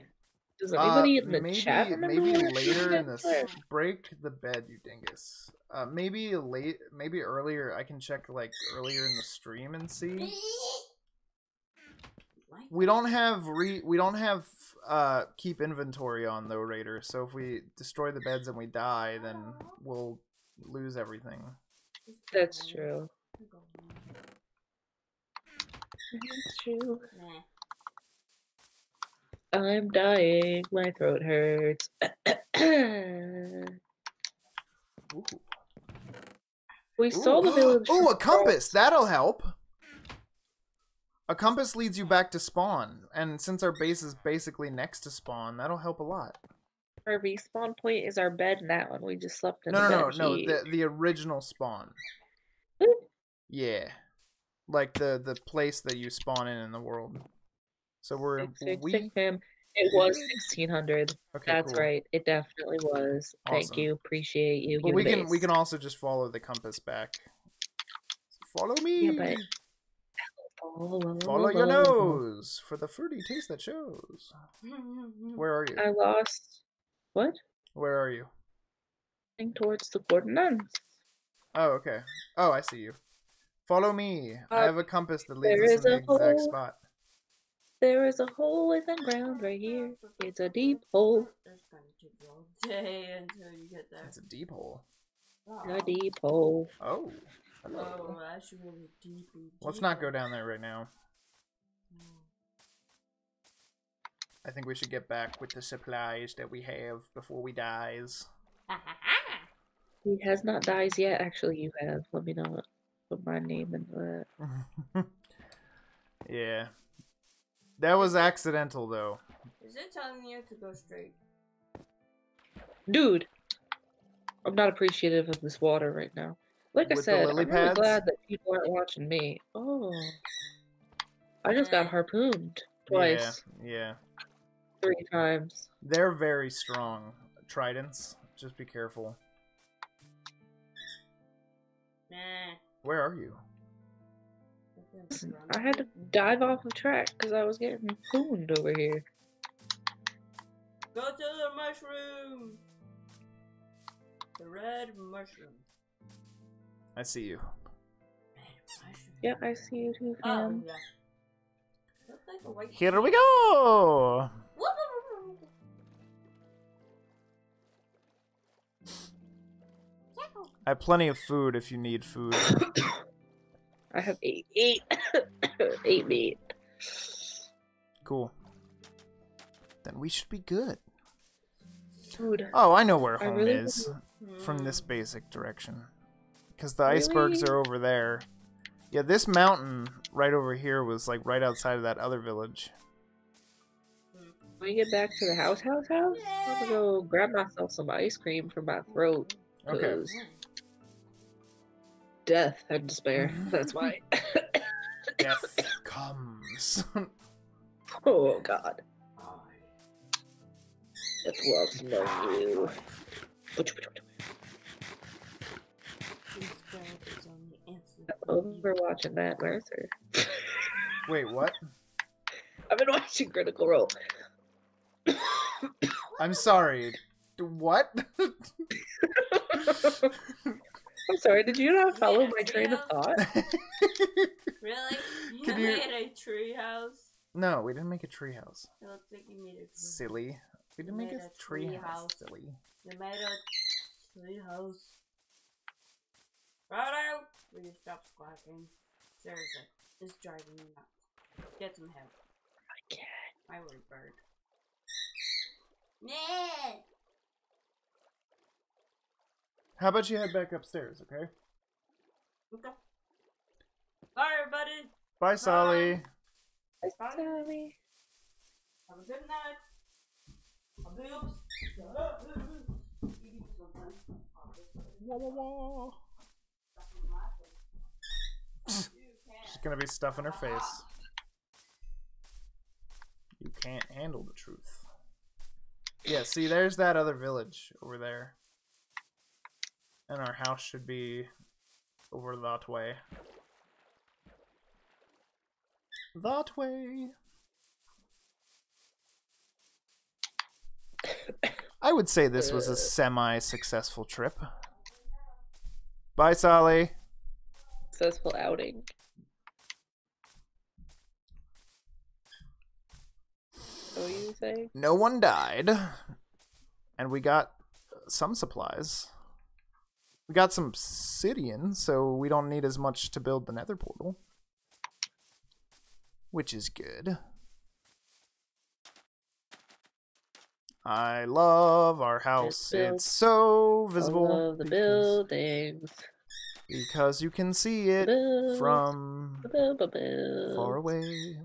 Does anybody in the Uh, maybe, chat remember maybe what our later in coordinates this break the bed, you dingus. Uh, maybe late, maybe earlier. I can check like earlier in the stream and see. We don't have re we don't have uh keep inventory on though, Raider. So if we destroy the beds and we die, then we'll lose everything. That's true. That's true. Nah. I'm dying. My throat hurts. Ooh. we saw the village. Ooh, a compass. That'll help. A compass leads you back to spawn, and since our base is basically next to spawn, that'll help a lot. Our respawn point is our bed now, and we just slept in No, the no, no, bed no. The the original spawn. Yeah, like the the place that you spawn in in the world. So we're Six, we six, ma'am. It was 1600. okay. That's cool. right. It definitely was. Thank you. Appreciate you. But we can we can also just follow the compass back. Follow me. Yeah, but- Follow, Follow your nose for the fruity taste that shows. Where are you? I lost. What? Where are you? Heading towards the coordinates. Oh, okay. Oh, I see you. Follow me. I Uh, have a compass that leads us in the exact spot. There is a hole in the ground right here. It's a deep hole. It's gonna take you all day until you get there. It's a deep hole. A deep hole. Oh. Hello. Oh, that's really deep. Let's not go down there right now. I think we should get back with the supplies that we have before we dies. He has not dies yet. Actually, you have. Let me not put my name into that. yeah. That was accidental though. Is it telling you to go straight? Dude, I'm not appreciative of this water right now. Like I With the said, I'm really pads? glad that people aren't watching me. Oh, I just got harpooned twice, Yeah, yeah. three times. They're very strong tridents. Just be careful. Nah. Where are you? I had to dive off of track because I was getting pooned over here. Go to the mushroom. The red mushroom. I see you. Red mushroom. Yeah, I see you too, Oh fam. yeah. Like a white. Here we go. I have plenty of food if you need food. I have eight, eight, eight meat. Cool. Then we should be good. Food. Oh, I know where home really is from this Mm. basic direction. Because the icebergs are over there. Yeah, this mountain right over here was like right outside of that other village. When we get back to the house, house, house, I'm gonna go grab myself some ice cream for my throat. Okay. Death and despair. Mm-hmm. That's why. Death comes. oh God. Death loves know you. this bread is on the watching Matt Mercer. Wait, what? I've been watching Critical Role. I'm sorry. What? I'm sorry, did you not follow my train of thought? Really? You Can you- made a tree house? no, we didn't make a treehouse. It looks like you made a tree. Silly. We didn't make Made a a tree treehouse. house. Silly. You made a tree house. Frodo! Will you stop squawking? Seriously, it's driving me nuts. Get some help. I can't. My word bird. Yeah. How about you head back upstairs, okay? Okay. Bye, everybody. Bye, Sally. Bye. Sorry. Have a good night. Oh, you She's gonna be stuffing her face. You can't handle the truth. Yeah, see, there's that other village over there. And our house should be over that way. That way. I would say this was a uh. semi successful trip. Bye, Sally. Successful outing. What were you saying? no one died and we got some supplies we got some obsidian so we don't need as much to build the nether portal which is good i love our house it's so I visible love the because, buildings. because you can see it from far away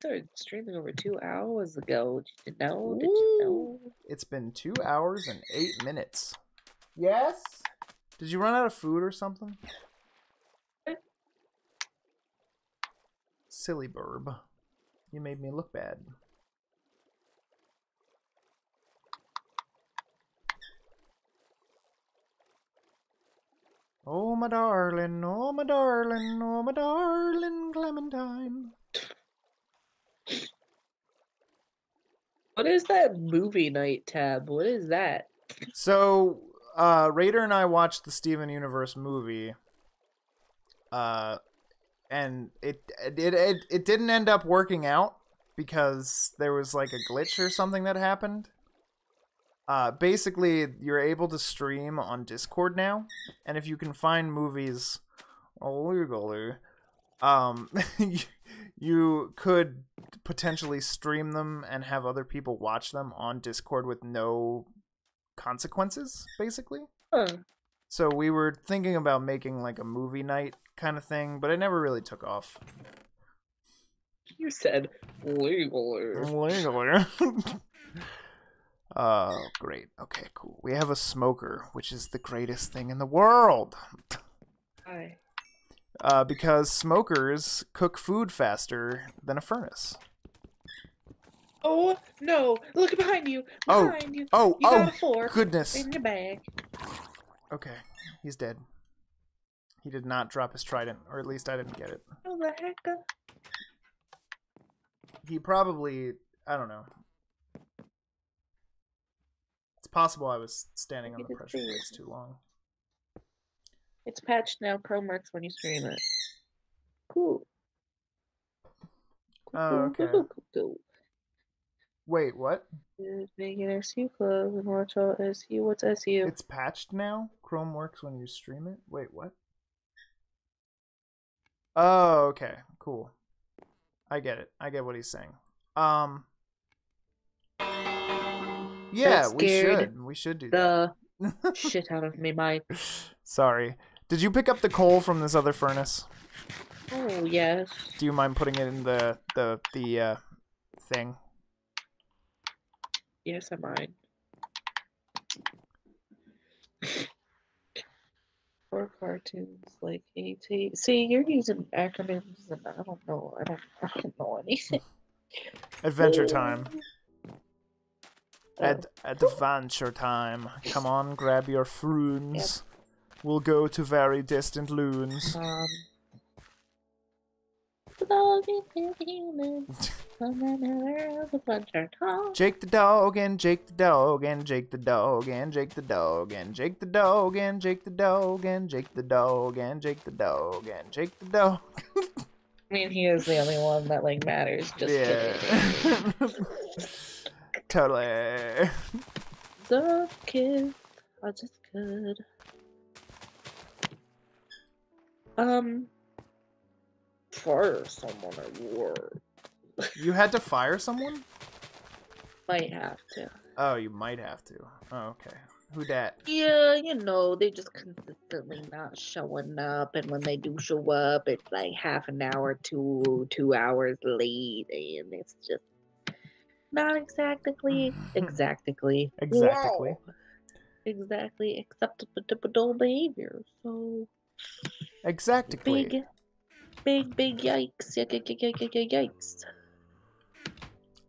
Started streaming over two hours ago. Did you know? Did you know? It's been two hours and eight minutes. Yes? Did you run out of food or something? Silly burb. You made me look bad. Oh, my darling, oh, my darling, oh, my darling Clementine. What is that movie night tab? What is that? So, uh, Raider and I watched the Steven Universe movie. Uh, and it it it it didn't end up working out because there was like a glitch or something that happened. Uh, basically, you're able to stream on Discord now, and if you can find movies illegally, um, you could potentially stream them and have other people watch them on Discord with no consequences, basically. So we were thinking about making like a movie night kind of thing, but it never really took off. You said legally. Legally. Oh, great. Okay, cool. We have a smoker, which is the greatest thing in the world. Hi. Uh, because smokers cook food faster than a furnace. Oh no! Look behind you! Oh, Behind you! Oh, You oh, got a fork goodness. in your bag. Okay, he's dead. He did not drop his trident, or at least I didn't get it. Oh the heck! He probably, I don't know. It's possible I was standing on the pressure plates too long. It's patched now. Chrome works when you stream it. Cool. Oh, okay. Wait, what? Make an SU club and watch all SU. What's SU? It's patched now? Chrome works when you stream it? Wait, what? Oh, okay. Cool. I get it. I get what he's saying. Um Yeah, we should. We should do that. the shit out of me, Mike. Sorry. Did you pick up the coal from this other furnace? Oh yes. Do you mind putting it in the the the uh thing? Yes, I mind. Or cartoons like AT. See, you're using acronyms, and I don't know. I don't. I don't know anything. Adventure time. Oh, Ad- adventure time. Come on, grab your frunes. We'll go to very distant loons. um. Belonging to humans, from another. Jake the dog and Jake the dog and Jake the dog and Jake the dog and Jake the dog and Jake the dog and Jake the dog and Jake the dog and Jake the dog. I mean, he is the only one that like matters. Just yeah. kidding. totally. The kids are just good. Um, fire someone at work. You had to fire someone? Might have to. Oh, you might have to. Oh, okay. Who dat? Yeah, you know, they just consistently not showing up, and when they do show up, it's like half an hour to two hours late, and it's just not exactly, exactly, Exactly. wow, exactly acceptable behavior. So Exactly. big, big, big yikes! Yik- yik- yik- yik- yik- Yikes!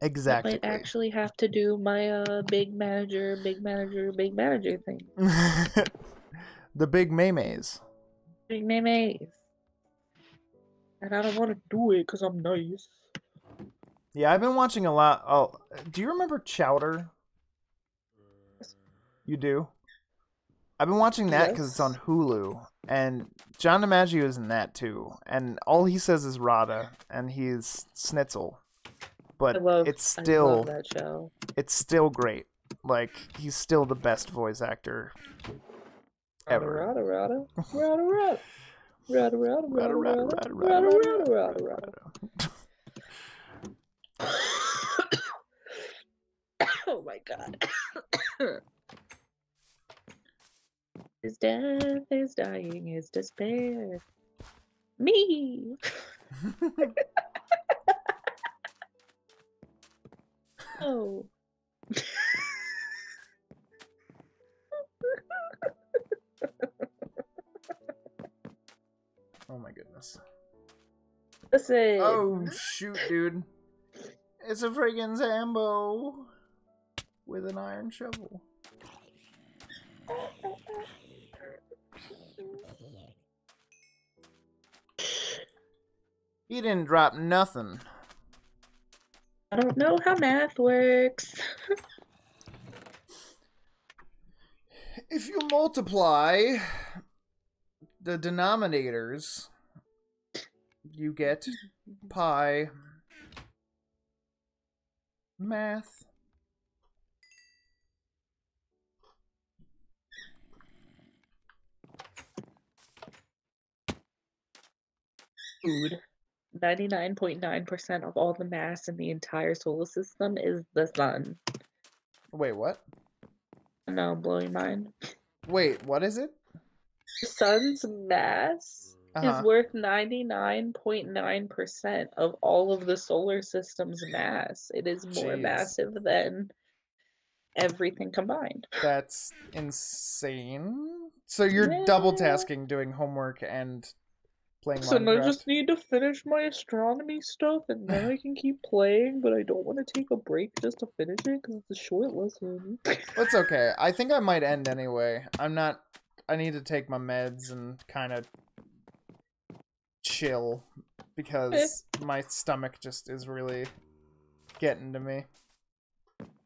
I Exactly. might actually have to do my uh big manager, big manager, big manager thing. the big maymays. Big memes. And I don't want to do it because I'm nice. Yeah, I've been watching a lot. Oh, do you remember Chowder? You do. I've been watching that because it's on Hulu, and John DiMaggio is in that too. And all he says is Rada, and he's Schnitzel. But love. it's I still love that show. it's still great. Like he's still the best voice actor ever. Rada rada rada rada rada rada rada Rada, rada rada, rada rada, rada rada rada rada. Oh my god. His death is dying, his despair. Me. Oh. Oh my goodness. Listen. Oh shoot, dude! It's a friggin' Zambo with an iron shovel. He didn't drop nothing. I don't know how math works. If you multiply the denominators, you get pi. Math. Food. 99.9% of all the mass in the entire solar system is the sun. Wait, what? No, I'm blowing your mind. Wait, what is it? The sun's mass Uh-huh. is worth 99.9% of all of the solar system's mass. It is more Jeez. massive than everything combined. That's insane. So you're double tasking doing homework and playing So I just need to finish my astronomy stuff, and then I can keep playing. But I don't want to take a break just to finish it because it's a short lesson. That's okay. I think I might end anyway. I'm not. I need to take my meds and kind of chill because eh. my stomach just is really getting to me.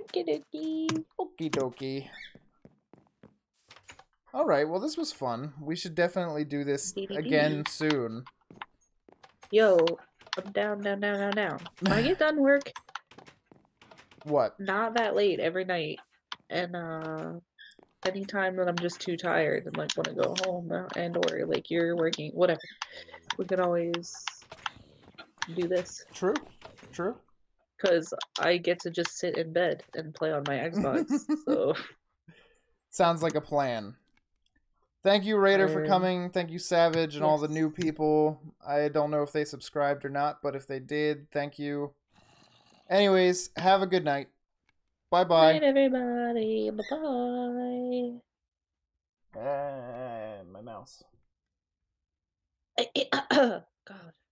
Okey-dokey. Okie dokie. All right. Well, this was fun. We should definitely do this again soon. Yo, I'm down, down, down, down, down. When I get done work, What? not that late every night, and uh, anytime that I'm just too tired and like want to go home and or like you're working, whatever, we could always do this True. True. because I get to just sit in bed and play on my Xbox. so Sounds like a plan. Thank you, Raider, for coming. Thank you, Savage, and all the new people. I don't know if they subscribed or not, but if they did, thank you. Anyways, have a good night. Bye night, bye. everybody. Bye bye. Uh, my mouse. God.